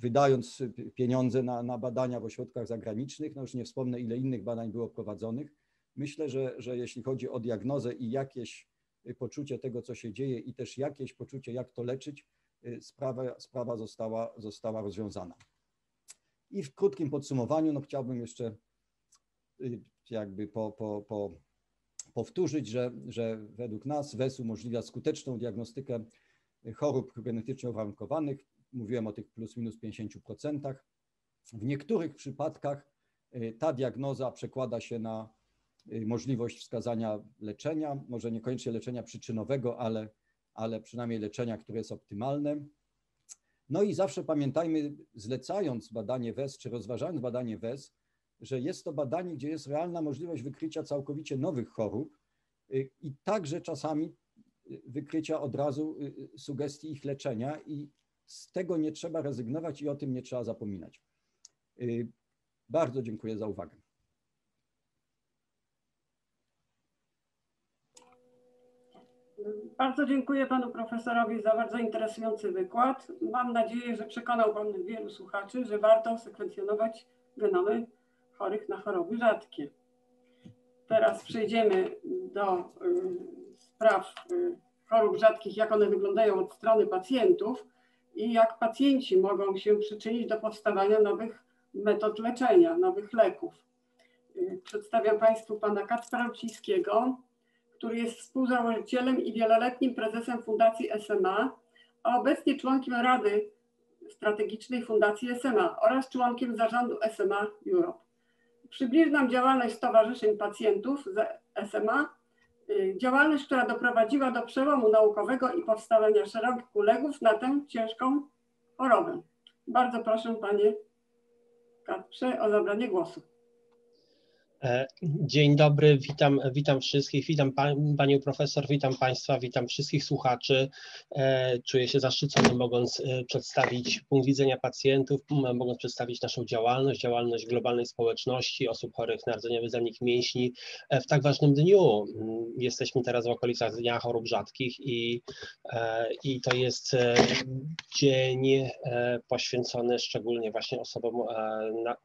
wydając pieniądze na, na, badania w ośrodkach zagranicznych, no już nie wspomnę, ile innych badań było prowadzonych. Myślę, że, że jeśli chodzi o diagnozę i jakieś poczucie tego, co się dzieje, i też jakieś poczucie, jak to leczyć, Y, sprawa, sprawa została, została rozwiązana. I w krótkim podsumowaniu no, chciałbym jeszcze y, jakby po, po, po powtórzyć, że, że według nas WES umożliwia skuteczną diagnostykę chorób genetycznie uwarunkowanych. Mówiłem o tych plus minus 50%. W niektórych przypadkach y, ta diagnoza przekłada się na możliwość wskazania leczenia, może niekoniecznie leczenia przyczynowego, ale ale przynajmniej leczenia, które jest optymalne. No i zawsze pamiętajmy, zlecając badanie WES czy rozważając badanie WES, że jest to badanie, gdzie jest realna możliwość wykrycia całkowicie nowych chorób y, i także czasami y, wykrycia od razu y, sugestii ich leczenia i z tego nie trzeba rezygnować i o tym nie trzeba zapominać. Bardzo dziękuję za uwagę. Bardzo dziękuję panu profesorowi za bardzo interesujący wykład. Mam nadzieję, że przekonał pan wielu słuchaczy, że warto sekwencjonować genomy chorych na choroby rzadkie. Teraz przejdziemy do y, spraw y, chorób rzadkich, jak one wyglądają od strony pacjentów i jak pacjenci mogą się przyczynić do powstawania nowych metod leczenia, nowych leków. Y, Przedstawiam Państwu pana Kacpra Rucińskiego, który jest współzałożycielem i wieloletnim prezesem Fundacji SMA, a obecnie członkiem Rady Strategicznej Fundacji SMA oraz członkiem zarządu SMA Europe. Przybliży nam działalność Stowarzyszeń Pacjentów SMA, y, działalność, która doprowadziła do przełomu naukowego i powstawania szeregu leków na tę ciężką chorobę. Bardzo proszę Panie Kacprze o zabranie głosu. E, Dzień dobry, witam, witam wszystkich, witam pan, panią profesor, witam państwa, witam wszystkich słuchaczy. E, Czuję się zaszczycony mogąc e, przedstawić punkt widzenia pacjentów, mogąc przedstawić naszą działalność, działalność globalnej społeczności osób chorych na rdzeniowy zanik mięśni w tak ważnym dniu. Mm, Jesteśmy teraz w okolicach Dnia Chorób Rzadkich i, i to jest dzień poświęcony szczególnie właśnie osobom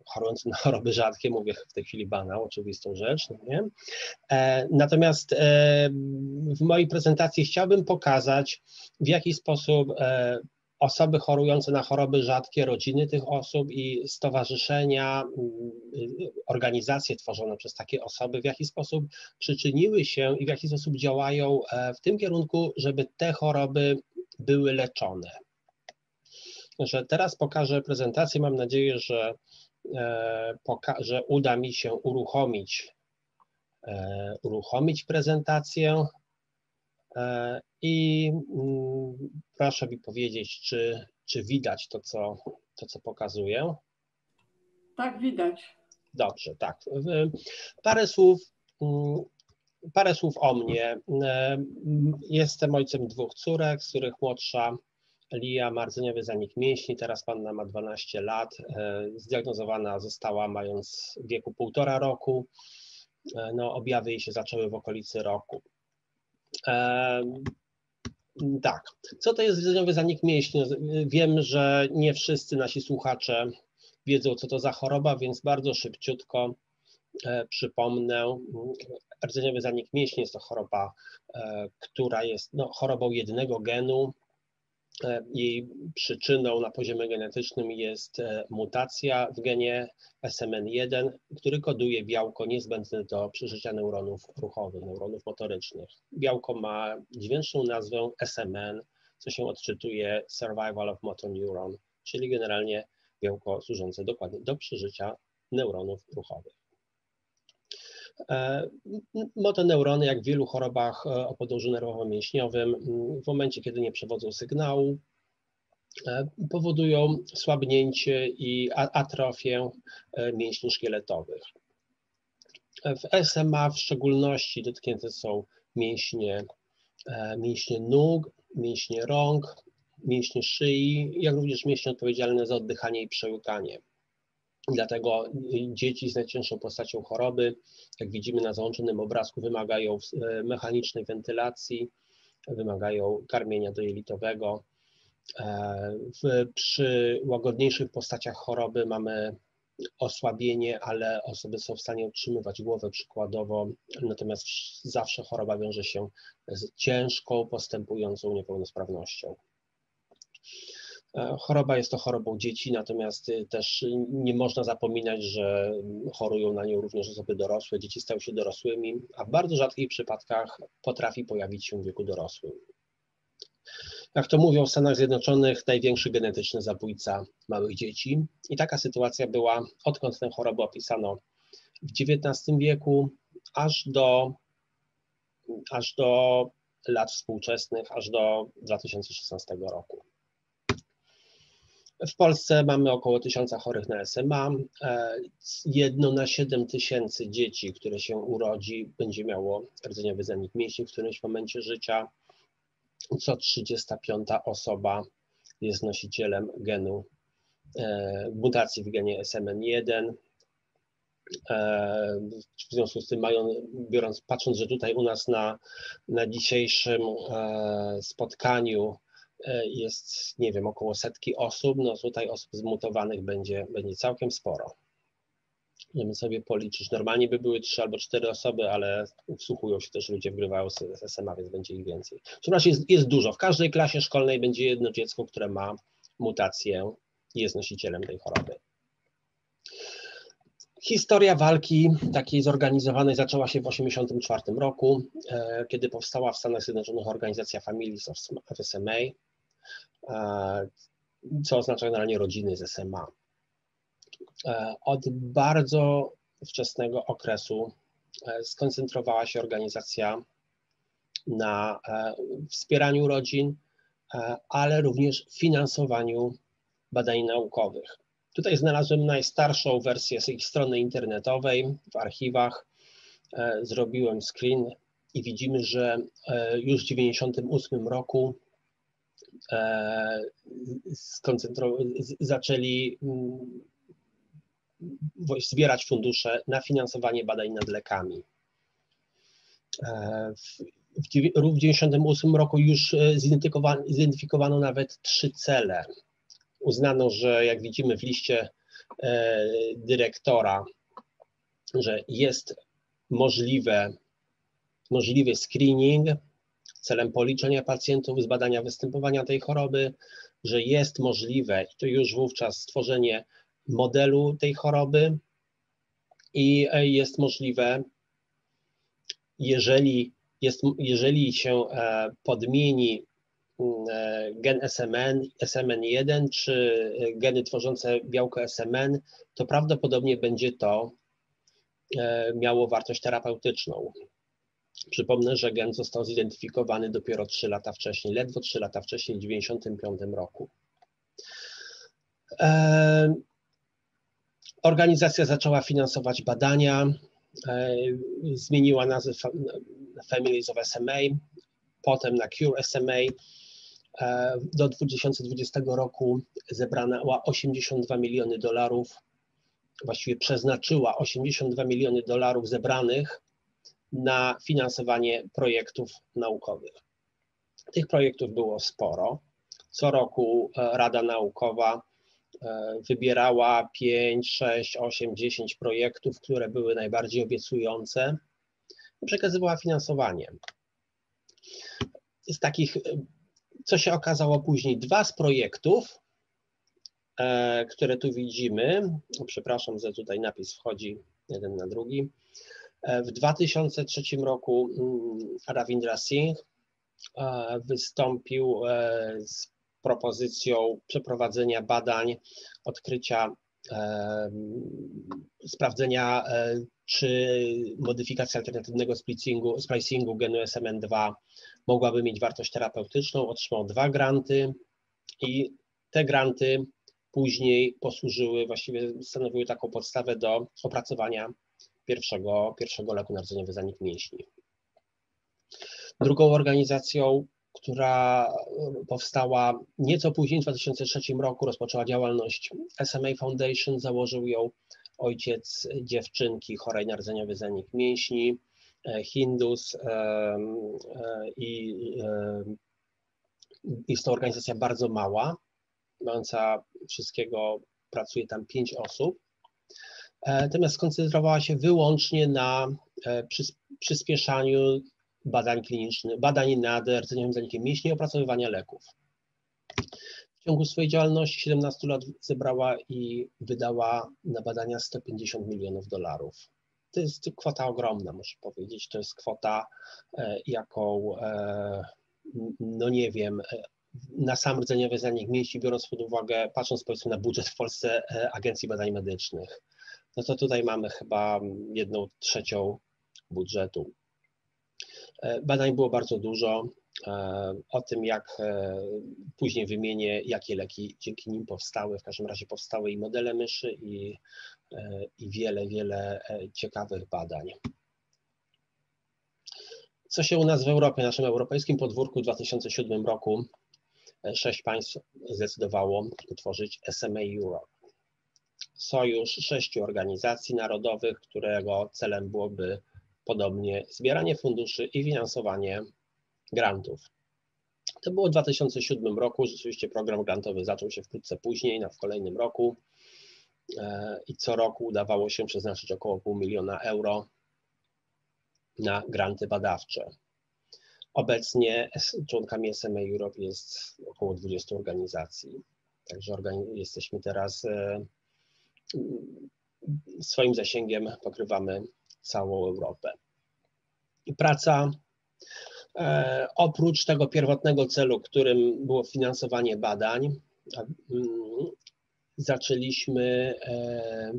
chorującym na choroby rzadkie, mówię w tej chwili banał, oczywistą rzecz, no nie? E, Natomiast e, w mojej prezentacji chciałbym pokazać, w jaki sposób e, osoby chorujące na choroby rzadkie, rodziny tych osób i stowarzyszenia, mm, organizacje tworzone przez takie osoby, w jaki sposób przyczyniły się i w jaki sposób działają w tym kierunku, żeby te choroby były leczone. Że teraz pokażę prezentację. Mam nadzieję, że, że uda mi się uruchomić, e, uruchomić prezentację. E, I mm, proszę mi powiedzieć, czy, czy widać to co, to, co pokazuję. Tak widać. Dobrze, tak. Parę słów, mm, parę słów o mnie. E, Jestem ojcem dwóch córek, z których młodsza Lia ma rdzeniowy zanik mięśni, teraz panna ma 12 lat. E, Zdiagnozowana została mając wieku półtora roku. E, No, objawy jej się zaczęły w okolicy roku. E, Tak. Co to jest rdzeniowy zanik mięśni? Wiem, że nie wszyscy nasi słuchacze wiedzą, co to za choroba, więc bardzo szybciutko przypomnę. Rdzeniowy zanik mięśni jest to choroba, która jest no, chorobą jednego genu. E, Jej przyczyną na poziomie genetycznym jest e, mutacja w genie SMN1, który koduje białko niezbędne do przeżycia neuronów ruchowych, neuronów motorycznych. Białko ma dźwięczną nazwę SMN, co się odczytuje Survival of Motor Neuron, czyli generalnie białko służące dokładnie do przeżycia neuronów ruchowych. E, Motoneurony, jak w wielu chorobach e, o podłożu nerwowo-mięśniowym, w momencie, kiedy nie przewodzą sygnału, e, powodują słabnięcie i atrofię mięśni szkieletowych. W SMA w szczególności dotknięte są mięśnie, mięśnie nóg, mięśnie rąk, mięśnie szyi, jak również mięśnie odpowiedzialne za oddychanie i przełykanie. Dlatego y, dzieci z najcięższą postacią choroby, jak widzimy na załączonym obrazku, wymagają e, mechanicznej wentylacji, wymagają karmienia dojelitowego. E, W, przy łagodniejszych postaciach choroby mamy osłabienie, ale osoby są w stanie utrzymywać głowę przykładowo, natomiast zawsze choroba wiąże się z ciężką, postępującą niepełnosprawnością. E, Choroba jest to chorobą dzieci, natomiast y, też nie można zapominać, że chorują na nią również osoby dorosłe. Dzieci stają się dorosłymi, a w bardzo rzadkich przypadkach potrafi pojawić się w wieku dorosłym. Jak to mówią w Stanach Zjednoczonych, największy genetyczny zabójca małych dzieci. I taka sytuacja była, odkąd tę chorobę opisano w XIX wieku, aż do, aż do lat współczesnych, aż do 2016 roku. W Polsce mamy około tysiąca chorych na SMA. E, Jedno na 7 tysięcy dzieci, które się urodzi, będzie miało rdzeniowy zanik mięśni w którymś momencie życia. Co 35 osoba jest nosicielem genu e, mutacji w genie SMN1. E, W związku z tym mają, biorąc, patrząc, że tutaj u nas na, na dzisiejszym spotkaniu jest, nie wiem, około setki osób, no tutaj osób zmutowanych będzie, będzie całkiem sporo. Możemy sobie policzyć. Normalnie by były trzy albo cztery osoby, ale wsłuchują się też ludzie, wgrywają z SMA, więc będzie ich więcej. Przepraszam, jest, jest dużo. W każdej klasie szkolnej będzie jedno dziecko, które ma mutację i jest nosicielem tej choroby. Historia walki takiej zorganizowanej zaczęła się w 1984 roku, e, kiedy powstała w Stanach Zjednoczonych organizacja Families of SMA, e, co oznacza generalnie rodziny z SMA. E, od bardzo wczesnego okresu skoncentrowała się organizacja na wspieraniu rodzin, ale również finansowaniu badań naukowych. Tutaj znalazłem najstarszą wersję z ich strony internetowej w archiwach. E, zrobiłem screen i widzimy, że e, już w 1998 roku e, zaczęli mm, zbierać fundusze na finansowanie badań nad lekami. W 1998 roku już zidentyfikowano, zidentyfikowano nawet trzy cele uznano, że jak widzimy w liście e, dyrektora, że jest możliwe, możliwy screening celem policzenia pacjentów, zbadania występowania tej choroby, że jest możliwe i to już wówczas stworzenie modelu tej choroby i e, jest możliwe, jeżeli, jest, jeżeli się e, podmieni gen SMN, SMN1 czy geny tworzące białko SMN, to prawdopodobnie będzie to e, miało wartość terapeutyczną. Przypomnę, że gen został zidentyfikowany dopiero 3 lata wcześniej, ledwo 3 lata wcześniej, w 1995 roku. E, organizacja zaczęła finansować badania, zmieniła nazwę Families of SMA, potem na Cure SMA, E, do 2020 roku zebrała 82 miliony dolarów, właściwie przeznaczyła 82 miliony dolarów zebranych na finansowanie projektów naukowych. Tych projektów było sporo. Co roku e, Rada Naukowa e, wybierała 5, 6, 8, 10 projektów, które były najbardziej obiecujące i przekazywała finansowanie. Z takich co się okazało później? Dwa z projektów, e, które tu widzimy, przepraszam, że tutaj napis wchodzi jeden na drugi. E, w 2003 roku mm, Ravindra Singh e, wystąpił z propozycją przeprowadzenia badań, odkrycia, sprawdzenia, czy modyfikacja alternatywnego splicingu, splicingu genu SMN2 mogłaby mieć wartość terapeutyczną, otrzymał dwa granty i te granty później posłużyły, właściwie stanowiły taką podstawę do opracowania pierwszego, pierwszego leku na rdzeniowy zanik mięśni. Drugą organizacją, która powstała nieco później, w 2003 roku, rozpoczęła działalność SMA Foundation, założył ją ojciec dziewczynki chorej na rdzeniowy zanik mięśni, E, Hindus e, e, i jest to organizacja bardzo mała, mająca wszystkiego, pracuje tam pięć osób. Natomiast skoncentrowała się wyłącznie na przyspieszaniu badań klinicznych, badań nad rdzeniowym zanikiem mięśni i opracowywania leków. W ciągu swojej działalności 17 lat zebrała i wydała na badania 150 milionów dolarów to jest kwota ogromna, muszę powiedzieć. To jest kwota, e, jaką, e, no nie wiem, e, na sam rdzeniowy zanik mięśni, biorąc pod uwagę, patrząc powiedzmy na budżet w Polsce Agencji Badań Medycznych, no to tutaj mamy chyba jedną trzecią budżetu. Badań było bardzo dużo. O tym, jak później wymienię, jakie leki dzięki nim powstały. W każdym razie powstały i modele myszy, i i wiele, wiele e, ciekawych badań. Co się u nas w Europie, naszym europejskim podwórku w 2007 roku e, sześć państw zdecydowało utworzyć SMA Europe. Sojusz sześciu organizacji narodowych, którego celem byłoby podobnie zbieranie funduszy i finansowanie grantów. To było w 2007 roku, rzeczywiście program grantowy zaczął się wkrótce później, na w kolejnym roku. i co roku udawało się przeznaczyć około pół miliona euro na granty badawcze. Obecnie członkami SMA Europe jest około 20 organizacji. Także jesteśmy teraz swoim zasięgiem pokrywamy całą Europę. I praca e, oprócz tego pierwotnego celu, którym było finansowanie badań, mm, zaczęliśmy e,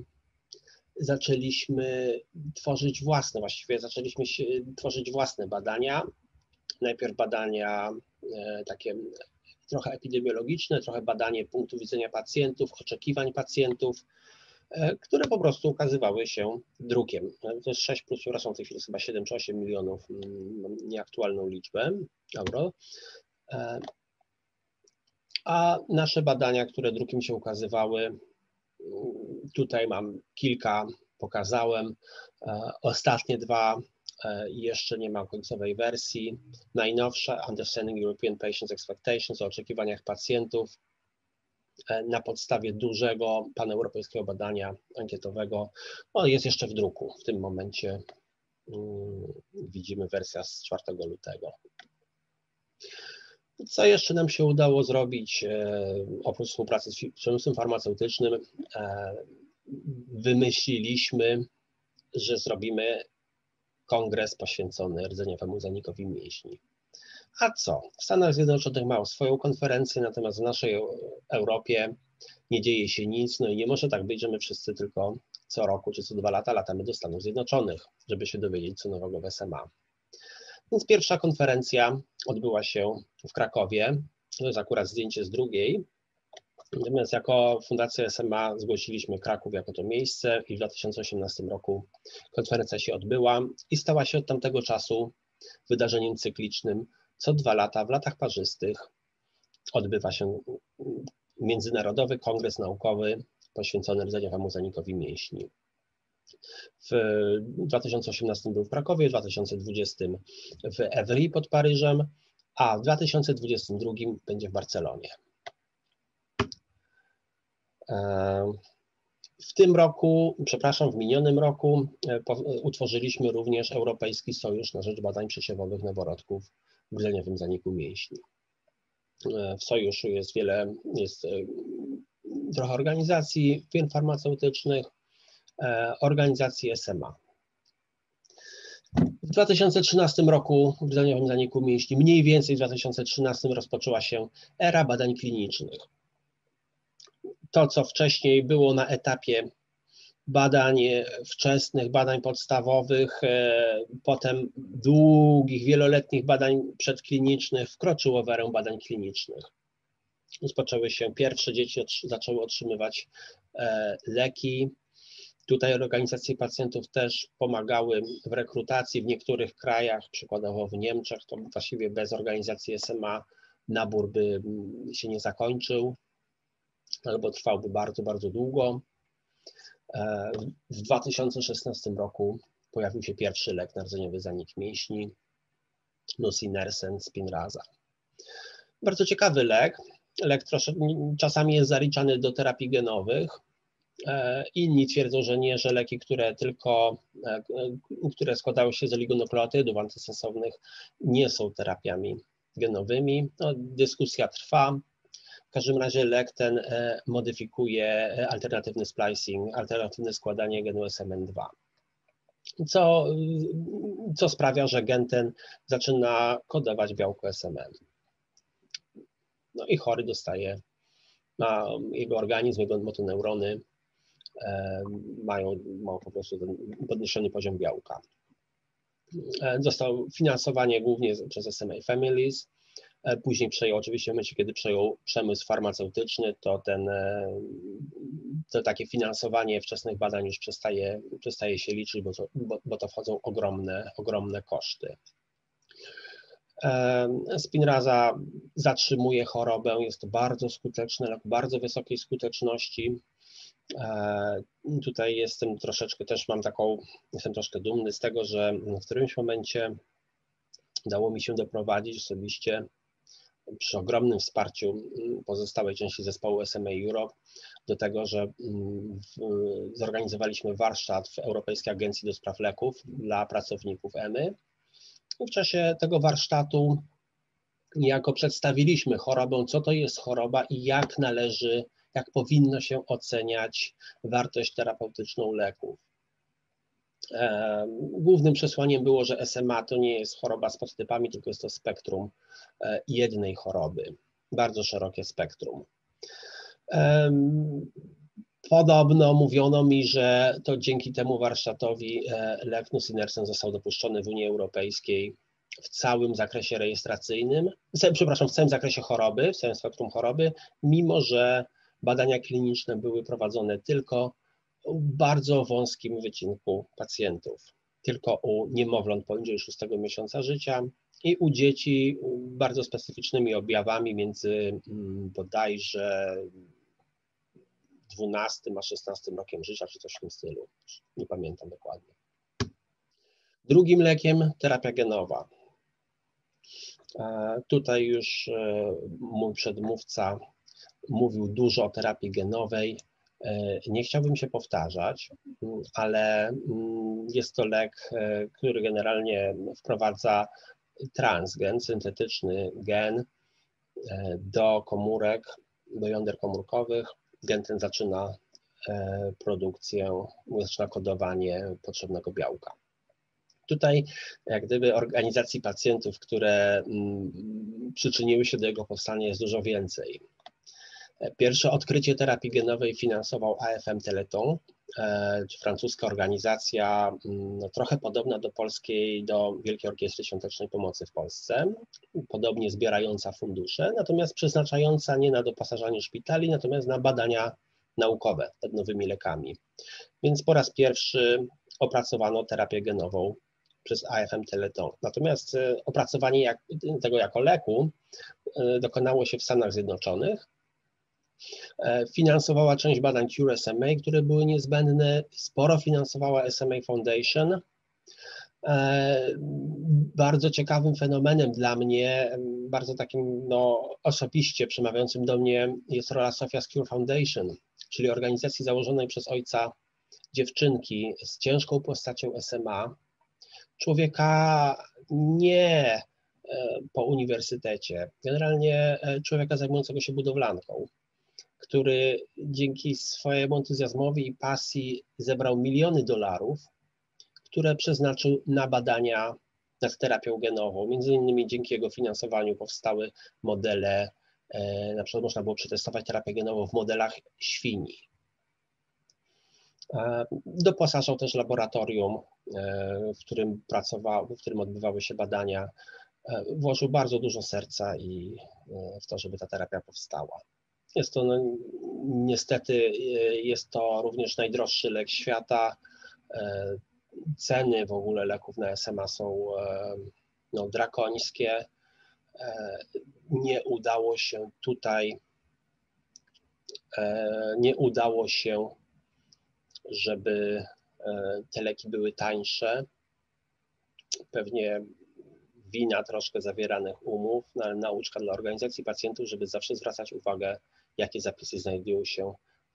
zaczęliśmy tworzyć własne, właściwie zaczęliśmy tworzyć własne badania. Najpierw badania e, takie trochę epidemiologiczne, trochę badanie punktu widzenia pacjentów, oczekiwań pacjentów, które po prostu ukazywały się drukiem. E, to jest 6 plus, są w tej chwili chyba 7 czy 8 milionów, mm, nieaktualną liczbę euro. E, a nasze badania, które drukiem się ukazywały, mm, tutaj mam kilka, pokazałem. Ostatnie dwa jeszcze nie ma końcowej wersji. Najnowsza Understanding European Patients Expectations o oczekiwaniach pacjentów E, na podstawie dużego paneuropejskiego badania ankietowego. On jest jeszcze w druku. W tym momencie mm, widzimy wersja z 4 lutego. Co jeszcze nam się udało zrobić e, oprócz współpracy z przemysłem farmaceutycznym? E, wymyśliliśmy, że zrobimy kongres poświęcony rdzeniowemu zanikowi mięśni. A co? W Stanach Zjednoczonych mają swoją konferencję, natomiast w naszej Europie nie dzieje się nic, no i nie może tak być, że my wszyscy tylko co roku czy co dwa lata latamy do Stanów Zjednoczonych, żeby się dowiedzieć co nowego w SMA. Więc pierwsza konferencja odbyła się w Krakowie, to jest akurat zdjęcie z drugiej, Natomiast jako Fundacja SMA zgłosiliśmy Kraków jako to miejsce i w 2018 roku konferencja się odbyła i stała się od tamtego czasu wydarzeniem cyklicznym co dwa lata w latach parzystych odbywa się Międzynarodowy Kongres Naukowy poświęcony rdzeniowemu zanikowi mięśni. W 2018 był w Krakowie, w 2020 w Evry pod Paryżem, a w 2022 będzie w Barcelonie. W tym roku, przepraszam, w minionym roku utworzyliśmy również Europejski Sojusz na rzecz Badań Przesiewowych Noworodków w rdzeniowym zaniku mięśni. E, w sojuszu jest wiele, jest e, trochę organizacji, firm farmaceutycznych, e, organizacji SMA. W 2013 roku w rdzeniowym zaniku mięśni, mniej więcej w 2013 rozpoczęła się era badań klinicznych. To, co wcześniej było na etapie badań wczesnych, badań podstawowych, e, potem długich, wieloletnich badań przedklinicznych wkroczyło w erę badań klinicznych. Rozpoczęły się pierwsze dzieci, zaczęły otrzymywać e, leki. Tutaj organizacje pacjentów też pomagały w rekrutacji w niektórych krajach, przykładowo w Niemczech, to właściwie bez organizacji SMA nabór by się nie zakończył albo trwałby bardzo, bardzo długo. E, w 2016 roku pojawił się pierwszy lek na rdzeniowy zanik mięśni, nusinersen spinraza. Bardzo ciekawy lek. Lek czasami jest zaliczany do terapii genowych. E, inni twierdzą, że nie, że leki, które tylko, e, które składały się z oligonukleotydów antysensownych, nie są terapiami genowymi. No, dyskusja trwa. W każdym razie lek ten e, modyfikuje e, alternatywny splicing, alternatywne składanie genu SMN2. Co, co sprawia, że gen ten zaczyna kodować białko SMN. No i chory dostaje, ma jego organizm, jego motoneurony e, mają, mają po prostu ten podniesiony poziom białka. Został finansowanie głównie przez SMA Families, E, później przejął, oczywiście w momencie, kiedy przejął przemysł farmaceutyczny, to ten, e, to takie finansowanie wczesnych badań już przestaje, przestaje się liczyć, bo to, bo, bo to wchodzą ogromne, ogromne koszty. E, Spinraza zatrzymuje chorobę, jest to bardzo skuteczny lek, bardzo wysokiej skuteczności. Tutaj jestem troszeczkę też mam taką, jestem troszkę dumny z tego, że w którymś momencie udało mi się doprowadzić osobiście przy ogromnym wsparciu pozostałej części zespołu SMA Europe do tego, że zorganizowaliśmy warsztat w Europejskiej Agencji do Spraw Leków dla pracowników EMY. W czasie tego warsztatu niejako przedstawiliśmy chorobę, co to jest choroba i jak należy, jak powinno się oceniać wartość terapeutyczną leków. Głównym przesłaniem było, że SMA to nie jest choroba z podtypami, tylko jest to spektrum e, jednej choroby, bardzo szerokie spektrum. Podobno mówiono mi, że to dzięki temu warsztatowi e, lek nusinersen został dopuszczony w Unii Europejskiej w całym zakresie rejestracyjnym, przepraszam, w całym zakresie choroby, w całym spektrum choroby, mimo że badania kliniczne były prowadzone tylko bardzo wąskim wycinku pacjentów, tylko u niemowląt poniżej 6 miesiąca życia i u dzieci bardzo specyficznymi objawami między mm, bodajże 12 a 16 rokiem życia, czy coś w tym stylu. Nie pamiętam dokładnie. Drugim lekiem terapia genowa. E, tutaj już e, mój przedmówca mówił dużo o terapii genowej. E, nie chciałbym się powtarzać, ale mm, jest to lek, który generalnie wprowadza transgen, syntetyczny gen do komórek, do jąder komórkowych. Gen ten zaczyna produkcję, zaczyna kodowanie potrzebnego białka. Tutaj jak gdyby organizacji pacjentów, które mm, przyczyniły się do jego powstania jest dużo więcej. Pierwsze odkrycie terapii genowej finansował AFM Teleton, e, francuska organizacja mm, no, trochę podobna do polskiej, do Wielkiej Orkiestry Świątecznej Pomocy w Polsce, podobnie zbierająca fundusze, natomiast przeznaczająca nie na doposażanie szpitali, natomiast na badania naukowe nad nowymi lekami. Więc po raz pierwszy opracowano terapię genową przez AFM Teleton. Natomiast e, opracowanie jak, tego jako leku e, dokonało się w Stanach Zjednoczonych. E, finansowała część badań Cure SMA, które były niezbędne. Sporo finansowała SMA Foundation. Bardzo ciekawym fenomenem dla mnie, bardzo takim no, osobiście przemawiającym do mnie jest rola Sofia Cure Foundation, czyli organizacji założonej przez ojca dziewczynki z ciężką postacią SMA, człowieka nie e, po uniwersytecie, generalnie e, człowieka zajmującego się budowlanką, który dzięki swojemu entuzjazmowi i pasji zebrał miliony dolarów, które przeznaczył na badania nad terapią genową. Między innymi dzięki jego finansowaniu powstały modele, e, na przykład można było przetestować terapię genową w modelach świni. Doposażał też laboratorium, e, w którym pracował, w którym odbywały się badania. E, włożył bardzo dużo serca i e, w to, żeby ta terapia powstała. Jest to no, niestety jest to również najdroższy lek świata. Ceny w ogóle leków na SMA są no, drakońskie. Nie udało się tutaj nie udało się żeby e, te leki były tańsze. Pewnie wina troszkę zawieranych umów, no ale nauczka dla organizacji pacjentów, żeby zawsze zwracać uwagę, jakie zapisy znajdują się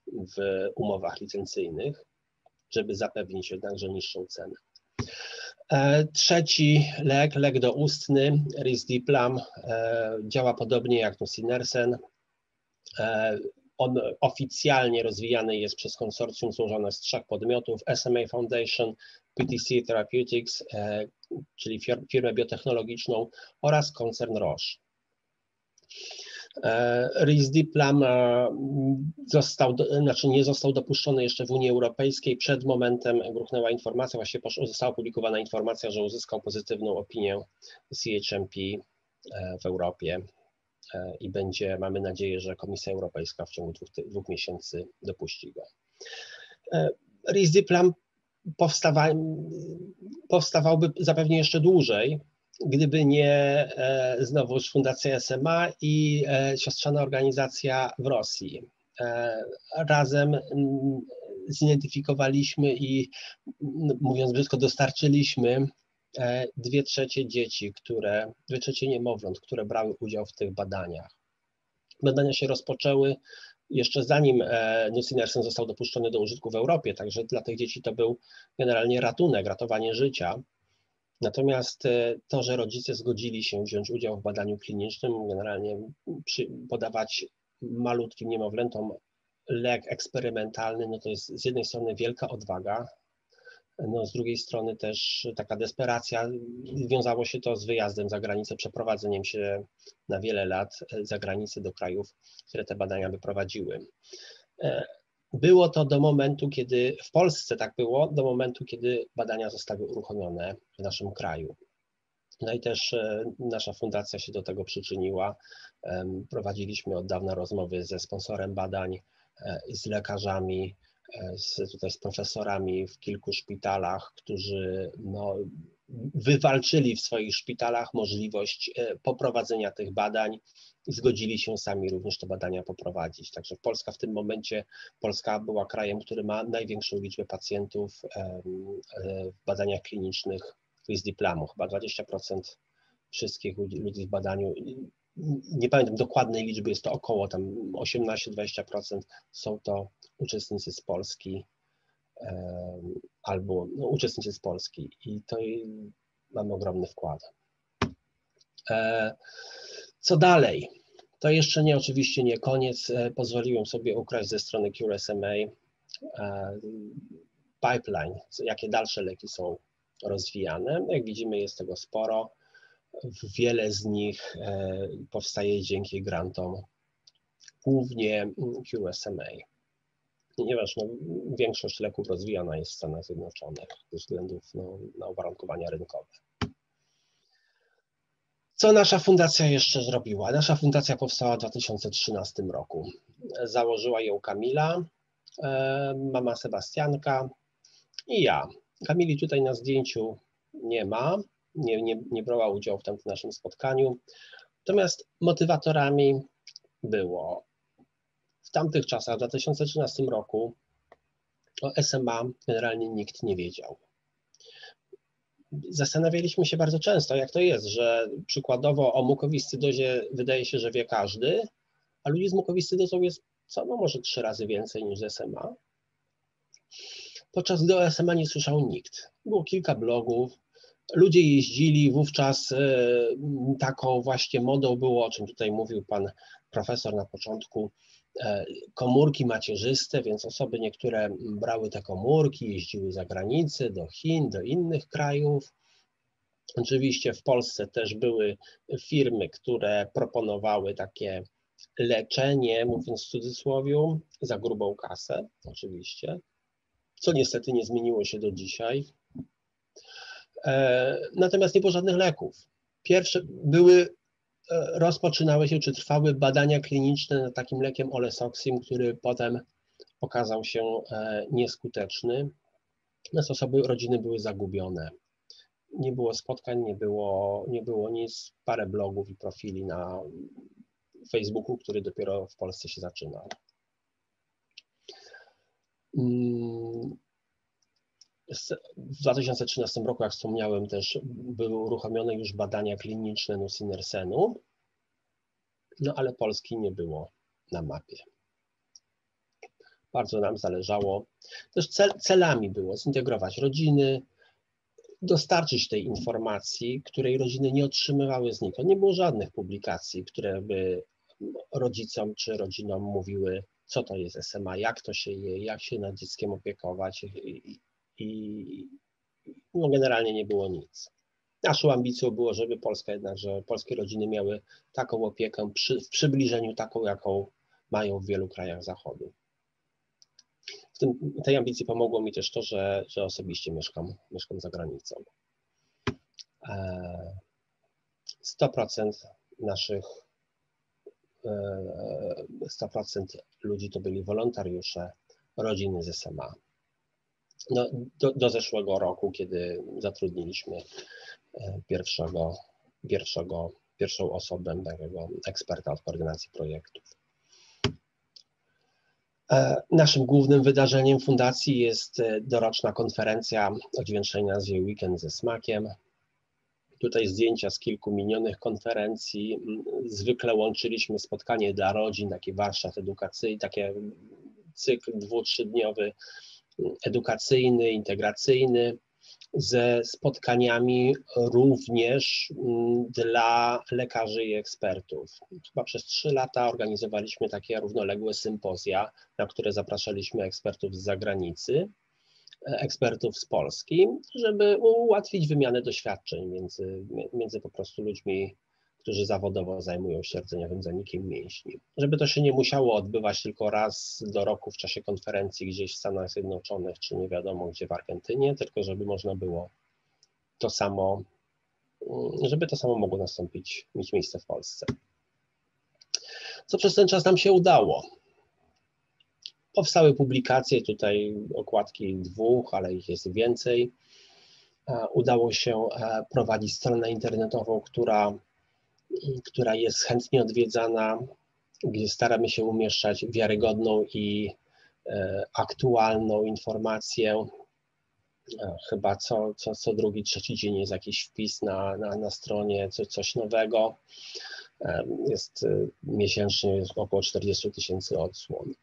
w umowach licencyjnych, żeby zapewnić jednakże niższą cenę. E, trzeci lek, lek doustny, Risdiplam, e, działa podobnie jak nusinersen. On oficjalnie rozwijany jest przez konsorcjum złożone z trzech podmiotów, SMA Foundation, PTC Therapeutics, e, czyli firmę biotechnologiczną oraz koncern Roche. E, Risdiplam e, został, znaczy nie został dopuszczony jeszcze w Unii Europejskiej. Przed momentem gruchnęła informacja, właściwie została opublikowana informacja, że uzyskał pozytywną opinię CHMP w Europie. E, i będzie, mamy nadzieję, że Komisja Europejska w ciągu dwóch, dwóch miesięcy dopuści go. E, Rizdiplam powstawa, powstawałby zapewne jeszcze dłużej, gdyby nie e, znowuż Fundacja SMA i siostrzana organizacja w Rosji. Razem zidentyfikowaliśmy i mówiąc brzydko dostarczyliśmy dwie trzecie dzieci, które, dwie trzecie niemowląt, które brały udział w tych badaniach. Badania się rozpoczęły jeszcze zanim nusinersen został dopuszczony do użytku w Europie, także dla tych dzieci to był generalnie ratunek, ratowanie życia. Natomiast to, że rodzice zgodzili się wziąć udział w badaniu klinicznym, generalnie przy, podawać malutkim niemowlętom lek eksperymentalny, no to jest z jednej strony wielka odwaga, no z drugiej strony też taka desperacja. Wiązało się to z wyjazdem za granicę, przeprowadzeniem się na wiele lat za granicę do krajów, które te badania by prowadziły. Było to do momentu, kiedy w Polsce tak było, do momentu, kiedy badania zostały uruchomione w naszym kraju. No i też nasza fundacja się do tego przyczyniła. Prowadziliśmy od dawna rozmowy ze sponsorem badań, z lekarzami, z, tutaj z profesorami w kilku szpitalach, którzy no, wywalczyli w swoich szpitalach możliwość poprowadzenia tych badań. I zgodzili się sami również te badania poprowadzić. Także Polska w tym momencie, Polska była krajem, który ma największą liczbę pacjentów w badaniach klinicznych z dyplomu, chyba 20% wszystkich ludzi w badaniu. Nie pamiętam dokładnej liczby, jest to około tam 18-20% są to uczestnicy z Polski albo no, uczestnicy z Polski i to mamy ogromny wkład. Co dalej? To jeszcze nie, oczywiście nie koniec. Pozwoliłem sobie ukraść ze strony Cure SMA pipeline, jakie dalsze leki są rozwijane. Jak widzimy jest tego sporo. Wiele z nich powstaje dzięki grantom, głównie QSMA, ponieważ no, większość leków rozwijana jest w Stanach Zjednoczonych ze względów no, na uwarunkowania rynkowe. Co nasza fundacja jeszcze zrobiła? Nasza fundacja powstała w 2013 roku. Założyła ją Kamila, mama Sebastianka i ja. Kamili tutaj na zdjęciu nie ma, nie, nie, nie brała udziału w tamtym naszym spotkaniu. Natomiast motywatorami było tamtych czasach, w 2013 roku, o SMA generalnie nikt nie wiedział. Zastanawialiśmy się bardzo często, jak to jest, że przykładowo o mukowiscydozie wydaje się, że wie każdy, a ludzi z mukowiscydozą jest co, no może trzy razy więcej niż z SMA. Podczas gdy o SMA nie słyszał nikt. Było kilka blogów, ludzie jeździli, wówczas taką właśnie modą było, o czym tutaj mówił pan profesor na początku, komórki macierzyste, więc osoby niektóre brały te komórki, jeździły za granicę, do Chin, do innych krajów. Oczywiście w Polsce też były firmy, które proponowały takie leczenie, mówiąc w cudzysłowie, za grubą kasę, oczywiście, co niestety nie zmieniło się do dzisiaj. Natomiast nie było żadnych leków. Pierwsze były rozpoczynały się, czy trwały badania kliniczne nad takim lekiem Olesoxim, który potem okazał się nieskuteczny. Nas osoby, rodziny były zagubione. Nie było spotkań, nie było, nie było nic, parę blogów i profili na Facebooku, który dopiero w Polsce się zaczynał. W 2013 roku, jak wspomniałem, też były uruchomione już badania kliniczne nusinersenu, no ale Polski nie było na mapie. Bardzo nam zależało, też cel, celami było zintegrować rodziny, dostarczyć tej informacji, której rodziny nie otrzymywały znikąd. Nie było żadnych publikacji, które by rodzicom czy rodzinom mówiły, co to jest SMA, jak to się je, jak się nad dzieckiem opiekować i no generalnie nie było nic. Naszą ambicją było, żeby Polska jednak, że polskie rodziny miały taką opiekę przy, w przybliżeniu taką, jaką mają w wielu krajach Zachodu. W tym, tej ambicji pomogło mi też to, że, że osobiście mieszkam, mieszkam za granicą. 100% naszych 100% ludzi to byli wolontariusze, rodziny ze SMA no, do, do zeszłego roku, kiedy zatrudniliśmy pierwszego, pierwszego, pierwszą osobę, takiego eksperta od koordynacji projektów. Naszym głównym wydarzeniem fundacji jest doroczna konferencja o dźwięcznej nazwie Weekend ze smakiem. Tutaj zdjęcia z kilku minionych konferencji. Zwykle łączyliśmy spotkanie dla rodzin, taki warsztat edukacyjny, taki cykl dwu, trzydniowy edukacyjny, integracyjny ze spotkaniami również dla lekarzy i ekspertów. Chyba przez trzy lata organizowaliśmy takie równoległe sympozja, na które zapraszaliśmy ekspertów z zagranicy ekspertów z Polski, żeby ułatwić wymianę doświadczeń między, między po prostu ludźmi, którzy zawodowo zajmują się rdzeniowym zanikiem mięśni. Żeby to się nie musiało odbywać tylko raz do roku w czasie konferencji gdzieś w Stanach Zjednoczonych, czy nie wiadomo gdzie w Argentynie, tylko żeby można było to samo, żeby to samo mogło nastąpić, mieć miejsce w Polsce. Co przez ten czas nam się udało? Powstały publikacje, tutaj okładki dwóch, ale ich jest więcej. E, udało się e, prowadzić stronę internetową, która, która jest chętnie odwiedzana, gdzie staramy się umieszczać wiarygodną i e, aktualną informację. Chyba co, co, co drugi, trzeci dzień jest jakiś wpis na, na, na stronie, coś, coś nowego. Jest miesięcznie jest około 40 tysięcy odsłon.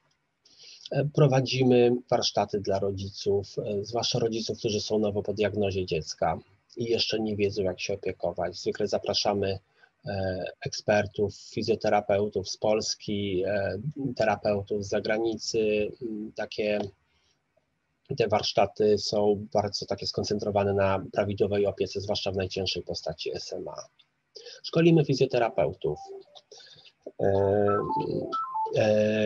Prowadzimy warsztaty dla rodziców, e, zwłaszcza rodziców, którzy są nowo po diagnozie dziecka i jeszcze nie wiedzą, jak się opiekować. Zwykle zapraszamy e, ekspertów, fizjoterapeutów z Polski, e, terapeutów z zagranicy. Takie te warsztaty są bardzo takie skoncentrowane na prawidłowej opiece, zwłaszcza w najcięższej postaci SMA. Szkolimy fizjoterapeutów. E,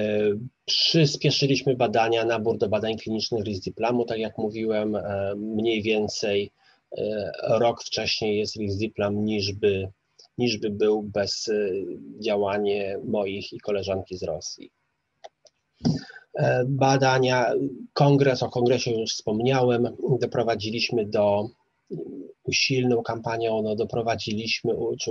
przyspieszyliśmy badania, nabór do badań klinicznych RISDIPLAMu, tak jak mówiłem, e, mniej więcej e, rok wcześniej jest RISDIPLAM niż by, niż by był bez działania moich i koleżanki z Rosji. Badania, kongres, o kongresie już wspomniałem, doprowadziliśmy do usilną kampanią no, doprowadziliśmy, czy,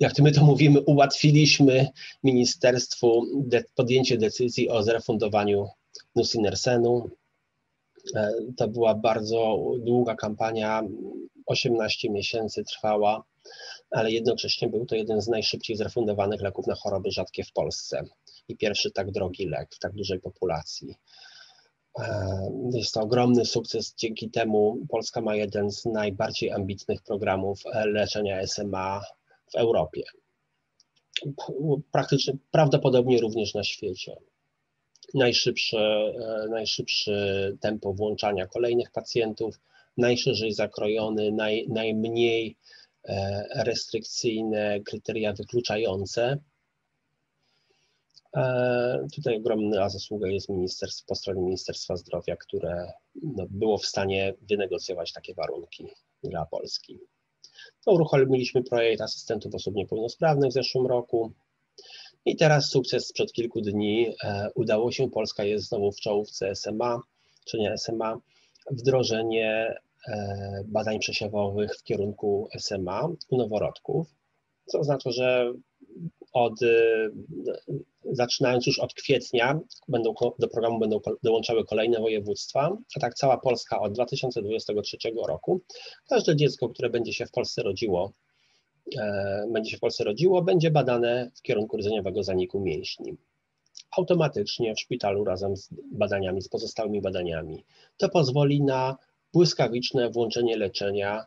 jak my to mówimy, ułatwiliśmy ministerstwu de, podjęcie decyzji o zrefundowaniu nusinersenu. E, to była bardzo długa kampania, 18 miesięcy trwała, ale jednocześnie był to jeden z najszybciej zrefundowanych leków na choroby rzadkie w Polsce i pierwszy tak drogi lek w tak dużej populacji. E, jest to ogromny sukces. Dzięki temu Polska ma jeden z najbardziej ambitnych programów leczenia SMA w Europie. Praktycznie, prawdopodobnie również na świecie. E, najszybsze tempo włączania kolejnych pacjentów, najszerzej zakrojony, naj, najmniej restrykcyjne kryteria wykluczające E, tutaj ogromna zasługa jest ministerstw, po stronie Ministerstwa Zdrowia, które no, było w stanie wynegocjować takie warunki dla Polski. To uruchomiliśmy projekt asystentów osób niepełnosprawnych w zeszłym roku. I teraz sukces sprzed kilku dni. E, udało się, Polska jest znowu w czołówce SMA, czy nie SMA, wdrożenie e, badań przesiewowych w kierunku SMA u noworodków, co oznacza, że od, y, zaczynając już od kwietnia, będą, do programu będą dołączały kolejne województwa, a tak cała Polska od 2023 roku. Każde dziecko, które będzie się w Polsce rodziło, e, będzie się w Polsce rodziło, będzie badane w kierunku rdzeniowego zaniku mięśni. Automatycznie w szpitalu razem z badaniami, z pozostałymi badaniami. To pozwoli na błyskawiczne włączenie leczenia,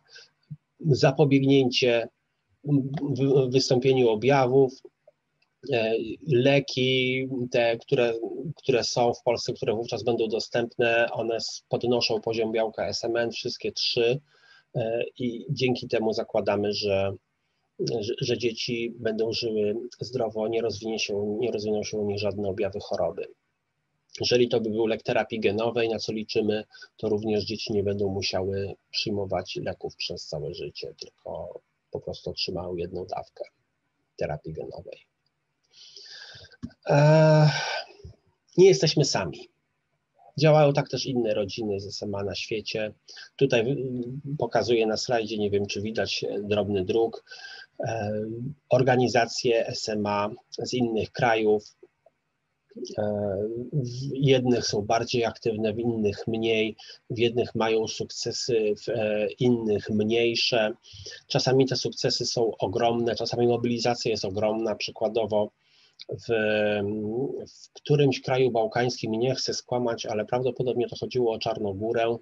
zapobiegnięcie wystąpieniu objawów, e, leki, te, które, które są w Polsce, które wówczas będą dostępne, one podnoszą poziom białka SMN, wszystkie trzy e, i dzięki temu zakładamy, że, że, że dzieci będą żyły zdrowo, nie, rozwinie się, nie rozwiną się u nich żadne objawy choroby. Jeżeli to by był lek terapii genowej, na co liczymy, to również dzieci nie będą musiały przyjmować leków przez całe życie, tylko po prostu otrzymały jedną dawkę terapii genowej. Eee, nie jesteśmy sami. Działają tak też inne rodziny z SMA na świecie. Tutaj pokazuję na slajdzie, nie wiem czy widać drobny druk, eee, organizacje SMA z innych krajów, W jednych są bardziej aktywne, w innych mniej, w jednych mają sukcesy, w innych mniejsze. Czasami te sukcesy są ogromne, czasami mobilizacja jest ogromna. Przykładowo w, w którymś kraju bałkańskim, nie chcę skłamać, ale prawdopodobnie to chodziło o Czarnogórę,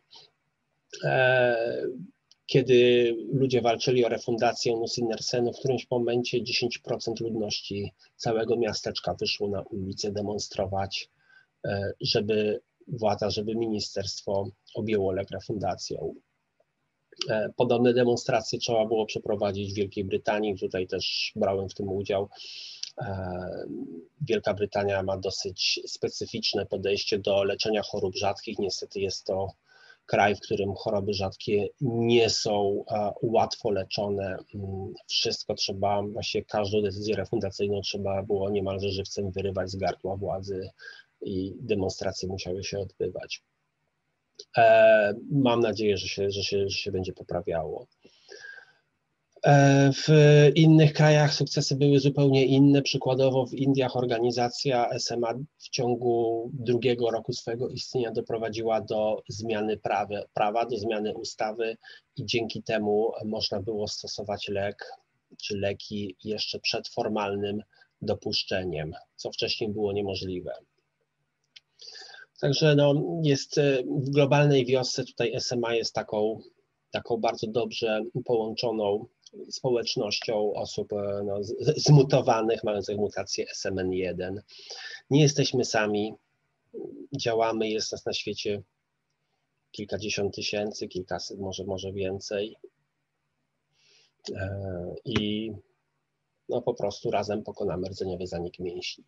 kiedy ludzie walczyli o refundację Nusinersenu, w którymś momencie 10% ludności całego miasteczka wyszło na ulicę demonstrować, e, żeby władza, żeby ministerstwo objęło lek refundacją. E, podobne demonstracje trzeba było przeprowadzić w Wielkiej Brytanii, tutaj też brałem w tym udział. E, Wielka Brytania ma dosyć specyficzne podejście do leczenia chorób rzadkich. Niestety jest to kraj, w którym choroby rzadkie nie są łatwo leczone. Mm, wszystko trzeba, właśnie każdą decyzję refundacyjną trzeba było niemalże żywcem wyrywać z gardła władzy i demonstracje musiały się odbywać. E, mam nadzieję, że się, że się, że się będzie poprawiało. E, w innych krajach sukcesy były zupełnie inne. Przykładowo w Indiach organizacja SMA w ciągu drugiego roku swojego istnienia doprowadziła do zmiany prawa, prawa do zmiany ustawy i dzięki temu można było stosować lek czy leki jeszcze przed formalnym dopuszczeniem, co wcześniej było niemożliwe. Także no, jest e, w globalnej wiosce tutaj SMA jest taką, taką bardzo dobrze połączoną społecznością osób e, no, zmutowanych, mających mutację SMN1. Nie jesteśmy sami, działamy, jest nas na świecie kilkadziesiąt tysięcy, kilkaset, może, może więcej. E, I no, po prostu razem pokonamy rdzeniowy zanik mięśni.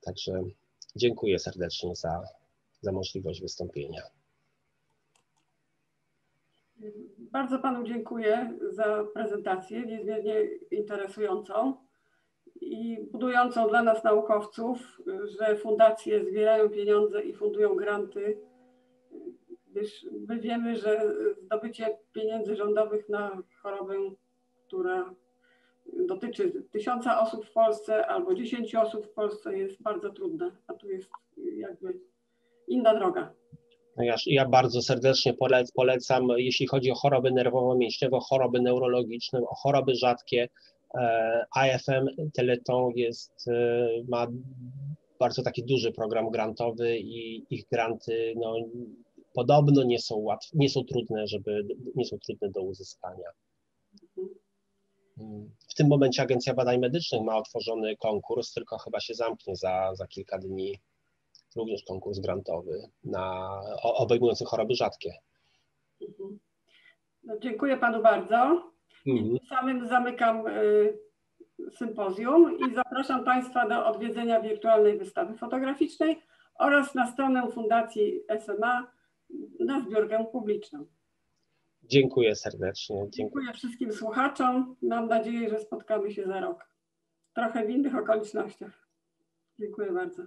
Także dziękuję serdecznie za, za możliwość wystąpienia. Bardzo Panu dziękuję za prezentację niezmiernie interesującą i budującą dla nas naukowców, że fundacje zbierają pieniądze i fundują granty, gdyż my wiemy, że zdobycie pieniędzy rządowych na chorobę, która dotyczy tysiąca osób w Polsce albo dziesięciu osób w Polsce jest bardzo trudne, a tu jest jakby inna droga. Ja, ja bardzo serdecznie polec, polecam, jeśli chodzi o choroby nerwowo-mięśniowe, choroby neurologiczne, choroby rzadkie. E, IFM Teleton jest, e, ma bardzo taki duży program grantowy i ich granty no, podobno nie są, łatwe, nie są trudne, żeby, nie są trudne do uzyskania. W tym momencie Agencja Badań Medycznych ma otworzony konkurs, tylko chyba się zamknie za, za kilka dni również konkurs grantowy na, obejmujący choroby rzadkie. Mhm. No, dziękuję Panu bardzo. Mhm. Samym zamykam y, sympozjum i zapraszam Państwa do odwiedzenia wirtualnej wystawy fotograficznej oraz na stronę Fundacji SMA na zbiórkę publiczną. Dziękuję serdecznie. Dziękuję. Dziękuję wszystkim słuchaczom. Mam nadzieję, że spotkamy się za rok. Trochę w innych okolicznościach. Dziękuję bardzo.